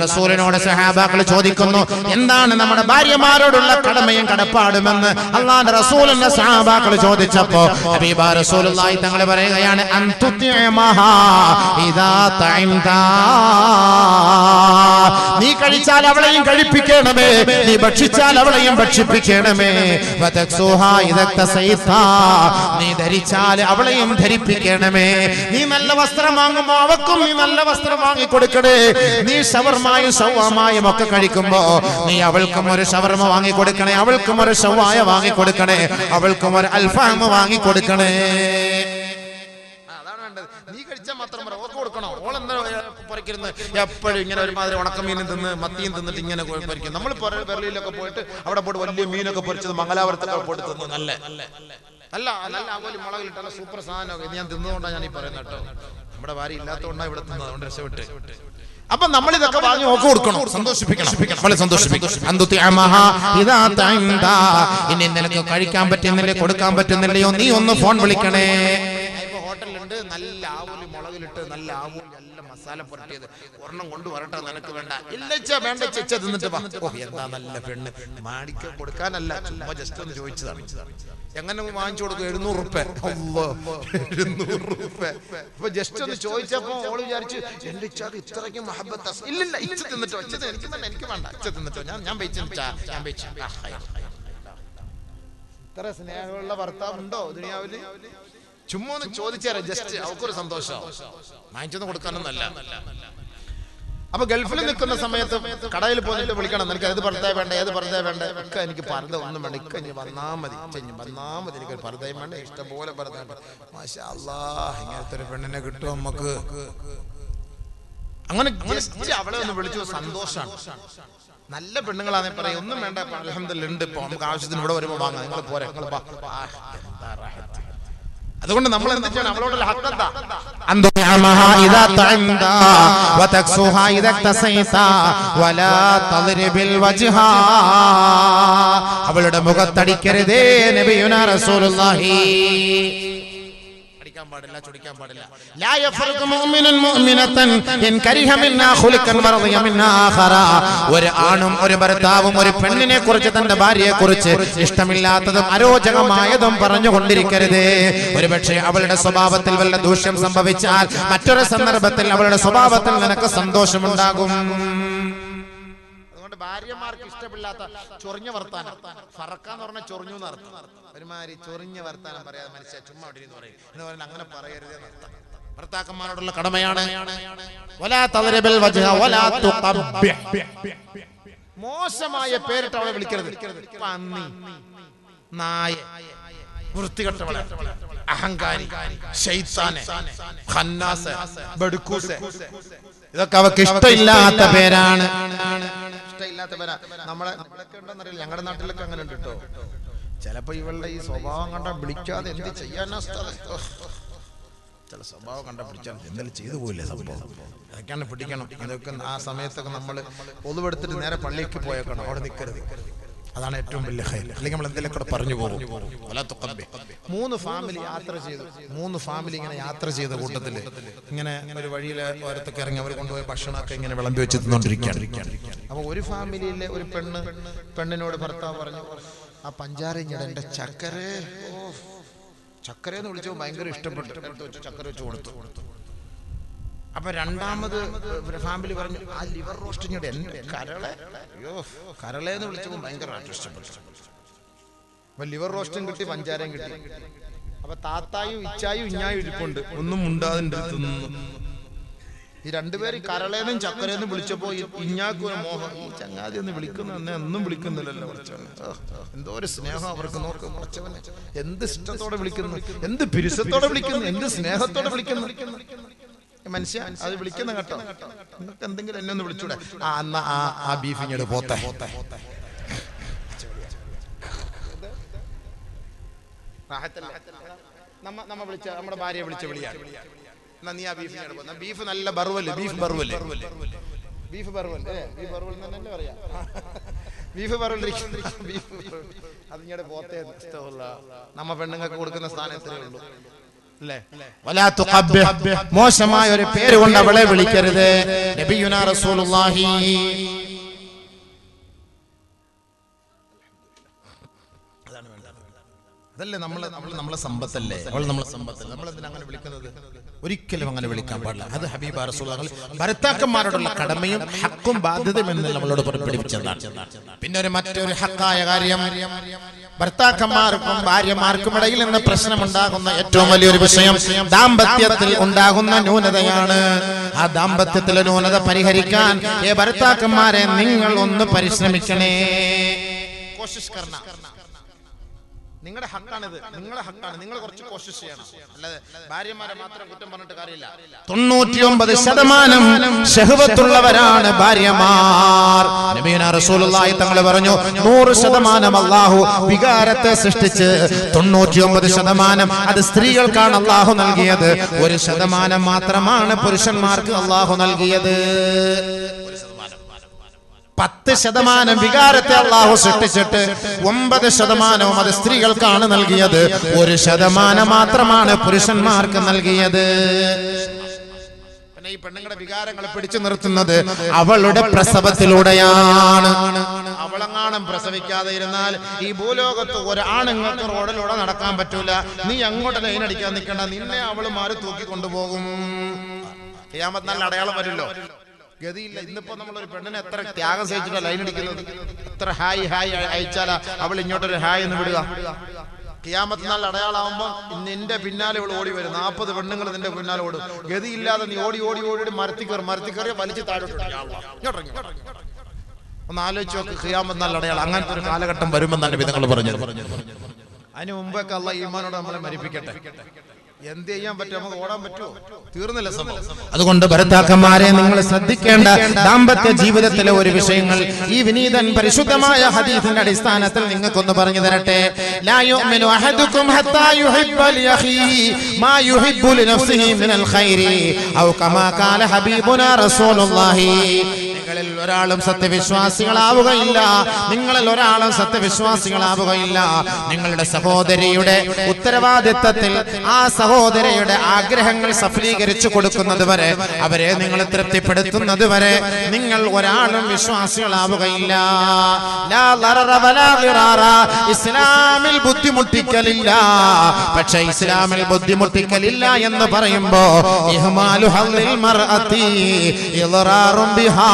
റസൂലിനോട് സഹാബാക്കൾ ചോദിക്കുന്നു എന്താണ് നമ്മുടെ ഭാര്യമാരോടുള്ള കടമയും കടപ്പാടുമെന്ന് അള്ളാന്റെ റസൂലിന്റെ സഹാബാക്കൾ ചോദിച്ചപ്പോ ഹബീബ റസൂലുള്ളാഹി തങ്ങൾ പറയുകയാണ് നീ കഴിച്ചാൽ അവളെയും കഴിപ്പിക്കണമേ നീ ഭക്ഷിച്ചാൽ അവളെയും ഭക്ഷിപ്പിക്കണമേ. നീ ധരിച്ചാൽ അവളെയും ധരിപ്പിക്കണമേ. നീ നല്ല വസ്ത്രം വാങ്ങുമ്പോ അവക്കും നീ നല്ല വസ്ത്രം വാങ്ങി കൊടുക്കണേ നീ ഷവർമായും ഷവാമായും ഒക്കെ കഴിക്കുമ്പോ നീ അവൾക്കും ഒരു ഷവർമ വാങ്ങി കൊടുക്കണേ അവൾക്കും ഒരു ഷവായ വാങ്ങി കൊടുക്കണേ അവൾക്കും ഒരു അൽഫാമ വാങ്ങി കൊടുക്കണേ അതാണ് വേണ്ടത്. നീ കഴിച്ചാൽ മാത്രം പറ. പൊറയ്ക്കരുന്ന് എപ്പോഴും ഇങ്ങനെ ഒരുമാതിരി ഉണക്കമീനും തിന്ന് മത്തിയും തിന്നിട്ട് ഇങ്ങനെ പൊരിക്കും നമ്മൾ ബെർലിയിലൊക്കെ പോയിട്ട് അവിടെ പോയിട്ട് വലിയ മീനൊക്കെ പൊരിച്ചത് മംഗലാപുരത്തൊക്കെ പോയിട്ട് തിന്നു. നല്ല. നല്ല നല്ല ആകോലി മുളകിലിട്ടുള്ള സൂപ്പർ സാധനമൊക്കെ. ഇത് ഞാൻ തിന്നതുകൊണ്ടാണ് ഞാൻ ഈ പറയുന്നത് കേട്ടോ. നമ്മുടെ ഭാര്യ ഇല്ലാത്തതുകൊണ്ടാണ് ഇവിടെ തിന്നത്. അതുകൊണ്ട് രക്ഷപ്പെട്ട്. അപ്പൊ നമ്മൾ ഇതൊക്കെ വാങ്ങി ഓക്കെ കൊടുക്കണം. സന്തോഷിപ്പിക്കണം. വളരെ സന്തോഷിപ്പിക്കണം. ഇനി നിനക്ക് കഴിക്കാൻ പറ്റുന്നില്ലേ കൊടുക്കാൻ പറ്റുന്നില്ലയോ നീ ഒന്ന് ഫോൺ വിളിക്കണേ. ഹോട്ടലുണ്ട് നല്ല ആവൂലി മുളകിലിട്ട് നല്ല ആവൂലി മസാല പുരട്ടിയത് ഒരെണ്ണം കൊണ്ടുവരട്ടെ നിനക്ക് വേണ്ട. ഇല്ലച്ച വേണ്ട ഇച്ച തിന്നിട്ട് എന്താ നല്ല പെണ്ണ്. മാടിക്ക കൊടുക്കാനല്ല ചുമ്മാ ജസ്റ്റ് ഒന്ന് ചോദിച്ചതാണ്. എങ്ങനെ വാങ്ങിച്ചു കൊടുക്കും? എഴുന്നൂറ് റുപ്യ. എഴുന്നൂറ് റുപ്യ. അപ്പൊ ജസ്റ്റ് ഒന്ന് ചോദിച്ചപ്പോ ഓൾ വിചാരിച്ചു എന്റെ ഇച്ചാക്ക് ഇത്രയ്ക്ക് മഹബത്ത് ഇല്ലില്ല ഇച്ച തിന്നിട്ടോ ഇച്ച എനിക്ക് വേണ്ട എനിക്ക് വേണ്ട. ഇച്ച തിന്നിട്ടോ. ഞാൻ ഞാൻ ഞാൻ ഇത്ര സ്നേഹമുള്ള ഭർത്താവ് ഉണ്ടോ ദുനിയാവിൽ? ചുമ്മാ ഒന്ന് ചോദിച്ചേരാ ജസ്റ്റ് അവക്കൊരു സന്തോഷം. വാങ്ങിച്ചൊന്നും കൊടുക്കാനൊന്നല്ല അപ്പൊ ഗൾഫിൽ നിൽക്കുന്ന സമയത്ത് കടയിൽ പോയിട്ട് വിളിക്കണം. നിനക്ക് ഏത് ഭർത്താവ് വേണ്ട ഏത് ഭർത്താവ് വേണ്ട? ഒക്കെ എനിക്ക് പർദ്ദ ഒന്നും വേണ്ട? ഇക്ക ഇനി വന്നാ മതി. ഇനി വന്നാ മതി. എനിക്ക് ഒരു പർദ്ദയും വേണ്ട? ഇഷ്ടംപോലെ പർദ്ദ മാഷാ അല്ലാ ഇങ്ങനത്തെ ഒരു പെണ്ണിനെ കിട്ടും നമുക്ക്. അങ്ങനെ അവളെ ഒന്ന് വിളിച്ചു സന്തോഷാണ്. നല്ല പെണ്ണുങ്ങളാണെ പറയും. ഒന്നും വേണ്ട. അലഹമ്മദില്ല ഉണ്ട് ഇപ്പൊ. നമുക്ക് ആവശ്യത്തിന് ഇവിടെ വരുമ്പോ വാങ്ങാം നിങ്ങൾ പോരെ. നിങ്ങൾ വാ. ആ, എന്താ റാഹത്ത്. അതുകൊണ്ട് നമ്മൾ എന്ത് ചെയ്യണം അവളോടുള്ള ഹക്ക് എന്താ? ഇദാ വലാ വജ്ഹ. അവളുടെ മുഖത്തടിക്കരുതേ നബിയുനാ റസൂലുള്ളാഹി. പാടില്ല ചൊടിക്കാൻ പാടില്ല. ലാ മുഅ്മിനതൻ ഇൻ കരിഹ ഒരു ആണും ഒരു ഭർത്താവും ഒരു പെണ്ണിനെ കുറിച്ച് തന്റെ ഭാര്യയെ കുറിച്ച് ഇഷ്ടമില്ലാത്തതും അരോചകമായതും പറഞ്ഞുകൊണ്ടിരിക്കരുത്. ഒരുപക്ഷെ അവളുടെ സ്വഭാവത്തിൽ വല്ല ദൂഷ്യം സംഭവിച്ചാൽ മറ്റൊരു സന്ദർഭത്തിൽ അവളുടെ സ്വഭാവത്തിൽ നിനക്ക് സന്തോഷമുണ്ടാകും. ഭാര്യമാർക്ക് ഇഷ്ടമില്ലാത്ത ചൊറിഞ്ഞ വർത്താനം. ഫറക്കാന്ന് പറഞ്ഞാൽ ചൊറിഞ്ഞു നടത്തും ഒരുമാതിരി ചൊറിഞ്ഞ വർത്താനം പറയാതെ മനുഷ്യ ചുമ്മാ അവിടെ എന്ന് പറയും. എന്ന് പറഞ്ഞാൽ അങ്ങനെ പറയരുത് എന്നർത്ഥം ഭർത്താക്കന്മാരോടുള്ള കടമയാണ്. മോശമായ പേരിട്ട് അവളെ വിളിക്കരുത്. പന്നി നായ വൃത്തികെട്ടവളെ അഹങ്കാരി ഖന്നാസ് ബെടുക്കൂസ്. ഇതൊക്കെ അവർക്ക് ഇഷ്ടമില്ലാത്ത പേരാണ്. ഇഷ്ടമില്ലാത്ത പേരാ. നമ്മളെ നമ്മളൊക്കെ ഉണ്ടെന്നറിയില്ല. ഞങ്ങളുടെ നാട്ടിലൊക്കെ അങ്ങനെ ഉണ്ട് കേട്ടോ ചിലപ്പോ ഇവളുടെ ഈ സ്വഭാവം കണ്ട വിളിക്കാതെ എന്ത് ചെയ്യാനാ? ചില സ്വഭാവം കണ്ട പിടിച്ചാൽ എന്തെങ്കിലും ചെയ്തു പോയില്ലേ സംഭവം? അതൊക്കെയാണ് പിടിക്കണം. അതൊക്കെ ആ സമയത്തൊക്കെ നമ്മൾ പൊതുവെടുത്തിട്ട് നേരെ പള്ളിക്ക് പോയേക്കണം. അവിടെ നിൽക്കരുത് അതാണ് ഏറ്റവും വലിയ ഹൈ അല്ലെങ്കിൽ നമ്മൾ എന്തെങ്കിലും പറഞ്ഞു പോകും. മൂന്ന് ഫാമിലി യാത്ര ചെയ്തു. മൂന്ന് ഫാമിലി ഇങ്ങനെ യാത്ര ചെയ്ത കൂട്ടത്തിൽ ഇങ്ങനെ ഒരു വഴിയിൽ ഓരത്തൊക്കെ ഇറങ്ങി അവർ കൊണ്ടുപോയ ഭക്ഷണമൊക്കെ ഇങ്ങനെ വിളമ്പി വെച്ച് തിന്നോണ്ടിരിക്കുകയാണ് അപ്പൊ ഒരു ഫാമിലിയിലെ ഒരു പെണ്ണ് പെണ്ണിനോട് ഭർത്താവ് പറഞ്ഞു ആ പഞ്ചാരഞ്ഞിട എന്റെ ചക്കരേ. ചക്കരേന്ന് വിളിച്ചപ്പോൾ ഭയങ്കര ഇഷ്ടപ്പെട്ടു. ചക്കര വെച്ച് കൊടുത്തു കൊടുത്തു. അപ്പൊ രണ്ടാമത് ഫാമിലി പറഞ്ഞു ആ ലിവർ റോസ്റ്റിങ്ങോട് എന്റെ കരളെ? അയ്യോ കരളെ എന്ന് വിളിച്ചപ്പോൾ ഭയങ്കരമായിട്ട് ഇഷ്ടപ്പെട്ടു അപ്പൊ ലിവർ റോസ്റ്റും കിട്ടി പഞ്ചാരം കിട്ടി. അപ്പൊ താത്തായും ഇച്ചായും ഇഞ്ഞായും ഇരിപ്പുണ്ട്. ഒന്നും ഉണ്ടാകുന്നുണ്ട് തിന്നു ഈ രണ്ടുപേരും കരളേന്നും ചക്കരേന്നും വിളിച്ചപ്പോ ഈ ഇഞ്ഞാക്കും ഒരു മോഹം. ഈ ചങ്ങാതി ഒന്ന് വിളിക്കുന്ന എന്നെ ഒന്നും വിളിക്കുന്നില്ലല്ലോ എന്തോ ഒരു സ്നേഹം അവർക്ക് നോക്ക് എന്ത് ഇഷ്ടത്തോടെ വിളിക്കുന്നു? എന്ത് പിരിസത്തോടെ വിളിക്കുന്നു? എന്ത് സ്നേഹത്തോടെ വിളിക്കുന്നു? മനുഷ്യ അത് വിളിക്കുന്ന കേട്ടോ നിങ്ങൾക്ക് എന്തെങ്കിലും എന്നെ ഒന്ന് വിളിച്ചൂടെ? ആ എന്നാ ആ ആ ബീഫ് ഇങ്ങോട്ട് പോത്തെ. നമ്മ വിളിച്ച നമ്മുടെ ഭാര്യയെ വിളിച്ച വിളിയാണ്. എന്നാ നീ ആ ബീഫ് ഇങ്ങോട്ട് പോന്നെ ബീഫ് നല്ല ബർവൽ ബീഫ് ബർവൽ ബീഫ് ബർവൽ ബീഫ് ബർവൽ തന്നെ പറയാം. ബീഫ് ബർവൽ ബീഫ് അത് ഇങ്ങോട്ട് പോത്തേ ഇഷ്ടമുള്ള നമ്മ പെണ്ണുങ്ങൾക്ക് കൊടുക്കുന്ന സ്ഥാനം സ്ഥാനത്തേ ഉള്ളൂ. മോശമായ ഒരു പേര് കൊണ്ട് അവളെ വിളിക്കരുത്. നബിയുന റസൂലുള്ളാഹി. അതല്ലേ നമ്മളെ നമ്മൾ നമ്മളെ സമ്പത്തല്ലേ? അവൾ നമ്മളെ സമ്പത്തല്ലേ? നമ്മൾ എന്തിനാ അങ്ങനെ വിളിക്കുന്നത്? ഒരിക്കലും അങ്ങനെ വിളിക്കാൻ പാടില്ല. അത് ഹബീബ് റസൂലുള്ളാഹി. ഭർത്താക്കന്മാരോടുള്ള കടമയും ഹക്കും ബാധ്യതയും എന്ന് നമ്മളോട് പഠിപ്പിച്ചതാണ്. പിന്നെ ഒരു മറ്റൊരു ഹക്കായ കാര്യം. ഭർത്താക്കന്മാർക്കും ഭാര്യമാർക്കും ഇടയിൽ നിന്ന് പ്രശ്നമുണ്ടാകുന്ന ഏറ്റവും വലിയൊരു വിഷയം ദാമ്പത്യത്തിൽ ഉണ്ടാകുന്ന ന്യൂനതയാണ്. ആ ദാമ്പത്യത്തിലെ ന്യൂനത പരിഹരിക്കാൻ ഏ ഭർത്താക്കന്മാരെ നിങ്ങൾ ഒന്ന് പരിശ്രമിക്കണേ. കോശിഷ് കർണ നിങ്ങളുടെ ഹക്കാണിത്. നിങ്ങളുടെ ഹക്കാണ്. നിങ്ങൾ കുറച്ച് കോശിഷ് ചെയ്യണം. അല്ലാതെ ഭാര്യമാരെ മാത്രം കുറ്റം പറഞ്ഞിട്ട് കാര്യമില്ല. തൊണ്ണൂറ്റിയൊമ്പത് ശതമാനം ഷഹവത്തുള്ളവരാണ് ഭാര്യമാർ. റസൂലുള്ളാഹി തങ്ങൾ പറഞ്ഞു നൂറ് ശതമാനം അള്ളാഹു വികാരത്തെ സൃഷ്ടിച്ച് തൊണ്ണൂറ്റിയൊമ്പത് ശതമാനം അത് സ്ത്രീകൾക്കാണ് അള്ളാഹു നൽകിയത്. ഒരു ശതമാനം മാത്രമാണ് പുരുഷന്മാർക്ക് അള്ളാഹു നൽകിയത്. പത്ത് ശതമാനം വികാരത്തെ അള്ളാഹു സൃഷ്ടിച്ചിട്ട് ഒമ്പത് ശതമാനവും അത് സ്ത്രീകൾക്കാണ് നൽകിയത്. ഒരു ശതമാനം മാത്രമാണ് പുരുഷന്മാർക്ക് നൽകിയത്. ഈ പെണ്ണുങ്ങളുടെ വികാരങ്ങളെ പിടിച്ചു നിർത്തുന്നത് അവളുടെ പ്രസവത്തിലൂടെയാണ്. അവളങ്ങാണം പ്രസവിക്കാതെ ഇരുന്നാൽ ഈ ഭൂലോകത്ത് ഒരാണുങ്ങൾക്ക് റോഡിലൂടെ നടക്കാൻ പറ്റൂല. നീ അങ്ങോട്ട് ലൈൻ അടിക്കാൻ നിൽക്കണ്ട. നിന്നെ അവൾ മാറി തൂക്കി കൊണ്ടുപോകും നല്ല അടയാളം വരുമല്ലോ. ഗതിയില്ല. ഇന്നിപ്പോ നമ്മളൊരു പെണ്ണിനെ എത്ര ത്യാഗം സഹിച്ചിട്ടാ ലൈൻ അടിക്കുന്നത്? എത്ര ഹായ് ഹായ് അയച്ചാലാ അവൾ ഇങ്ങോട്ടൊരു ഹായ് എന്ന് വിടുക? കിയാമത്ത് നാൾ അടയാളാവുമ്പോ നിന്റെ പിന്നാലെ ഇവിടെ ഓടി വരും നാൽപ്പത് പെണ്ണുങ്ങൾ നിന്റെ പിന്നാലെ ഓടും. ഗതിയില്ലാതെ നീ ഓടി ഓടി ഓടി മരത്തി കയറി. മരത്തി കയറി വലിച്ചു താഴോട്ട്. ഒന്ന് ആലോചിച്ച് നോക്ക്. ഖിയാമത്ത് നാൾ അടയാളം. അങ്ങനത്തെ ഒരു കാലഘട്ടം വരുമെന്നാണ് വിധങ്ങൾ പറഞ്ഞത്. അതിന് മുമ്പൊക്കെ അല്ല ഈമാനോട് നമ്മളെ മരിപ്പിക്കട്ടെ. എന്ത് ചെയ്യാൻ പറ്റും? നമുക്ക് ഓടാൻ പറ്റുമോ? തീർന്നില്ല സംഭവം. അതുകൊണ്ട് ഭർത്താക്കന്മാരെ നിങ്ങൾ ശ്രദ്ധിക്കേണ്ട ദാമ്പത്യ ജീവിതത്തിലെ ഒരു വിഷയങ്ങൾ. ഈ വിനീതൻ പരിശുദ്ധമായ ഹദീസിന്റെ അടിസ്ഥാനത്തിൽ നിങ്ങൾക്കൊന്ന് പറഞ്ഞു തരട്ടെ. ലാ നിങ്ങളിൽ ഒരാളും സത്യവിശ്വാസികളാവുകയില്ല നിങ്ങളിൽ ഒരാളും സത്യവിശ്വാസികളാവുകയില്ല നിങ്ങളുടെ സഹോദരിയുടെ ഉത്തരവാദിത്തത്തിൽ ആ സഹോദരിയുടെ ആഗ്രഹങ്ങൾ സഫലീകരിച്ചു കൊടുക്കുന്നത് വരെ അവരെ നിങ്ങൾ തൃപ്തിപ്പെടുത്തുന്നത് വരെ നിങ്ങൾ ഒരാളും വിശ്വാസികളാവുകയില്ല. ഇസ്ലാമിൽ ബുദ്ധിമുട്ടിക്കലില്ല പക്ഷെ ഇസ്ലാമിൽ ബുദ്ധിമുട്ടിക്കലില്ല എന്ന് ഇളറാറും ബിഹാ.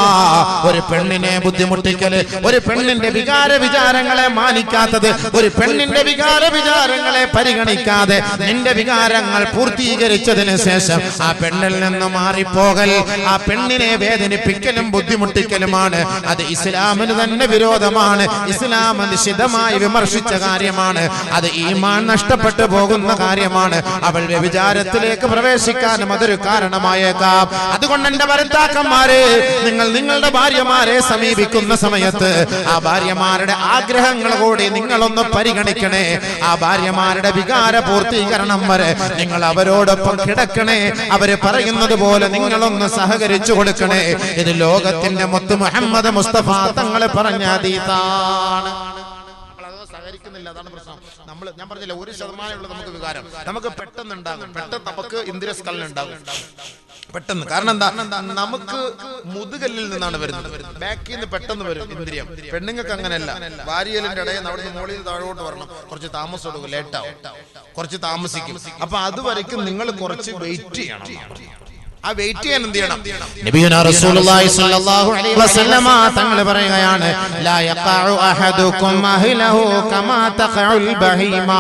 ഒരു പെണ്ണിനെ ബുദ്ധിമുട്ടിക്കൽ ഒരു പെണ്ണിന്റെ വികാര വിചാരങ്ങളെ മാനിക്കാത്തത് ഒരു പെണ്ണിന്റെ വികാര വിചാരങ്ങളെ പരിഗണിക്കാതെ നിന്റെ വികാരങ്ങൾ പൂർത്തീകരിച്ചതിന് ശേഷം ആ പെണ്ണിൽ നിന്ന് മാറിപ്പോകൽ ആ പെണ്ണിനെ വേദനിപ്പിക്കലും ബുദ്ധിമുട്ടിക്കലുമാണ്. അത് ഇസ്ലാമിന് തന്നെ വിരോധമാണ്. ഇസ്ലാം നിശിതമായി വിമർശിച്ച കാര്യമാണ്. അത് ഈമാൻ നഷ്ടപ്പെട്ടു പോകുന്ന കാര്യമാണ്. അവൾ വ്യഭിചാരത്തിലേക്ക് പ്രവേശിക്കാനും അതൊരു കാരണമായേക്കാം. അതുകൊണ്ട് എന്റെ ഭർത്താക്കന്മാരെ നിങ്ങൾ നിങ്ങളുടെ ഭാര്യമാരെ സമീപിക്കുന്ന സമയത്ത് ആ ഭാര്യമാരുടെ ആഗ്രഹങ്ങൾ കൂടി നിങ്ങളൊന്ന് പരിഗണിക്കണേ. ആ ഭാര്യമാരുടെ വികാര പൂർത്തീകരണം വരെ നിങ്ങൾ അവരോടൊപ്പം കിടക്കണേ. അവർ പറയുന്നത് പോലെ നിങ്ങളൊന്ന് സഹകരിച്ചു കൊടുക്കണേ. ഇത് ലോകത്തിന്റെ മുത്ത് മുഹമ്മദ് മുസ്തഫ തങ്ങളെ പറഞ്ഞ അതീതാണ്. നമ്മൾ ഞാൻ പറഞ്ഞില്ല ഒരു ശതമാനമുള്ള നമുക്ക് വികാരം. നമുക്ക് പെട്ടെന്ന് ഉണ്ടാകും. പെട്ടെന്ന് നമുക്ക് ഇന്ദ്രിയസ്കലനം ഉണ്ടാകും. പെട്ടെന്ന്. കാരണം എന്താ? നമുക്ക് മുതുകല്ലിൽ നിന്നാണ് വരുന്നത്. ബാക്കിൽ നിന്ന് പെട്ടെന്ന് വരും ഇന്ദ്രിയം. പെണ്ണുങ്ങൾക്ക് അങ്ങനെയല്ല. വാരിയലിന്റെ ഇടയിൽ നിന്ന് അവിടുന്ന് മുകളിൽ താഴോട്ട് വരണം. കുറച്ച് താമസം എടുക്കും. ലേറ്റാവും. കുറച്ച് താമസിക്കും. അപ്പൊ അതുവരയ്ക്കും നിങ്ങൾ കുറച്ച് വെയിറ്റ് ചെയ്യണം. ആ വെയിറ്റ് ചെയ്യാൻ എന്ത് ചെയ്യണം? നബിയുനാ റസൂലുള്ളാഹി സ്വല്ലല്ലാഹു അലൈഹി വസല്ലമ തങ്ങൾ പറയുകയാണ് ലാ യഖഉ അഹദുക്കും അഹ്ലഹു കമാ തഖഉൽ ബഹീമ.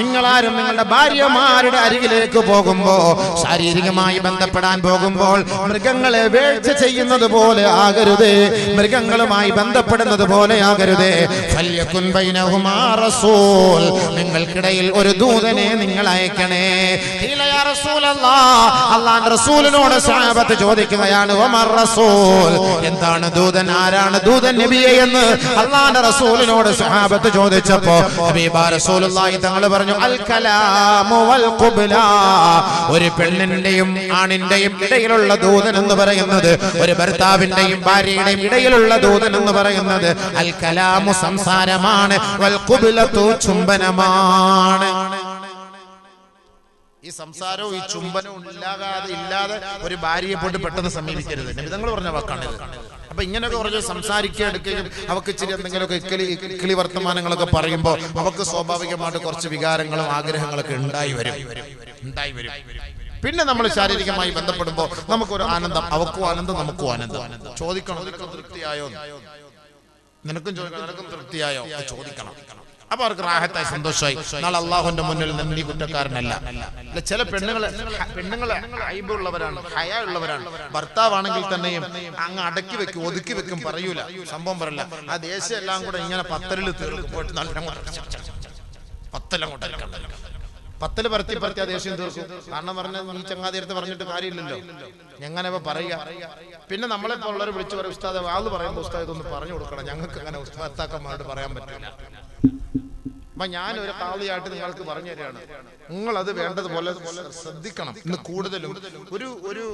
നിങ്ങൾ ആരും നിങ്ങളുടെ ഭാര്യമാരുടെ അരികിലേക്ക് പോകുമ്പോൾ ശാരീരികമായി ബന്ധപ്പെടാൻ പോകുമ്പോൾ മൃഗങ്ങളെ വേഴ്ച ചെയ്യുന്നത് പോലെ ആകരുത് മൃഗങ്ങളുമായി ബന്ധപ്പെടുന്നത് പോലെ ആകരുത്. ഫല്യകുൻ ബൈനഹുമാ റസൂൽ നിങ്ങൾക്കിടയിൽ ഒരു ദൂതനെ നിങ്ങൾ അയക്കണേ. ഖീല യാ റസൂലല്ലാഹ് അല്ലാഹുവിന്റെ റസൂലിനോട് സഹാബത്ത് ചോദിക്കുകയാണ് ഒമർ റസൂൽ? എന്താണ് ദൂതൻ ആരാണ്? ദൂതൻ നബിയെ എന്ന് അള്ളാന്റെ റസൂലിനോട് സഹാബത്ത് ചോദിച്ചപ്പോ റസൂലുള്ളാഹി തങ്ങൾ പറഞ്ഞു അൽ കലാമു വൽ ഖുബ്ല. ഒരു പെണ്ണിന്റെയും ആണിന്റെയും ഇടയിലുള്ള ദൂതൻ എന്ന് പറയുന്നത് ഒരു ഭർത്താവിന്റെയും ഭാര്യയുടെയും ഇടയിലുള്ള ദൂതൻ എന്ന് പറയുന്നത് അൽ കലാമു സംസാരമാണ് വൽ ഖുബ്ലത്തു ചുംബനമാണ്. ഈ സംസാരവും ഈ ചുംബനവും ഇല്ലാതെ ഇല്ലാതെ ഒരു ഭാര്യയെ പോയിട്ട് പെട്ടെന്ന് സമീപിക്കരുത്. നിമിതങ്ങൾ പറഞ്ഞ വാക്കാണിത് അപ്പൊ ഇങ്ങനെയൊക്കെ കുറച്ച് സംസാരിക്കുക എടുക്കുകയും അവക്ക് ഇച്ചിരി എന്തെങ്കിലുമൊക്കെ ഇക്കിളി ഇക്കിളി വർത്തമാനങ്ങളൊക്കെ പറയുമ്പോൾ അവക്ക് സ്വാഭാവികമായിട്ട് കുറച്ച് വികാരങ്ങളും ആഗ്രഹങ്ങളൊക്കെ ഉണ്ടായി വരും. ഉണ്ടായി വരും. പിന്നെ നമ്മൾ ശാരീരികമായി ബന്ധപ്പെടുമ്പോൾ നമുക്കൊരു ആനന്ദം. അവക്കും ആനന്ദം നമുക്കും ആനന്ദം. ചോദിക്കണം തൃപ്തിയായോ? നിനക്കും ചോദിക്കണം നിനക്കും തൃപ്തിയായോ? ചോദിക്കണം. അപ്പൊ അവർക്ക് റാഹത്തായി സന്തോഷമായി. നാളെ അള്ളാഹുന്റെ മുന്നിൽ നന്ദി കുറ്റക്കാരനല്ല. ചില പെണ്ണുങ്ങളെ പെണ്ണുങ്ങളെ അയബുള്ളവരാണ് ഹയ ഉള്ളവരാണ് ഭർത്താവാണെങ്കിൽ തന്നെയും അങ്ങ് അടക്കി വെക്കും ഒതുക്കി വെക്കും പറയൂല. സംഭവം പറയില്ല. ആ ദേശം എല്ലാം കൂടെ ഇങ്ങനെ പത്തലിൽ തീർക്കും. പോയിട്ട് നല്ല പത്തലങ്ങോട്ട് പത്തൽ പരത്തി പരത്തി ആ ദേഷ്യം തീർക്കും. കാരണം പറഞ്ഞ നീ ചങ്ങാതിരത്ത് പറഞ്ഞിട്ട് കാര്യമില്ലല്ലോ. എങ്ങനെ പറയുക. പിന്നെ നമ്മളെ ഉള്ളവരെ വിളിച്ചു പറയും ഉസ്താദ് ആൾ പറയുമ്പോൾ ഉസ്താദ് ഇതൊന്ന് പറഞ്ഞു കൊടുക്കണം. ഞങ്ങൾക്ക് അങ്ങനെ ഉസ്താത്താക്കന്മാരോട് പറയാൻ പറ്റില്ല. അപ്പൊ ഞാൻ ഒരു കാളിയായിട്ട് നിങ്ങൾക്ക് പറഞ്ഞു തരികയാണ് നിങ്ങൾ അത് വേണ്ടതുപോലെ ശ്രദ്ധിക്കണം. ഇന്ന് കൂടുതലും ഒരു ഒരു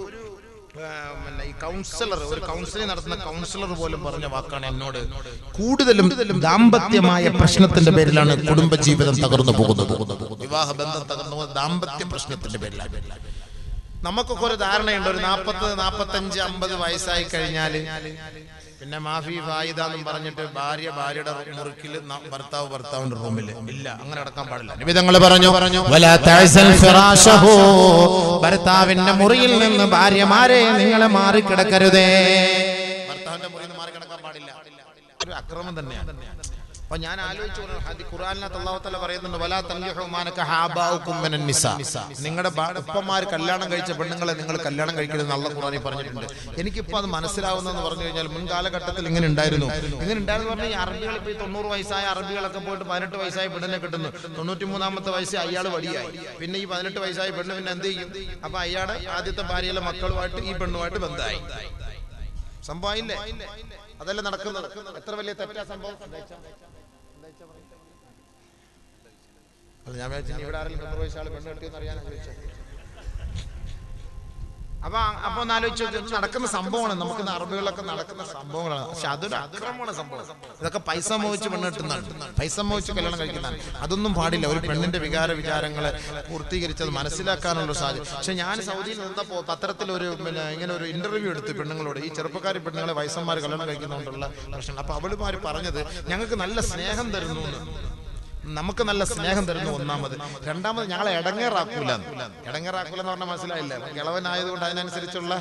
ഈ കൗൺസിലർ ഒരു കൗൺസിലിംഗ് നടത്തുന്ന കൗൺസിലർ പോലും പറഞ്ഞ വാക്കാണ് എന്നോട്. കൂടുതലും ദാമ്പത്യമായ പ്രശ്നത്തിന്റെ പേരിലാണ് കുടുംബജീവിതം തകർന്നു പോകുന്നത്. വിവാഹ ബന്ധം തകർന്നു പോകുന്നത് ദാമ്പത്യ പ്രശ്നത്തിന്റെ പേരിലാണ്. നമുക്കൊക്കെ ഒരു ധാരണയുണ്ട്. ഒരു നാപ്പത് നാപ്പത്തഞ്ച് അമ്പത് വയസ്സായി കഴിഞ്ഞാൽ പിന്നെ മാഫി ഫായിദ എന്നും പറഞ്ഞിട്ട് ഭാര്യ ഭാര്യയുടെ മുറുക്കിൽ ഭർത്താവ് ഭർത്താവിന്റെ റൂമിൽ ഇല്ല അങ്ങനെ അടക്കാൻ പാടില്ല. നിമിതങ്ങൾ പറഞ്ഞു പറഞ്ഞു ഭർത്താവിന്റെ മുറിയിൽ നിന്ന് ഭാര്യമാരെ നിങ്ങളെ നിങ്ങൾ മാറിക്കിടക്കരുതേ. ഭർത്താവിന്റെ മുറിയിൽ നിന്ന് മാറി കിടക്കാൻ പാടില്ല. ഒരു അക്രമം തന്നെയാണ്. അപ്പൊ ഞാൻ ആലോചിച്ചു അല്ലാഹു തആല പറയുന്നുണ്ട് വലാ മിനൻ നിങ്ങളുടെ ഉപ്പമാർ കല്യാണം കഴിച്ച പെണ്ണുങ്ങളെ നിങ്ങൾ കല്യാണം കഴിക്കരുതെന്ന് അള്ള ഖുർആനിൽ പറഞ്ഞിട്ടുണ്ട്. എനിക്കിപ്പോ അത് മനസ്സിലാവുന്നതെന്ന് പറഞ്ഞു കഴിഞ്ഞാൽ മുൻകാലഘട്ടത്തിൽ ഇങ്ങനെ ഉണ്ടായിരുന്നു. ഇങ്ങനെ ഉണ്ടായിരുന്നു പറഞ്ഞാൽ ഈ അറബികൾ ഇപ്പൊ ഈ തൊണ്ണൂറ് വയസ്സായ അറബികളൊക്കെ പോയിട്ട് പതിനെട്ട് വയസ്സായ പെണ്ണിനെ കിട്ടുന്നു. തൊണ്ണൂറ്റി മൂന്നാമത്തെ വയസ്സ് അയാൾ വടിയായി. പിന്നെ ഈ പതിനെട്ട് വയസ്സായ പെണ്ണ് പിന്നെ എന്ത് ചെയ്യും? അപ്പൊ അയാളെ ആദ്യത്തെ ഭാര്യയിലെ മക്കളുമായിട്ട് ഈ പെണ്ണുമായിട്ട് ബന്ധമായി. സംഭവം അതല്ല നടക്കുന്നത്? എത്ര വലിയ തെറ്റാ സംഭവം അല്ല ഞാൻ വിചാരിച്ചു ഇവിടെ ആരെങ്കിലും തൊണ്ണൂറ് വയസ്സാൾ പെണ്ണ് കെട്ടിയെന്ന് അറിയാൻ ചോദിച്ചത് അപ്പൊ അപ്പൊ ഒന്ന് ആലോചിച്ച് നടക്കുന്ന സംഭവമാണ്. നമുക്ക് അറബികളൊക്കെ നടക്കുന്ന സംഭവങ്ങളാണ്. പക്ഷെ അതൊരു അക്രമമാണ് സംഭവം. ഇതൊക്കെ പൈസ മോഹിച്ച് പെണ്ണ് കിട്ടുന്നതാണ്. പൈസ മോഹിച്ച് കല്യാണം കഴിക്കുന്നതാണ്. അതൊന്നും പാടില്ല. ഒരു പെണ്ണിന്റെ വികാര വിചാരങ്ങളെ പൂർത്തീകരിച്ചത് മനസ്സിലാക്കാനുള്ള സാധ്യത പക്ഷെ ഞാൻ സൗദിയിൽ നിന്നപ്പോൾ പത്രത്തിൽ ഒരു പിന്നെ ഇങ്ങനെ ഒരു ഇന്റർവ്യൂ എടുത്തു പെണ്ണുങ്ങളോട് ഈ ചെറുപ്പക്കാരി പെണ്ണുങ്ങളെ വയസ്സന്മാർ കല്യാണം കഴിക്കുന്നതുകൊണ്ടുള്ള പ്രശ്നം അപ്പൊ അവളുമാര് പറഞ്ഞത് ഞങ്ങൾക്ക് നല്ല സ്നേഹം തരുന്നു. നമുക്ക് നല്ല സ്നേഹം തരുന്നു ഒന്നാമത്. രണ്ടാമത് ഞങ്ങളെ ഇടങ്ങേറാക്കൂല ഇടങ്ങേറാക്കൂല എന്ന് പറഞ്ഞാൽ മനസ്സിലായില്ല? കിളവനായതുകൊണ്ട് അതിനനുസരിച്ചുള്ള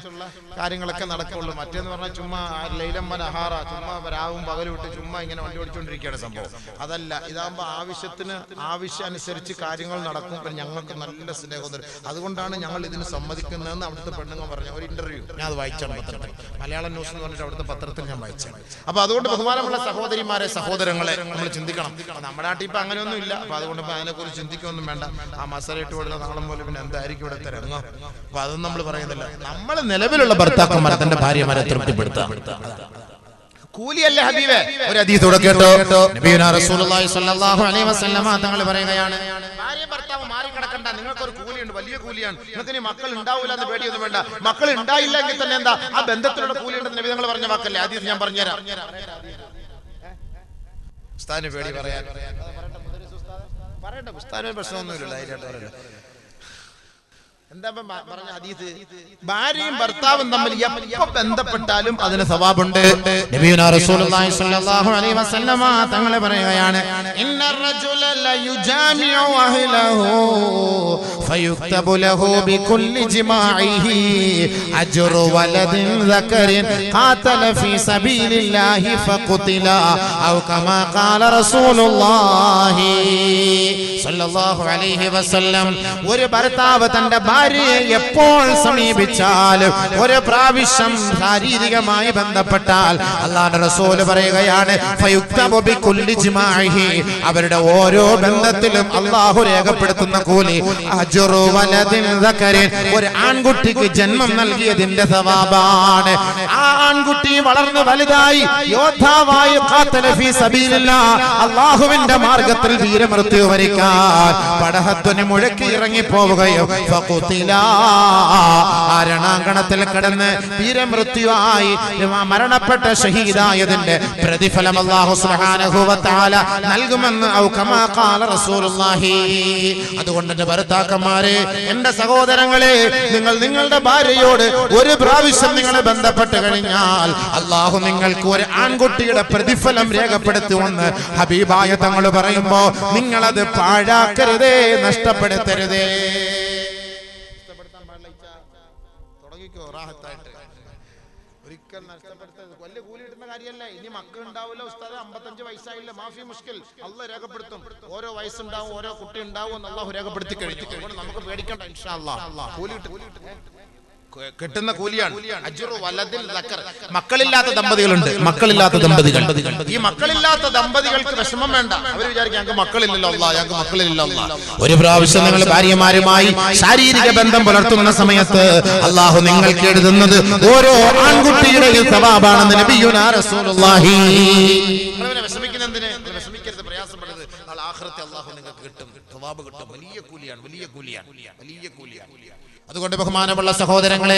കാര്യങ്ങളൊക്കെ നടക്കുള്ളൂ. മറ്റേന്ന് പറഞ്ഞാൽ ചുമ്മാ ലൈലമ്പൻ അഹാറ ചുമ്മാ രാവും പകലും ഇട്ട് ചുമ്മാ ഇങ്ങനെ വണ്ടി ഓടിച്ചുകൊണ്ടിരിക്കുകയാണ് സംഭവം. അതല്ല ഇതാകുമ്പോൾ ആവശ്യത്തിന് ആവശ്യം അനുസരിച്ച് കാര്യങ്ങൾ നടക്കും. ഞങ്ങൾക്ക് നല്ല സ്നേഹം തരും. അതുകൊണ്ടാണ് ഞങ്ങൾ ഇതിന് സമ്മതിക്കുന്നതെന്ന് അവിടുത്തെ പെണ്ണുങ്ങൾ പറഞ്ഞു ഒരു ഇന്റർവ്യൂ ഞാൻ അത് വായിച്ചാണ് പത്രത്തിൽ മലയാളം ന്യൂസ് എന്ന് പറഞ്ഞിട്ട് അവിടുത്തെ പത്രത്തിൽ ഞാൻ വായിച്ചാണ് അപ്പൊ അതുകൊണ്ട് ബഹുമാനമുള്ള സഹോദരിമാരെ സഹോദരങ്ങളെ നമ്മൾ ചിന്തിക്കണം. നമ്മുടെ നാട്ടിൽ ഇപ്പൊ അങ്ങനെയൊന്നും ഇല്ല അപ്പൊ അതുകൊണ്ട് ഇപ്പൊ അതിനെക്കുറിച്ച് ചിന്തിക്കൊന്നും വേണ്ട. ആ മസാല ഇട്ട് കൊടുത്ത നാളം പോലെ പിന്നെ എന്തായിരിക്കും ഇവിടെ തിരങ്ങോ അപ്പൊ അതൊന്നും നമ്മൾ പറയുന്നില്ല. നമ്മൾ നിലവിലുള്ള ഭർത്താക്കന്മാരെ തന്റെ ഭാര്യമാരെ തൃപ്തിപ്പെടുത്താം. കൂലിയല്ലേ ഹബീബേ? ഒരു ഹദീസോടെ കേട്ടോ. നബിയുനാ റസൂലുള്ളാഹി സ്വല്ലല്ലാഹു അലൈഹി വസല്ലമ തങ്ങൾ പറയുകയാണ് ഭാര്യയും ഭർത്താവ് മാറി കിടക്കണ്ട. നിങ്ങൾക്ക് ഒരു കൂലിയുണ്ട് വലിയ കൂലിയാണ്. നിങ്ങൾക്ക് ഇനി മക്കൾ ഉണ്ടാവില്ല എന്ന് പേടിയൊന്നും വേണ്ട. മക്കൾ ഉണ്ടായില്ലെങ്കിൽ തന്നെ എന്താ? ആ ബന്ധത്തിലുള്ള കൂലിയുണ്ടെന്ന് നബി നിങ്ങൾ പറഞ്ഞ വാക്കല്ലേ? ആദ്യം ഞാൻ പറഞ്ഞുതരാം. ഉസ്താദിന് പേടി പറയാൻ. പറയട്ടെ ഉസ്താദിന് പ്രശ്നമൊന്നുമില്ല ധൈര്യമായിട്ട് പറയല്ലേ എന്താ പറഞ്ഞ ഹദീസ്? ഭാര്യയും ഭർത്താവും തമ്മിൽ എപ്പോ ബന്ധപ്പെട്ടാലും അതിന് സ്വഭാവമുണ്ട് റസൂലുള്ളാഹി സ്വല്ലല്ലാഹു അലൈഹി തങ്ങളെ പറയുകയാണ് ഇന്ന അഹ്ലഹു ലഹു ബികുല്ലി സബീലില്ലാഹി ഫഖുതില ഔ കമാ ഖാല റസൂലുള്ളാഹി സ്വല്ലല്ലാഹു അലൈഹി വസല്ലം ഒരു ഭർത്താവ് തന്റെ ഭാര്യ ഭാര്യയെ എപ്പോൾ സമീപിച്ചാലും ഒരു പ്രാവശ്യം ശാരീരികമായി ബന്ധപ്പെട്ടാൽ അള്ളാഹുന്റെ റസൂൽ പറയുകയാണ്. അവരുടെ ഓരോ ബന്ധത്തിലും അള്ളാഹു രേഖപ്പെടുത്തുന്ന കൂലി. ഒരു ആൺകുട്ടിക്ക് ജന്മം നൽകിയതിന്റെ സവാബാണ് ആ ആൺകുട്ടി വളർന്ന് വലുതായി യോദ്ധാവായി. അള്ളാഹുവിന്റെ മാർഗത്തിൽ വീരമൃത്യു വരിക്കാൻ പടഹത്വന് മുഴക്കി ഇറങ്ങി പോവുകയോ രണാങ്കണത്തിൽ കിടന്ന് വീരമൃത്യുവായി മരണപ്പെട്ട ഷഹീദായതിന്റെ പ്രതിഫലം അള്ളാഹു തആല നൽകുമെന്ന് അതുകൊണ്ട് എന്റെ ഭർത്താക്കന്മാരെ എന്റെ സഹോദരങ്ങളെ നിങ്ങൾ നിങ്ങളുടെ ഭാര്യയോട് ഒരു പ്രാവശ്യം നിങ്ങളെ ബന്ധപ്പെട്ട് കഴിഞ്ഞാൽ അള്ളാഹു നിങ്ങൾക്ക് ഒരു ആൺകുട്ടിയുടെ പ്രതിഫലം രേഖപ്പെടുത്തുമെന്ന് ഹബീബായ തങ്ങൾ പറയുമ്പോ നിങ്ങളത് പാഴാക്കരുതേ നഷ്ടപ്പെടുത്തരുതേ ഇടുന്ന കാര്യമല്ല ഇനി മക്കൾ ഉണ്ടാവില്ല ഉസ്താദ് മാഫി മുഷ്കിൽ രേഖപ്പെടുത്തും ഓരോ വയസ്സുണ്ടാവും ഓരോ കുട്ടി ഉണ്ടാവും എന്ന് രേഖപ്പെടുത്തി കഴിഞ്ഞു നമുക്ക് പേടിക്കണ്ട ഇൻഷാ കിട്ടുന്ന കൂലിയാണ്. മക്കളില്ലാത്ത ദമ്പതികളുണ്ട്. മക്കളില്ലാത്ത ദമ്പതികൾ. ഈ മക്കളില്ലാത്ത ദമ്പതികൾക്ക് വിഷമം വേണ്ട. അവർ വിചാരിക്കും ഞങ്ങൾക്ക് മക്കളില്ലല്ലോ ഞങ്ങൾക്ക് മക്കളില്ലല്ലോ ഒരു പ്രാവശ്യം നിങ്ങൾ ഭാര്യമാരുമായി ശാരീരിക ബന്ധം പുലർത്തുന്ന സമയത്ത് അള്ളാഹു നിങ്ങൾക്ക് എഴുതുന്നത് ഓരോ ആൺകുട്ടിയുടെയും സവാബാണെന്ന് നബിയുനാ റസൂലുള്ളാഹി. നിങ്ങളിവനെ വിഷമിക്കുന്ന എന്തിന് നിങ്ങൾ വിഷമിക്കരുത് പ്രയാസപ്പെടരുത് നാളെ ആഖിറത്തെ അള്ളാഹു നിങ്ങൾക്ക് കിട്ടും. സവാബ് കിട്ടും. വലിയ കൂലിയാണ് വലിയ കൂലിയാണ്. വലിയ കൂലിയാണ്. അതുകൊണ്ട് ബഹുമാനമുള്ള സഹോദരങ്ങളെ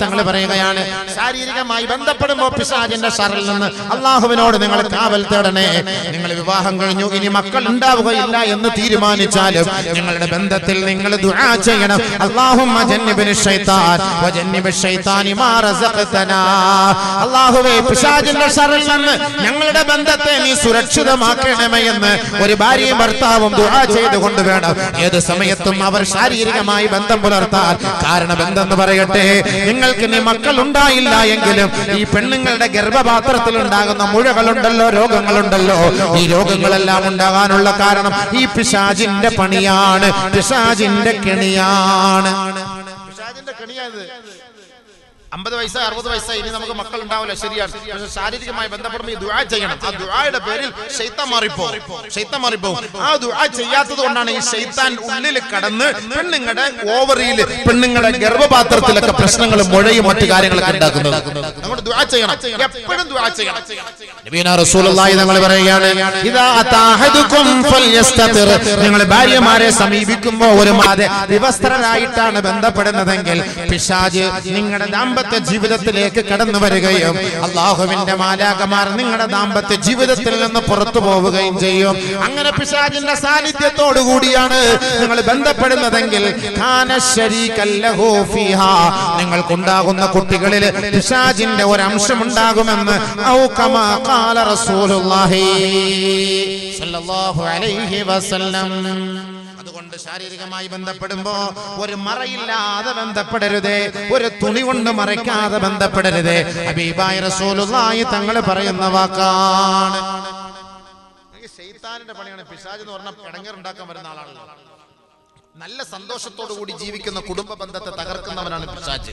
തങ്ങൾ പറയുകയാണ് ശാരീരികമായി ബന്ധപ്പെടുമ്പോൾ പിശാജിന്റെ ഷറിൽ നിന്ന് അള്ളാഹുവിനോട് നിങ്ങൾ കാവൽ തേടണേ. നിങ്ങൾ വിവാഹം കഴിഞ്ഞു ഇനി മക്കൾ ഉണ്ടാവുകയില്ല എന്ന് തീരുമാനിച്ചാലും നിങ്ങളുടെ ബന്ധത്തിൽ നിങ്ങൾ ദുആ ചെയ്യണം. അല്ലാഹുവേ പിശാചിന്റെ ഷറിൽ നിന്ന് ഞങ്ങളുടെ ബന്ധത്തെ നീ സുരക്ഷിതമാക്കണമേ എന്ന് ഒരു ഭാര്യയും ഭർത്താവും ദുആ ചെയ്തുകൊണ്ട് വേണം. ഏത് സമയത്തും അവർ ശാരീരികമായി ബന്ധം പുലർത്താൻ കാരണം എന്തെന്ന് പറയട്ടെ? നിങ്ങൾക്ക് ഇനി മക്കൾ ഉണ്ടായില്ല എങ്കിലും ഈ പെണ്ണുങ്ങളുടെ ഗർഭപാത്രത്തിൽ ഉണ്ടാകുന്ന മുഴകളുണ്ടല്ലോ രോഗങ്ങളുണ്ടല്ലോ. ഈ രോഗങ്ങളെല്ലാം ഉണ്ടാകാനുള്ള കാരണം ഈ പിശാചിന്റെ പണിയാണ്. പിശാചിന്റെ കെണിയാണ്. പിശാചിന്റെ കെണിയായത് അമ്പത് വയസ്സ് അറുപത് വയസ്സ് ഇനി നമുക്ക് മക്കൾ ഉണ്ടാവില്ല ശരിയാണ്. പക്ഷെ ശാരീരികമായി ബന്ധപ്പെടുമ്പോൾ ഈ ദുആ ചെയ്യണം. ആ ദുആയുടെ പേരിൽ ശൈത്താൻ മാറിപ്പോ? ശൈത്താൻ മാറിപ്പോ? ആ ദുആ ചെയ്യാത്തത് കൊണ്ടാണ് ഈ ശൈത്താൻ ഉള്ളിൽ കടന്ന് പെണ്ണുങ്ങളുടെ ഓവറിയിൽ പെണ്ണുങ്ങളുടെ ഗർഭപാത്രത്തിലൊക്കെ പ്രശ്നങ്ങൾ മുഴയും മറ്റു കാര്യങ്ങളൊക്കെ ഉണ്ടാക്കുന്നത്. നമ്മൾ ദുആ ചെയ്യണം. എപ്പോഴും ദുആ ചെയ്യണം. നബീന റസൂലുള്ളാഹി തങ്ങൾ പറയുകയാണ് ഇദാ അതാഹദുകും ഫൽയസ്തതിർ. നിങ്ങൾ ഭാര്യമാരെ സമീപിക്കുമ്പോൾ ഒരു മാതെ വിവസ്ത്രരായിട്ടാണ് ബന്ധപ്പെടുന്നതെങ്കിൽ പിശാജ് നിങ്ങളുടെ ദാമ്പത്യ ജീവിതത്തിലേക്ക് കടന്നു വരികയും അള്ളാഹുവിന്റെ മാലാകമാർ നിങ്ങളുടെ ദാമ്പത്യ ജീവിതത്തിൽ നിന്ന് പുറത്തു പോവുകയും ചെയ്യും. അങ്ങനെ പിശാജിന്റെ സാന്നിധ്യത്തോടു കൂടിയാണ് നിങ്ങൾ ബന്ധപ്പെടുന്നതെങ്കിൽ. നിങ്ങൾക്കുണ്ടാകുന്ന കുട്ടികളിൽ പിശാജിന്റെ ഒരു അംശം ഉണ്ടാകുമെന്ന് റസൂലുള്ളാഹി സ്വല്ലല്ലാഹു അലൈഹി വസല്ലം. അതുകൊണ്ട് ശാരീരികമായി ബന്ധപ്പെടുമ്പോ ഒരു മറയില്ലാതെ ബന്ധപ്പെടരുതേ ഒരു തുണി കൊണ്ട് മറയ്ക്കാതെ ബന്ധപ്പെടരുതേ. ഹബീബായ റസൂലുള്ളാഹി തങ്ങൾ പറയുന്ന വാക്കാണ്. ശൈത്താനിന്റെ പണിയാണ്. പിശാജ് എന്ന് പറഞ്ഞ പിടങ്ങറുണ്ടാക്കാൻ വരുന്ന ആളാണല്ലോ. നല്ല സന്തോഷത്തോടു കൂടി ജീവിക്കുന്ന കുടുംബ ബന്ധത്തെ തകർക്കുന്നവനാണ് പിശാജ്.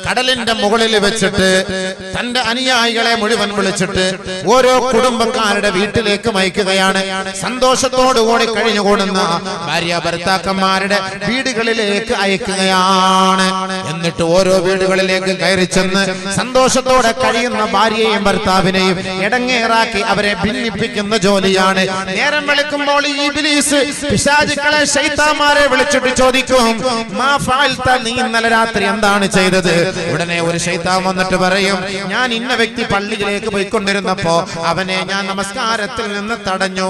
കടലിന്റെ മുകളിൽ വെച്ചിട്ട് തന്റെ അനുയായികളെ മുഴുവൻ വിളിച്ചിട്ട് ഓരോ കുടുംബക്കാരുടെ വീട്ടിലേക്ക് മയക്കുകയാണ്. സന്തോഷത്തോടുകൂടി കഴിഞ്ഞുകൂടുന്ന ഭാര്യ ഭർത്താക്കന്മാരുടെ വീടുകളിലേക്ക് അയക്കുകയാണ്. എന്നിട്ട് ഓരോ വീടുകളിലേക്ക് കയറി ചെന്ന് സന്തോഷത്തോടെ കഴിയുന്ന ഭാര്യയെയും ഭർത്താവിനെയും ഇടങ്ങേറാക്കി അവരെ ഭിന്നിപ്പിക്കുന്ന ജോലിയാണ്. നേരം വെളുക്കുമ്പോൾ ഈ ഇബ്ലീസ് പിശാചുക്കളെ ശൈത്താമാരെ വിളിച്ചിട്ട് ചോദിക്കും മാ നീ ഇന്നലെ രാത്രി എന്താണ് ചെയ്തത്? ഉടനെ ഒരു ശൈത്താൻ വന്നിട്ട് പറയും ഞാൻ ഇന്ന വ്യക്തി പള്ളിയിലേക്ക് പോയിക്കൊണ്ടിരുന്നപ്പോ അവനെ ഞാൻ നമസ്കാരത്തിൽ നിന്ന് തടഞ്ഞു.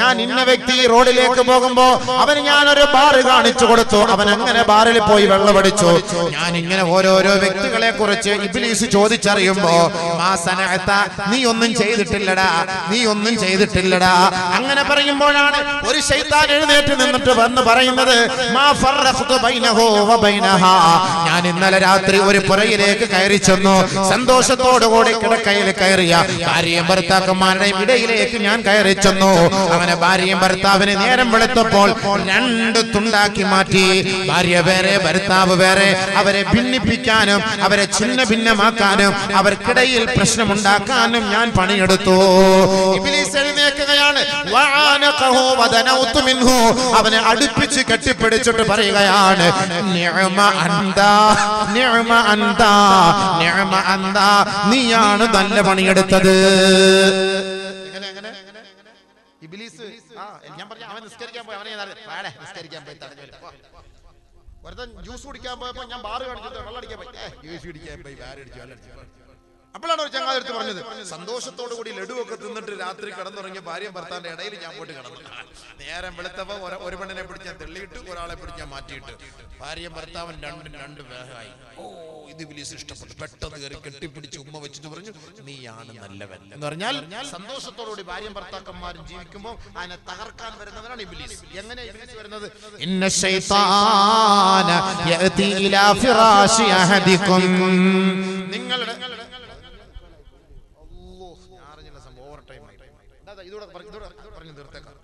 ഞാൻ ഇന്ന വ്യക്തി റോഡിലേക്ക് പോകുമ്പോ അവന് ഞാൻ ഒരു ബാറ് കാണിച്ചു കൊടുത്തു. അവൻ അങ്ങനെ ബാറിൽ പോയി വെള്ളമടിച്ചു? ഞാൻ ഇങ്ങനെ ഓരോരോ വ്യക്തികളെ കുറിച്ച് ഇബിലീസ് ചോദിച്ചറിയുമ്പോ നീ ഒന്നും ചെയ്തിട്ടില്ലടാ നീ ഒന്നും ചെയ്തിട്ടില്ലടാ. അങ്ങനെ പറയുമ്പോഴാണ് ഒരു ശൈത്താൻ എഴുന്നേറ്റ് നിന്നിട്ട് വന്ന് പറയുന്നത് ഞാൻ ഇന്നലെ രാത്രി ഒരു പുറയിലേക്ക് കയറി ചെന്നു. സന്തോഷത്തോടുകൂടി കിടക്കയിൽ കയറിയ ഭാര്യയും ഭർത്താക്കന്മാരുടെയും ഇടയിലേക്ക് ഞാൻ കയറി ചെന്നു. അവനെ ഭാര്യയും ഭർത്താവിനെ നേരം വെളുത്തപ്പോൾ രണ്ട് തുണ്ടാക്കി മാറ്റി. ഭാര്യ വേറെ ഭർത്താവ് വേറെ. അവരെ ഭിന്നിപ്പിക്കാനും അവരെ ഛിന്ന ഭിന്നമാക്കാനും അവർക്കിടയിൽ പ്രശ്നമുണ്ടാക്കാനും ഞാൻ പണിയെടുത്തു. അവനെ അടുപ്പിച്ച് കെട്ടിപ്പിടിച്ചിട്ട് പറയുകയാണ് നീയാണ് നല്ല പണിയെടുത്തത്. ഇബിലീസ് ഞാൻ പറഞ്ഞ അവൻ നിസ്കരിക്കാൻ അവനെ. നിസ്കരിക്കാൻ പോയി. ഒരുത്തൻ ജ്യൂസ് കുടിക്കാൻ പോയപ്പോ ഞാൻ ബാറ് കാണിച്ചു വെള്ളം അടിക്കാൻ പോയി. ജ്യൂസ് കുടിക്കാൻ പോയി ബാറ് അടിച്ചു വെള്ളം അടിച്ചു. അപ്പോഴാണ് ഒരു ചങ്ങാതി എടുത്ത് പറഞ്ഞത്? സന്തോഷത്തോടു കൂടി ലഡുവൊക്കെ തിന്നിട്ട് രാത്രി കിടന്നുറങ്ങിയ ഭാര്യയും ഭർത്താവിന്റെ ഇടയിൽ ഞാൻ പോയിട്ട് കിടന്നു. നേരം വെളുത്തപ്പോ ഒരു- പെണ്ണിനെ പിടിച്ച് ഞാൻ തെള്ളിയിട്ട് ഒരാളെ പിടിച്ച് ഞാൻ മാറ്റിയിട്ട്. ഭാര്യയും ഭർത്താവും രണ്ടും രണ്ട് വേഗമായി ഓ ഇത് വലിയ ഇഷ്ടപ്പെട്ടു. പെട്ടെന്ന് കയറി കെട്ടിപ്പിടിച്ച് ഉമ്മ വെച്ചിട്ട് പറഞ്ഞു നീയാണ് നല്ലവൻ. എന്ന് പറഞ്ഞാൽ സന്തോഷത്തോടുകൂടി ഭാര്യയും ഭർത്താക്കന്മാരും ജീവിക്കുമ്പോൾ അതിനെ തകർക്കാൻ വരുന്നവരാണ് ഇബിലീസ്. എങ്ങനെ ഇബിലീസ് വരുന്നത്? ഇന്ന ശൈത്താന യഅതി ഇലാ ഫിറാശി അഹദികും. നിങ്ങളുടെ അല്ലോ, ഞാൻ അറിഞ്ഞില്ല സംഭവം ഓവർ ടൈം ആയി ദാ, ദാ, ഇതൂടെ ഇതൂടെ പറഞ്ഞു തീർത്തേക്കാം.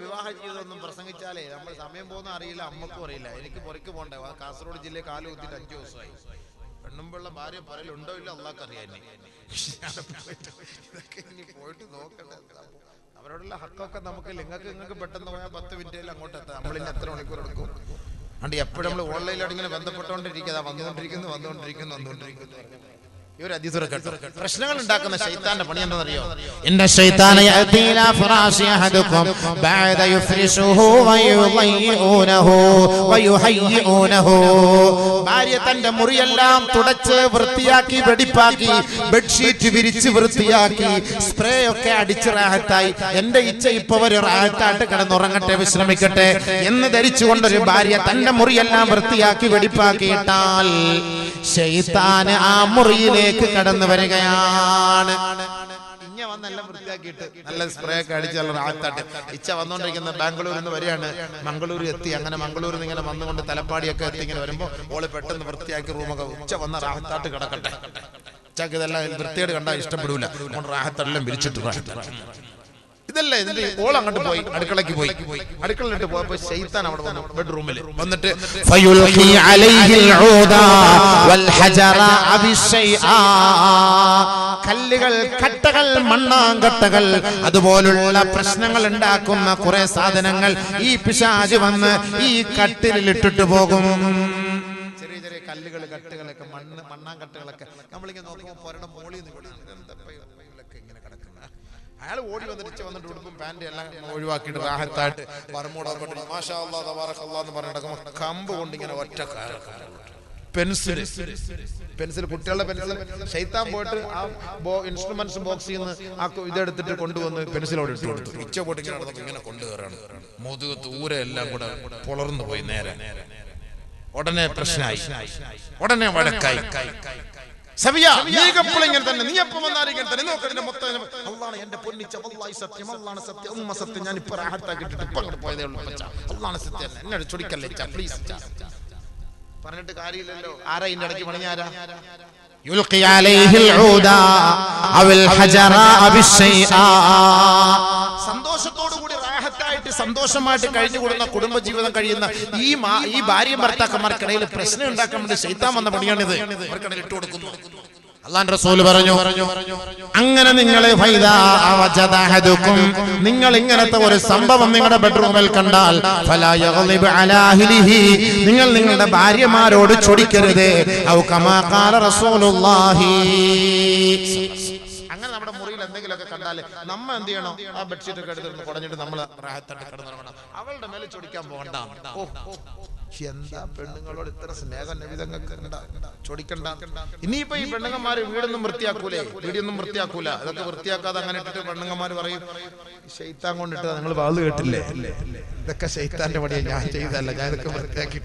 വിവാഹ ജീവിതവും ഒന്നും പ്രസംഗിച്ചാലേ നമ്മൾ സമയം പോകുന്ന അറിയില്ല അമ്മക്കും അറിയില്ല. എനിക്ക് പുറക്ക് പോണ്ടേ കാസർഗോഡ് ജില്ലയിൽ കാൽ കുത്തിട്ട് അഞ്ചു ദിവസമായി. പെണ്ണുമ്പുള്ള ഭാര്യ പറയലുണ്ടോ ഇല്ല അള്ളാഹ് അറിയാൻ ഇതൊക്കെ ഇനി പോയിട്ട് നോക്കട്ടെ. അവരോടുള്ള ഹക്കൊക്കെ നമുക്ക് നിങ്ങൾക്ക് നിങ്ങൾക്ക് പെട്ടെന്ന് പോയാൽ പത്ത് മിനിറ്റിൽ അങ്ങോട്ട് എത്താം. നമ്മളിന്ന് എത്ര മണിക്കൂർ എടുക്കും? അതുകൊണ്ട് എപ്പോഴും നമ്മൾ ഓൺലൈനിലോട്ടിങ്ങനെ ഇങ്ങനെ ബന്ധപ്പെട്ടുകൊണ്ടിരിക്കുക. വന്നുകൊണ്ടിരിക്കുന്നു വന്നുകൊണ്ടിരിക്കുന്നു വന്നുകൊണ്ടിരിക്കുന്നു. ഇവർ ശൈത്താന്റെ പണി എന്താണെന്നറിയോ? യഅതീല ബഅദ ഭാര്യ തന്റെ മുറിയെല്ലാം തുടച്ച് വൃത്തിയാക്കി വെടിപ്പാക്കി ബെഡ്ഷീറ്റ് വിരിച്ച് വൃത്തിയാക്കി സ്പ്രേ ഒക്കെ അടിച്ച് റാഹത്തായി. എന്റെ ഇച്ഛ ഇപ്പൊ ഒരു റാഹത്തായിട്ട് കിടന്നുറങ്ങട്ടെ വിശ്രമിക്കട്ടെ എന്ന് ധരിച്ചുകൊണ്ടൊരു ഭാര്യ തന്റെ മുറിയെല്ലാം വൃത്തിയാക്കി വെടിപ്പാക്കിയിട്ടാൽ ആ മുറിയിലെ മുറിയിലേക്ക് കടന്നു വരികയാണ്. ഇഞ്ഞ വന്നെല്ലാം വൃത്തിയാക്കിയിട്ട് നല്ല സ്പ്രേ ഒക്കെ അടിച്ച് നല്ല ഇച്ച വന്നുകൊണ്ടിരിക്കുന്ന ബാംഗ്ലൂരിൽ നിന്ന് വരികയാണ്. മംഗളൂർ എത്തി. അങ്ങനെ മംഗളൂരിൽ നിന്ന് ഇങ്ങനെ വന്നുകൊണ്ട് തലപ്പാടിയൊക്കെ എത്തി ഇങ്ങനെ വരുമ്പോൾ ഓൾ പെട്ടെന്ന് വൃത്തിയാക്കി റൂമൊക്കെ ഉച്ച വന്ന റാഹത്താട്ട് കിടക്കട്ടെ. ഉച്ചയ്ക്ക് ഇതെല്ലാം വൃത്തിയോട് കണ്ടാൽ ഇഷ്ടപ്പെടൂല. റാഹത്തെല്ലാം വിരിച്ചിട്ട് ഇതല്ലേ ഇതിന്റെ ഓൾ അങ്ങോട്ട് പോയി അടുക്കളയ്ക്ക് പോയി. അടുക്കളയിട്ട് പോയപ്പോ ശൈത്താൻ അവിടെ വന്നു ബെഡ്റൂമിൽ വന്നിട്ട് അലൈഹിൽ വൽ ഹജറ കല്ലുകൾ കട്ടകൾ മണ്ണാങ്കട്ടകൾ അതുപോലുള്ള പ്രശ്നങ്ങൾ ഉണ്ടാക്കുന്ന കുറെ സാധനങ്ങൾ ഈ പിശാജ് വന്ന് ഈ കട്ടിലിൽ ഇട്ടിട്ട് പോകും. ചെറിയ ചെറിയ കല്ലുകൾ കട്ടുകളൊക്കെ മണ്ണ് മണ്ണാങ്കട്ടകളൊക്കെ. നമ്മളിങ്ങനെ നോക്കുമ്പോൾ പൊരയുടെ മോളിൽ നിന്ന് അയാൾ ഓടി വന്നിട്ട് വന്നിട്ട് ഉടുപ്പും പാന്റ് എല്ലാം ഒഴിവാക്കിയിട്ട് റാഹത്തായിട്ട് പറമൂടൊക്കെ മാഷാ അല്ലാ എന്ന് പറഞ്ഞ് നടക്കുമ്പോൾ കമ്പ് കൊണ്ട് ഇങ്ങനെ ഒറ്റ പെൻസിൽ പെൻസിൽ കുട്ടികളുടെ പെൻസിൽ ഷെയ്ത്താൻ പോയിട്ട് ആ ബോ ഇൻസ്ട്രുമെന്റ്സ് ബോക്സിൽ നിന്ന് ആ ഇതെടുത്തിട്ട് കൊണ്ടുവന്ന് പെൻസിലോട് ഇട്ട് കൊടുത്തു. ഉച്ച പോട്ട് ഇങ്ങനെ കൊണ്ടുകയറാണ് മുതുക് തൂര എല്ലാം കൂടെ പുളർന്നു പോയി നേരെ. ഉടനെ പ്രശ്നമായി. ഉടനെ വഴക്കായി. ഇങ്ങനെ തന്നെ നീ എപ്പോ വന്നാലും ഇങ്ങനെ തന്നെ നോക്ക് ഇതിന്റെ മൊത്തം ഇതിനെ- അള്ളാണ് എന്റെ പൊന്നിച്ച വല്ലാഹി സത്യം അള്ളാണ് സത്യം ഉമ്മ സത്യം ഞാൻ ഇപ്പൊ റാഹത്താക്കിട്ടിട്ട് ഇപ്പൊ അങ്ങോട്ട് പോയതേ ഉള്ളൂ പച്ച അള്ളാണ് സത്യം എന്നോട് ചൊടിക്കല്ലേ പ്ലീസ് പറഞ്ഞിട്ട് കാര്യമില്ലല്ലോ ആരാ ഇതിന്റെ ഇടയ്ക്ക് പണിഞ്ഞാരാ يلقي عليه العود أو الحجر بالشيء സന്തോഷത്തോടു കൂടി റാഹത്തായിട്ട് സന്തോഷമായിട്ട് കഴിഞ്ഞുകൂടുന്ന കുടുംബ ജീവിതം കഴിയുന്ന ഈ ഈ ഭാര്യ ഭർത്താക്കന്മാർക്കിടയിൽ പ്രശ്നം ഉണ്ടാക്കാൻ വേണ്ടി ശൈത്താൻ വന്ന പണിയാണിത്. അവർക്കിടയിൽ കൊടുക്കുന്നു. റസൂൽ പറഞ്ഞു അങ്ങനെ നിങ്ങൾ നിങ്ങൾ ഇങ്ങനത്തെ ഒരു സംഭവം നിങ്ങളുടെ ബെഡ്റൂമിൽ കണ്ടാൽ നിങ്ങൾ നിങ്ങളുടെ ഭാര്യമാരോട് ചൊടിക്കരുത്. ഔ കമാ ഖാല റസൂലുള്ളാഹി. എന്തെങ്കിലുമൊക്കെ കണ്ടാൽ നമ്മ എന്ത് ചെയ്യണം? ആ ബെഡ്ഷീറ്റ് ഒക്കെ എടുത്തിരുന്ന് കുടഞ്ഞിട്ട് നമ്മൾ റാഹത്തായിട്ട് കിടന്നിറങ്ങണം അവളുടെ മേലെ ചൊടിക്കാൻ പോകണ്ട. ഓ എന്താ പെണ്ണുങ്ങളോട് ഇത്ര സ്നേഹം നബിതങ്ങൾക്ക് ചൊടിക്കണ്ട. ഇനിയിപ്പോ ഈ പെണ്ണുങ്ങന്മാര് വീടൊന്നും വൃത്തിയാക്കൂലേ? വീടൊന്നും വൃത്തിയാക്കൂല. അതൊക്കെ വൃത്തിയാക്കാതെ അങ്ങനെ ഇട്ടിട്ട് പെണ്ണുങ്ങന്മാര് പറയും ശൈത്താൻ കൊണ്ടിട്ട് നിങ്ങൾ വാൾ കേട്ടില്ലേ? ഇതൊക്കെ ശൈത്താന്റെ പണിയാ. ഞാൻ ചെയ്തല്ല ഞാൻ ഇതൊക്കെ വൃത്തിയാക്കി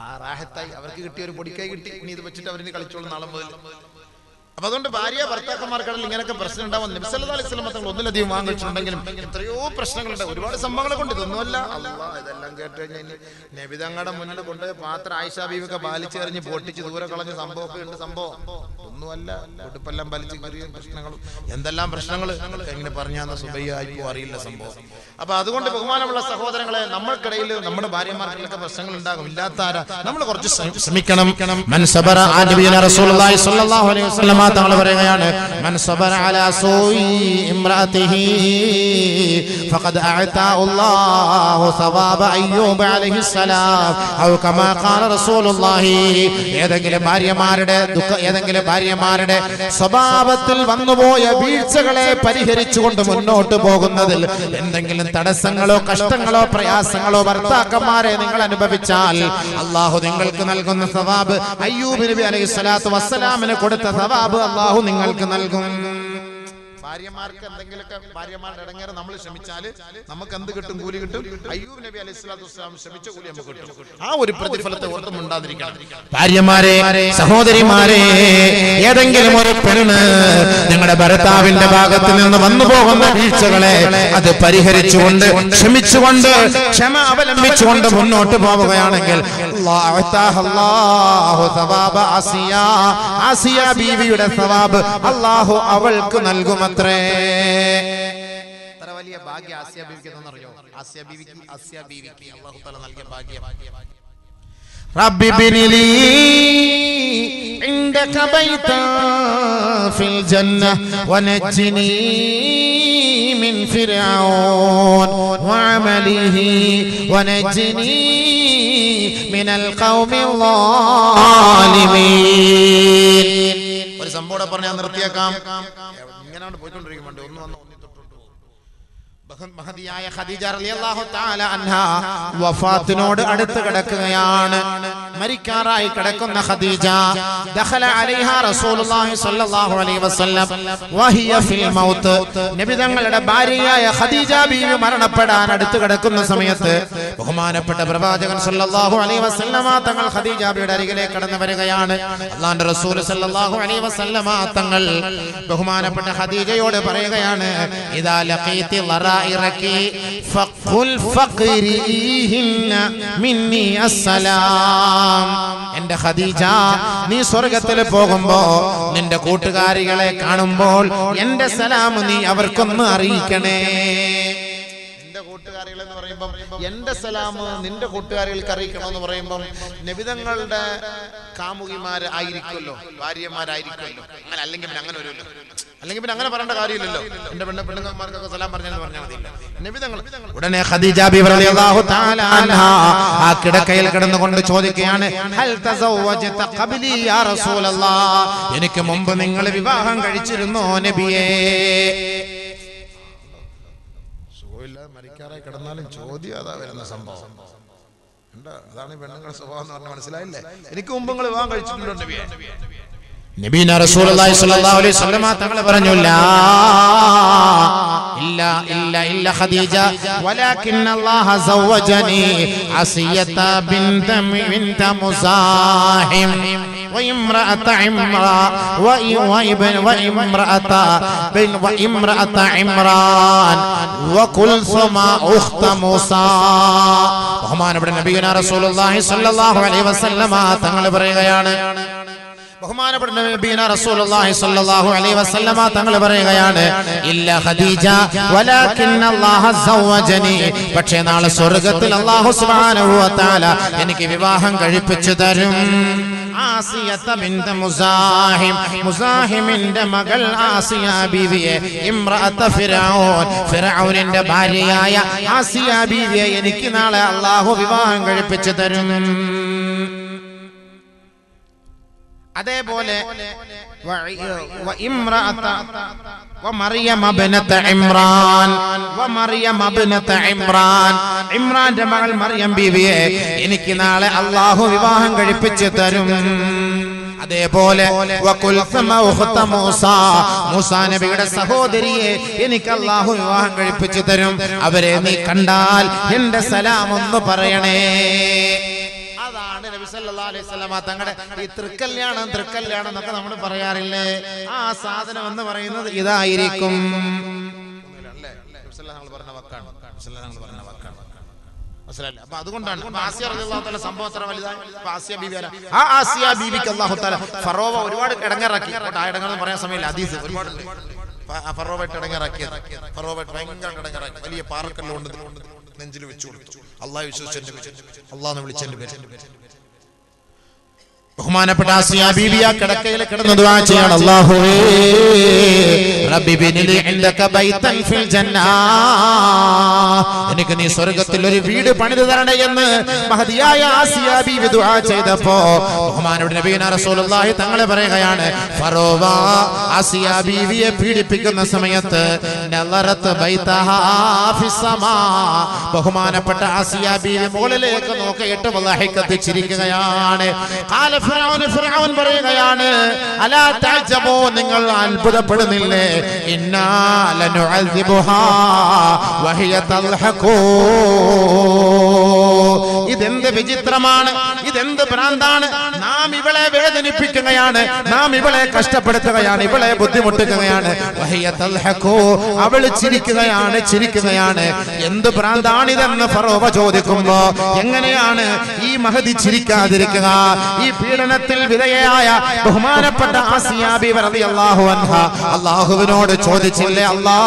ആ റാഹത്തായി അവർക്ക് കിട്ടിയ ഒരു പൊടിക്കൈ കിട്ടി. ഇനി ഇത് വെച്ചിട്ട് അവരിന് കളിച്ചോളും നാളെ മുതൽ. അപ്പൊ അതുകൊണ്ട് ഭാര്യ ഭർത്താക്കന്മാർക്കിടയിൽ ഇങ്ങനെയൊക്കെ പ്രശ്നം ഉണ്ടാവും. നബ്സല്ലാ അലൈഹി സ്വലം തങ്ങൾ ഒന്നിലധികം വാങ്ങിച്ചിട്ടുണ്ടെങ്കിലും എത്രയോ പ്രശ്നങ്ങളുണ്ട്. ഒരുപാട് സംഭവങ്ങളെ കൊണ്ട് ഇതൊന്നുമല്ല. അല്ലാ, ഇതെല്ലാം കേട്ട് കഴിഞ്ഞാൽ നബിതങ്ങളുടെ നബി തങ്ങളുടെ മുന്നിൽ കൊണ്ട് പാത്രം ആയിഷാ ബീവിയൊക്കെ പാലിച്ചെറിഞ്ഞ് പൊട്ടിച്ച് ദൂരെ കളഞ്ഞ സംഭവമൊക്കെ ഉണ്ട്. സംഭവം. ഒന്നുമല്ല. ഉടുപ്പെല്ലാം വലിച്ചു കയറിയ പ്രശ്നങ്ങളും. എന്തെല്ലാം പ്രശ്നങ്ങൾ എങ്ങനെ പറഞ്ഞാന്ന് സുബയ്യായിപ്പോ അറിയില്ല സംഭവം. അപ്പൊ അതുകൊണ്ട് ബഹുമാനമുള്ള സഹോദരങ്ങളെ നമ്മൾക്കിടയിൽ നമ്മുടെ ഭാര്യമാർക്കൊക്കെ പ്രശ്നങ്ങൾ ഉണ്ടാകും. ഇല്ലാത്ത ആരാ? നമ്മൾ കുറച്ച് ശ്രമി- ശ്രമിക്കണം. വസല്ലം തങ്ങൾ പറയുകയാണ് മൻ സബറ അലാ സൂയി ഇംറാതിഹി ഫഖദ് അഅതാ അല്ലാഹു സവാബ അയ്യൂബ് അലൈഹിസ്സലാം ഔ കമാ ഖാല റസൂലുള്ളാഹി ഏതെങ്കിലും ഭാര്യമാരുടെ ദുഃഖ ഏതെങ്കിലും ഭാര്യമാരുടെ സ്വഭാവത്തിൽ വന്നുപോയ വീഴ്ചകളെ പരിഹരിച്ചുകൊണ്ട് മുന്നോട്ട് പോകുന്നതിൽ എന്തെങ്കിലും തടസ്സങ്ങളോ കഷ്ടങ്ങളോ പ്രയാസങ്ങളോ ഭർത്താക്കന്മാരെ നിങ്ങൾ അനുഭവിച്ചാൽ അള്ളാഹു നിങ്ങൾക്ക് നൽകുന്ന സവാബ് അയ്യൂബ് നബി അലൈഹി സ്വലാത്തു വസ്സലാമിന് കൊടുത്ത സവാബ് അള്ളാഹു നിങ്ങൾക്ക് നൽകും. ഭാര്യമാർക്ക് എന്തെങ്കിലുമൊക്കെ ഭാര്യമാരുടെ ഇടങ്ങേറെ നമ്മൾ ശ്രമിച്ചാൽ നമുക്ക് എന്ത് കിട്ടും? കൂലി കിട്ടും? അയ്യൂബ് നബി അലൈഹി സ്വലാത്തു വസ്സലാം ശ്രമിച്ച കൂലി നമുക്ക് കിട്ടും. ആ ഒരു പ്രതിഫലത്തെ ഓർത്തും ഉണ്ടാതിരിക്കണം. ഭാര്യമാരെ സഹോദരിമാരെ ഏതെങ്കിലും ഒരു പെണ്ണ് നിങ്ങളുടെ ഭർത്താവിന്റെ ഭാഗത്ത് നിന്ന് വന്നു പോകുന്ന വീഴ്ചകളെ അത് പരിഹരിച്ചുകൊണ്ട് ക്ഷമിച്ചുകൊണ്ട് ക്ഷമ അവലംബിച്ചുകൊണ്ട് മുന്നോട്ട് പോവുകയാണെങ്കിൽ സവാബ് അള്ളാഹു അവൾക്ക് നൽകുമത്രേ. എത്ര വലിയ ഭാഗ്യ ആസിയ ബീവിക്ക് എന്നറിയോ ആസിയ ബീവിക്ക് ആസിയ ബീവിക്ക് അള്ളാഹു തആല നൽകിയ ഭാഗ്യം رب ابن لي عندك بيتا في الجنة ونجني من فرعون وعمله ونجني من القوم الظالمين ഒരു സംഭവം കൂടെ പറഞ്ഞ് ഞാൻ നിർത്തിയേക്കാം ഇങ്ങനെയാണ് പോയിക്കൊണ്ടിരിക്കുന്നുണ്ട് ഒന്ന് വന്ന് മഹതിയായ ഖദീജ റളിയല്ലാഹു തആല അൻഹ വഫാത്തിനോട് അടുത്ത് കിടക്കുകയാണ്. മരിക്കാറായി കിടക്കുന്ന ഖദീജ ദഖല അലൈഹ റസൂലുള്ളാഹി സ്വല്ലല്ലാഹു അലൈഹി വസല്ലം വഹിയ ഫിൽ മൗത്ത്. നബി തങ്ങളുടെ ഭാര്യയായ ഖദീജ ബീവി മരണപ്പെടാൻ അടുത്ത് കിടക്കുന്ന സമയത്ത് ബഹുമാനപ്പെട്ട പ്രവാചകൻ സ്വല്ലല്ലാഹു അലൈഹി വസല്ലമ തങ്ങൾ ഖദീജ ബിയുടെ അരികിലേക്ക് കടന്നു വരികയാണ്. അള്ളാഹുവിന്റെ റസൂൽ സ്വല്ലല്ലാഹു അലൈഹി വസല്ലമ തങ്ങൾ ബഹുമാനപ്പെട്ട ഖദീജയോട് പറയുകയാണ് ഇദാ ലഖീതി ലറായിറക്കി അസ്സലാം. എന്റെ ഖദീജ നീ സ്വർഗത്തിൽ പോകുമ്പോ നിന്റെ കൂട്ടുകാരികളെ കാണുമ്പോൾ എന്റെ സലാം നീ അവർക്കൊന്ന് അറിയിക്കണേ. എന്റെ കൂട്ടുകാരികൾ എന്ന് പറയുമ്പം എന്റെ സലാമ് നിന്റെ കൂട്ടുകാരികൾക്ക് അറിയിക്കണമെന്ന് പറയുമ്പം നബിതങ്ങളുടെ കാമുകിമാരായിരിക്കുമല്ലോ ഭാര്യമാരായിരിക്കുമല്ലോ. അങ്ങനെ അല്ലെങ്കിൽ പിന്നെ അങ്ങനെ വരുമല്ലോ. അല്ലെങ്കിൽ പിന്നെ അങ്ങനെ പറയേണ്ട കാര്യമില്ലല്ലോ. എന്റെ പെണ്ണ പെണ്ണുങ്ങന്മാർക്കൊക്കെ സലാം പറഞ്ഞാൽ പറഞ്ഞാൽ മതി. നബിതങ്ങൾ ഉടനെ ഖദീജ ബിബി റളിയല്ലാഹു തആല അൻഹാ ആ കിടക്കയിൽ കിടന്നുകൊണ്ട് ചോദിക്കുകയാണ് ഹൽ തസവ്വജത ഖബ്ലി യാ റസൂലല്ലാഹ് എനിക്ക് മുമ്പ് നിങ്ങൾ വിവാഹം കഴിച്ചിരുന്നോ നബിയേ? മരിക്കാറായി കിടന്നാലും ചോദ്യം അതാ വരുന്ന സംഭവം. അതാണ് ഈ പെണ്ണുങ്ങളുടെ സ്വഭാവം എന്ന് പറഞ്ഞാൽ മനസ്സിലായില്ലേ? എനിക്ക് മുമ്പ് നിങ്ങൾ വിവാഹം കഴിച്ചിട്ടുണ്ടോ നബീന റസൂലുള്ളാഹി സ്വല്ലല്ലാഹു അലൈഹി വസല്ലമ തങ്ങൾ പറഞ്ഞു ലാ ഇല്ല ഇല്ല ഇല്ല ഖദീജ വലാകിൻ അല്ലാഹ സവ്വജനി അസിയത ബിൻത ബിൻത മുസാഹിം وامرأة عمران وابن وامرأة بن وامرأة عمران وكلثم أخت موسى ബഹുമാനപ്പെട്ട നബിയുന റസൂലുള്ളാഹി സ്വല്ലല്ലാഹു അലൈഹി വസല്ലമ തങ്ങൾ പറയുകയാണ് ബഹുമാനപ്പെട്ട റസൂലുള്ളാഹി സ്വല്ലല്ലാഹു അലൈഹി വസല്ലമ തങ്ങൾ പറയുകയാണ് ഖദീജ പക്ഷേ നാളെ സ്വർഗത്തിൽ അല്ലാഹു സുബ്ഹാനഹു എനിക്ക് വിവാഹം കഴിപ്പിച്ചു തരും. മുസാഹിമിന്റെ മകൾ ആസിയ ബീവിയെ ഫിറഔനിന്റെ ഭാര്യയായ ആസിയ ബീവിയെ എനിക്ക് നാളെ അള്ളാഹു വിവാഹം കഴിപ്പിച്ചു തരും. അതേപോലെ ഇമ്രാന്റെ മകൾ മറിയം ബീവിയെ എനിക്ക് നാളെ അള്ളാഹു വിവാഹം കഴിപ്പിച്ചു തരും. അതേപോലെ നബിയുടെ സഹോദരിയെ എനിക്ക് അള്ളാഹു വിവാഹം കഴിപ്പിച്ചു തരും. അവരെ നീ കണ്ടാൽ എന്റെ സലാം ഒന്ന് പറയണേ. അലൈഹി തങ്ങളുടെ ഈ തൃക്കല്യാണം തൃക്കല്യാണം എന്നൊക്കെ നമ്മൾ പറയാറില്ലേ? ആ സാധനം എന്ന് പറയുന്നത് ഇതായിരിക്കും. അപ്പൊ അതുകൊണ്ടാണ് ഫറോവ പറയാൻ സമയമില്ല. ഹദീസ് ഒരുപാട് വലിയ പാറക്കല്ലുകൊണ്ട് നെഞ്ചിൽ വെച്ചു കൊടുത്തു. അള്ളാഹ് വിശ്വസിച്ചെന്റെ പേര്. അള്ളാഹ് വിളിച്ചെന്റെ പേര്. ബഹുമാനപ്പെട്ട ആസിയ ബീബിയ കിടക്കയിൽ കിടന്ന് ദുആ ചെയ്യാണ്. അല്ലാഹുവേ റബ്ബി ബിനിലി ഇൻദക ബൈതൻ ഫിൽ ജന്ന. എനിക്ക് നീ സ്വർഗത്തിൽ ഒരു വീട് പണിതു തരണേ എന്ന് മഹദിയായ ആസിയ ബീബി ദുആ ചെയ്തപ്പോ ബഹുമാനപ്പെട്ട നബിയന റസൂലുള്ളാഹി തങ്ങളെ പറയുകയാണ് ഫറോവ ആസിയ ബീവിയെ പീഡിപ്പിക്കുന്ന സമയത്ത് നളറത്ത് ബൈതഹാ ഫിസ്സമാ ബഹുമാനപ്പെട്ട ആസിയ ബീവി മുകളിലേക്ക് നോക്കിയിട്ട് വല്ലാഹി ചിരിക്കുകയാണ് ഖാല ഫിർഔൻ ഫിർഔൻ പറയുകയാണ് അലാ തഅജബൂ നിങ്ങൾ അത്ഭുതപ്പെടുന്നില്ലേ? ഇന്നാ ലനുഅസിബുഹാ വഹിയ തൽഹഖൂ. ഇതെന്ത് വിചിത്രമാണ്? ഇതെന്ത് ഭ്രാന്താണ്? നാം ഇവളെ വേദനിപ്പിക്കുകയാണ്. നാം ഇവളെ കഷ്ടപ്പെടുത്തുകയാണ്. ഇവളെ ബുദ്ധിമുട്ടുകയാണ്. അവൾ ചിരിക്കുകയാണ് ചിരിക്കുകയാണ്. എന്ത് ഭ്രാന്താണിതെന്ന് ഫറോവ ചോദിക്കുമ്പോ എങ്ങനെയാണ് ഈ മഹതി ചിരിക്കാതിരിക്കുക? ഈ പീഡനത്തിൽ വിധേയായ ബഹുമാനപ്പെട്ട അൻഹ അള്ളാഹുവിനോട് ചോദിച്ചില്ലേ അല്ലാ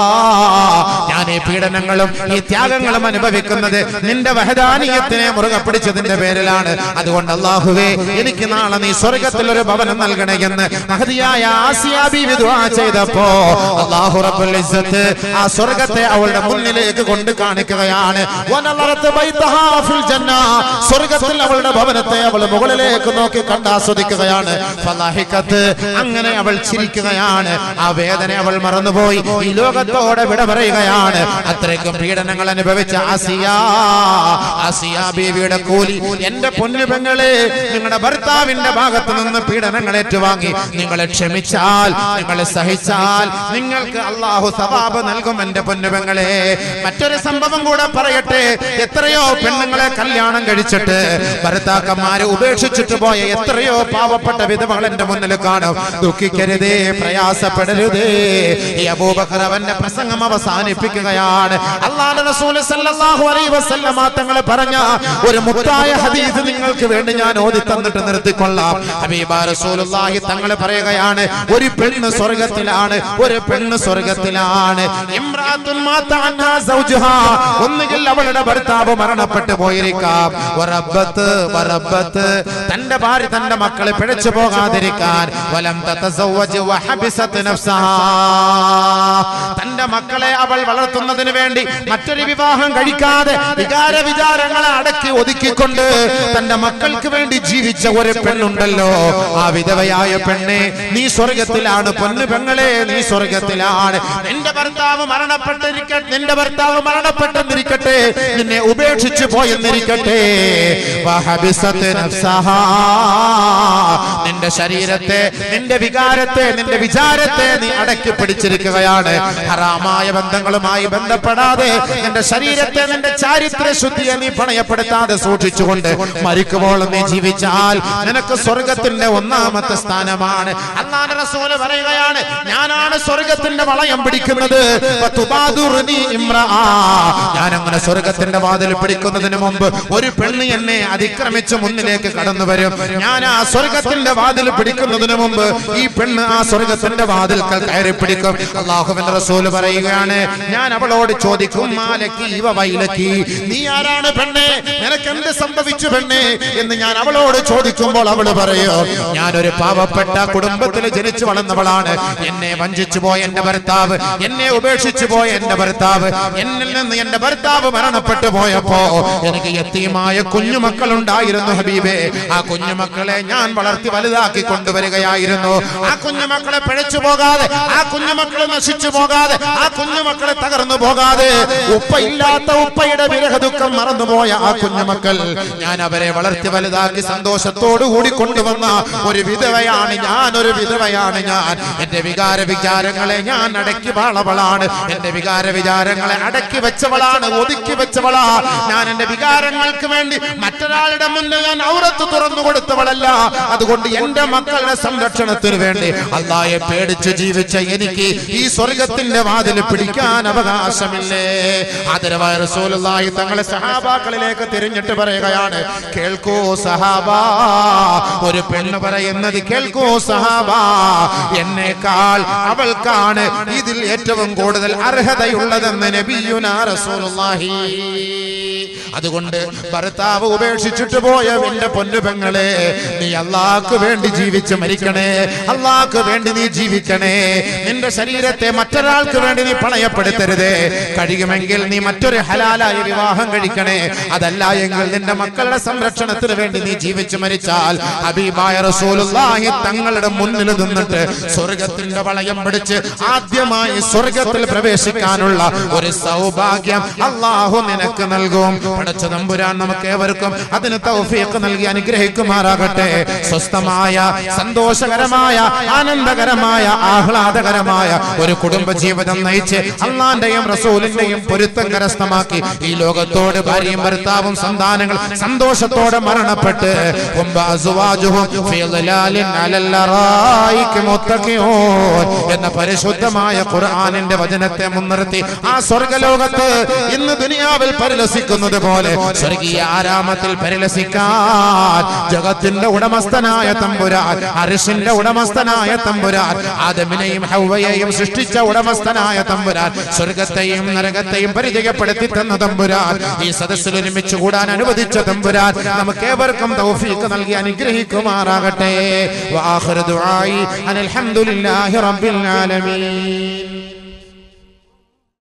ഞാൻ ഈ പീഡനങ്ങളും ഈ ത്യാഗങ്ങളും അനുഭവിക്കുന്നത് നിന്റെ വഹദാനീയത്തിന് സുന്നത്തിനെ മുറുക പിടിച്ചതിന്റെ പേരിലാണ്. അതുകൊണ്ട് അള്ളാഹുവേ എനിക്ക് നാളെ നീ സ്വർഗത്തിൽ ഒരു ഭവനം നൽകണേ എന്ന് ചെയ്തപ്പോ അള്ളാഹു ആ സ്വർഗത്തെ അവളുടെ മുന്നിലേക്ക് കൊണ്ട് കാണിക്കുകയാണ്. സ്വർഗത്തിൽ അവളുടെ ഭവനത്തെ അവൾ മുകളിലേക്ക് നോക്കി കണ്ടാസ്വദിക്കുകയാണ് അങ്ങനെ അവൾ ചിരിക്കുകയാണ്. ആ വേദന അവൾ മറന്നുപോയി. ഈ ലോകത്തോടെ വിട പറയുകയാണ്. അത്രയ്ക്കും പീഡനങ്ങൾ അനുഭവിച്ച ആസിയ ആസിയ ബീവിയുടെ കൂലി. എന്റെ പൊന്നു പെങ്ങളെ നിങ്ങളുടെ ഭർത്താവിന്റെ ഭാഗത്ത് നിന്ന് പീഡനങ്ങൾ ഏറ്റുവാങ്ങി. നിങ്ങളെ ക്ഷമിച്ചാൽ നിങ്ങളെ സഹിച്ചാൽ നിങ്ങൾക്ക് അള്ളാഹു സവാബ് നൽകും എന്റെ പൊന്നു പെങ്ങളെ. മറ്റൊരു സംഭവം കൂടെ പറയട്ടെ. എത്രയോ പെണ്ണുങ്ങളെ കല്യാണം കഴിച്ചിട്ട് ഭർത്താക്കന്മാരെ ഉപേക്ഷിച്ചിട്ട് പോയ എത്രയോ പാവപ്പെട്ട വിധവകൾ എന്റെ മുന്നിൽ കാണും. ദുഃഖിക്കരുതേ പ്രയാസപ്പെടരുതേ. ഈ അബൂബക്കർ അവന്റെ പ്രസംഗം അവസാനിപ്പിക്കുകയാണ്. അള്ളാഹു റസൂൽ സല്ലല്ലാഹു അലൈഹി വസല്ലമ പറഞ്ഞ ഒരു മുത്തായ ഹദീസ് നിങ്ങൾക്ക് വേണ്ടി ഞാൻ ഓതി തന്നിട്ട് നിർത്തിക്കൊള്ളാം. ഹബീബ റസൂലുള്ളാഹി തങ്ങൾ പറയുകയാണ് ഒരു പെണ്ണ് സ്വർഗത്തിലാണ് ഒരു പെണ്ണ് സ്വർഗത്തിലാണ്. ഇംറാത്തുൻ മാത അൻഹാ സൗജുഹാ ഒന്നുകിൽ അവളുടെ ഭർത്താവ് മരണപ്പെട്ടു പോയിരിക്കാം. വറബ്ബത്ത് വറബ്ബത്ത് തന്റെ ഭാര്യ തന്റെ മക്കളെ പിഴച്ചു പോകാതിരിക്കാൻ. വലം തതസവ്വജ് വഹബിസത് നഫ്സഹാ. തന്റെ മക്കളെ അവൾ വളർത്തുന്നതിന് വേണ്ടി മറ്റൊരു വിവാഹം കഴിക്കാതെ വികാര വിചാരങ്ങളെ അടക്കി ഒതുക്കിക്കൊണ്ട് തന്റെ മക്കൾക്ക് വേണ്ടി ജീവിച്ച ഒരു പെണ്ണുണ്ടല്ലോ. ആ വിധവയായ പെണ്ണെ നീ സ്വർഗത്തിലാണ് പൊന്നു പെങ്ങളെ നീ സ്വർഗത്തിലാണ് നിന്റെ ഭർത്താവ് മരണപ്പെട്ടിരിക്കട്ടെ നിന്റെ ഭർത്താവ് മരണപ്പെട്ടെന്നിരിക്കട്ടെ. നിന്നെ ഉപേക്ഷിച്ചു പോയെന്നിരിക്കട്ടെ. നിന്റെ ശരീരത്തെ നിന്റെ വികാരത്തെ നിന്റെ വിചാരത്തെ നീ അടക്കി പിടിച്ചിരിക്കുകയാണ്. ഹറാമായ ബന്ധങ്ങളുമായി ബന്ധപ്പെടാതെ നിന്റെ ശരീരത്തെ നിന്റെ ചാരിത്ര ശുദ്ധിയെ നീ പണയപ്പെടുത്താതെ സൂക്ഷിച്ചുകൊണ്ട് മരിക്കുമ്പോൾ നീ ജീവിച്ചാൽ നിനക്ക് സ്വർഗത്തിന്റെ ഒന്നാമത്തെ സ്ഥാനമാണ്. പറയുകയാണ് ഞാനാണ് സ്വർഗത്തിന്റെ വളയം പിടിക്കുന്നത്. ഞാൻ അങ്ങനെ സ്വർഗത്തിന്റെ വാതിൽ പിടിക്കുന്നതിന് മുമ്പ് ഒരു പെണ്ണ് എന്നെ അതിക്രമിച്ച് മുന്നിലേക്ക് കടന്നു വരും. ഞാൻ ആ സ്വർഗത്തിന്റെ വാതിൽ പിടിക്കുന്നതിന് മുമ്പ് ഈ പെണ്ണ് ആ സ്വർഗത്തിന്റെ വാതിൽ കയറി പിടിക്കും. അള്ളാഹുവിന്റെ റസൂൽ പറയുകയാണ് ഞാൻ അവളോട് ചോദിക്കും മാലക്കി നീ ആരാണ് പെണ്ണെ? നിനക്ക് എന്ത് സംഭവിച്ചു പെണ്ണേ എന്ന് ഞാൻ അവളോട് ചോദിക്കുമ്പോൾ അവൾ പറയോ ഞാനൊരു പാവപ്പെട്ട കുടുംബത്തിൽ ജനിച്ചു വളർന്നവളാണ്. എന്നെ വഞ്ചിച്ചു പോയ എന്റെ ഭർത്താവ് എന്നെ ഉപേക്ഷിച്ചു പോയ എന്റെ ഭർത്താവ് എന്നിൽ നിന്ന് എന്റെ ഭർത്താവ് മരണപ്പെട്ടു പോയപ്പോ എനിക്ക് യത്തീമായ കുഞ്ഞുമക്കൾ ഉണ്ടായിരുന്നു ഹബീബേ. ആ കുഞ്ഞുമക്കളെ ഞാൻ വളർത്തി വലുതാക്കി കൊണ്ടുവരികയായിരുന്നു. ആ കുഞ്ഞുമക്കളെ പിഴച്ചു പോകാതെ ആ കുഞ്ഞുമക്കളെ നശിച്ചു പോകാതെ ആ കുഞ്ഞുമക്കളെ തകർന്നു പോകാതെ ഉപ്പയില്ലാത്ത ഉപ്പയുടെ വിരഹ ദുഃഖം മറന്നുപോയ ആ കുഞ്ഞുമക്കൾ ഞാൻ അവരെ വളർത്തി വലുതാക്കി സന്തോഷത്തോടു കൂടി കൊണ്ടുവന്ന ഒരു വിധവയാണ് ഞാൻ ഒരു വിധവയാണ് ഞാൻ. എന്റെ വികാര വിചാരങ്ങളെ ഞാൻ അടക്കി വാളവളാണ്. എന്റെ വികാര വിചാരങ്ങളെ അടക്കി വെച്ചവളാണ് ഒതുക്കി വെച്ചവളാ. ഞാൻ എന്റെ വികാരങ്ങൾക്ക് വേണ്ടി മറ്റൊരാളുടെ മുന്നിൽ ഞാൻ ഔറത്ത് തുറന്നു കൊടുത്തവളല്ല. അതുകൊണ്ട് എന്റെ മക്കളുടെ സംരക്ഷണത്തിന് വേണ്ടി അള്ളായെ പേടിച്ചു ജീവിച്ച എനിക്ക് ഈ സ്വർഗത്തിന്റെ വാതിൽ പിടിക്കാൻ അവകാശമില്ലേ? ആദരവായ റസൂലുള്ളാഹി തങ്ങളെ സഹാബാക്കളിലേക്ക് തിരിഞ്ഞിട്ട് പറയുകയാണ് കേൾക്കൂ സഹാബ ഒരു പെണ്ണ് പറയുന്നത് കേൾക്കൂ സഹാബ എന്നേക്കാൾ അവൾക്കാണ് ഇതിൽ ഏറ്റവും കൂടുതൽ അർഹതയുള്ളതെന്ന് നബിയുനാ റസൂലുള്ളാഹി. അതുകൊണ്ട് ഭർത്താവ് ഉപേക്ഷിച്ചിട്ട് പോയ എന്റെ പൊന്നുപെങ്ങളെ നീ അള്ളാഹ്ക്ക് വേണ്ടി ജീവിച്ച് മരിക്കണേ അള്ളാഹ്ക്ക് വേണ്ടി നീ ജീവിക്കണേ. നിന്റെ ശരീരത്തെ മറ്റൊരാൾക്ക് വേണ്ടി നീ പണയപ്പെടുത്തരുതേ. കഴിയുമെങ്കിൽ നീ മറ്റൊരു ഹലാലായ വിവാഹം കഴിക്കണേ. അതല്ല എങ്കിൽ നിന്റെ മക്കളുടെ സംരക്ഷണത്തിന് വേണ്ടി നീ ജീവിച്ചു മരിച്ചാൽ ഹബീബായ റസൂലുള്ളാഹി തങ്ങളുടെ മുന്നിൽ നിന്നിട്ട് സ്വർഗത്തിന്റെ വളയം പിടിച്ച് ആദ്യമായി സ്വർഗത്തിൽ പ്രവേശിക്കാനുള്ള ഒരു സൗഭാഗ്യം അള്ളാഹു നിനക്ക് നൽകും. പടച്ച തമ്പുരാൻ നമുക്ക് ഏവർക്കും അതിന് തൗഫീഖ് നൽകി അനുഗ്രഹിക്കുമാറാകട്ടെ. സ്വസ്ഥമായ സന്തോഷകരമായ ആനന്ദകരമായ ആഹ്ലാദകരമായ ഒരു കുടുംബ ജീവിതം നയിച്ച് അള്ളാന്റെയും റസൂലിന്റെയും പൊരുത്തം കരസ്ഥമാക്കി ഈ ലോകത്തോട് ഭാര്യയും ഭർത്താവും സന്താനങ്ങൾ സന്തോഷത്തോടെ മരണപ്പെട്ട്. എന്ന പരിശുദ്ധമായ ഖുർആാനിന്റെ വചനത്തെ മുൻനിർത്തി ആ സ്വർഗലോകത്ത് ഇന്ന് ദുനിയാവിൽ പരിലസിക്കുന്നത് പോലെ സ്വർഗീയ ആരാമത്തിൽ പരിലസിക്കാൻ ജഗത്തിന്റെ ഉടമസ്ഥനായ തമ്പുരാൻ അരിഷിന്റെ ഉടമസ്ഥനായ തമ്പുരാൻ ആദമിനെയും ഹൗവയെയും സൃഷ്ടിച്ച ഉടമസ്ഥനായ തമ്പുരാൻ സ്വർഗത്തെയും നരകത്തെയും പരിചയപ്പെടുത്തി തന്ന തമ്പുരാൻ ഈ സദസ്സിൽ ഒരുമിച്ച് കൂടാൻ അനുവദിച്ച തമ്പുരാൻ നമുക്ക് ഏവർക്കും തൗഫീഖ് നൽകി അനുഗ്രഹിക്കുമാറാകട്ടെ. വആഖിറു ദുആഇ അനിൽ ഹംദുലില്ലാഹി റബ്ബിൽ ആലമീൻ.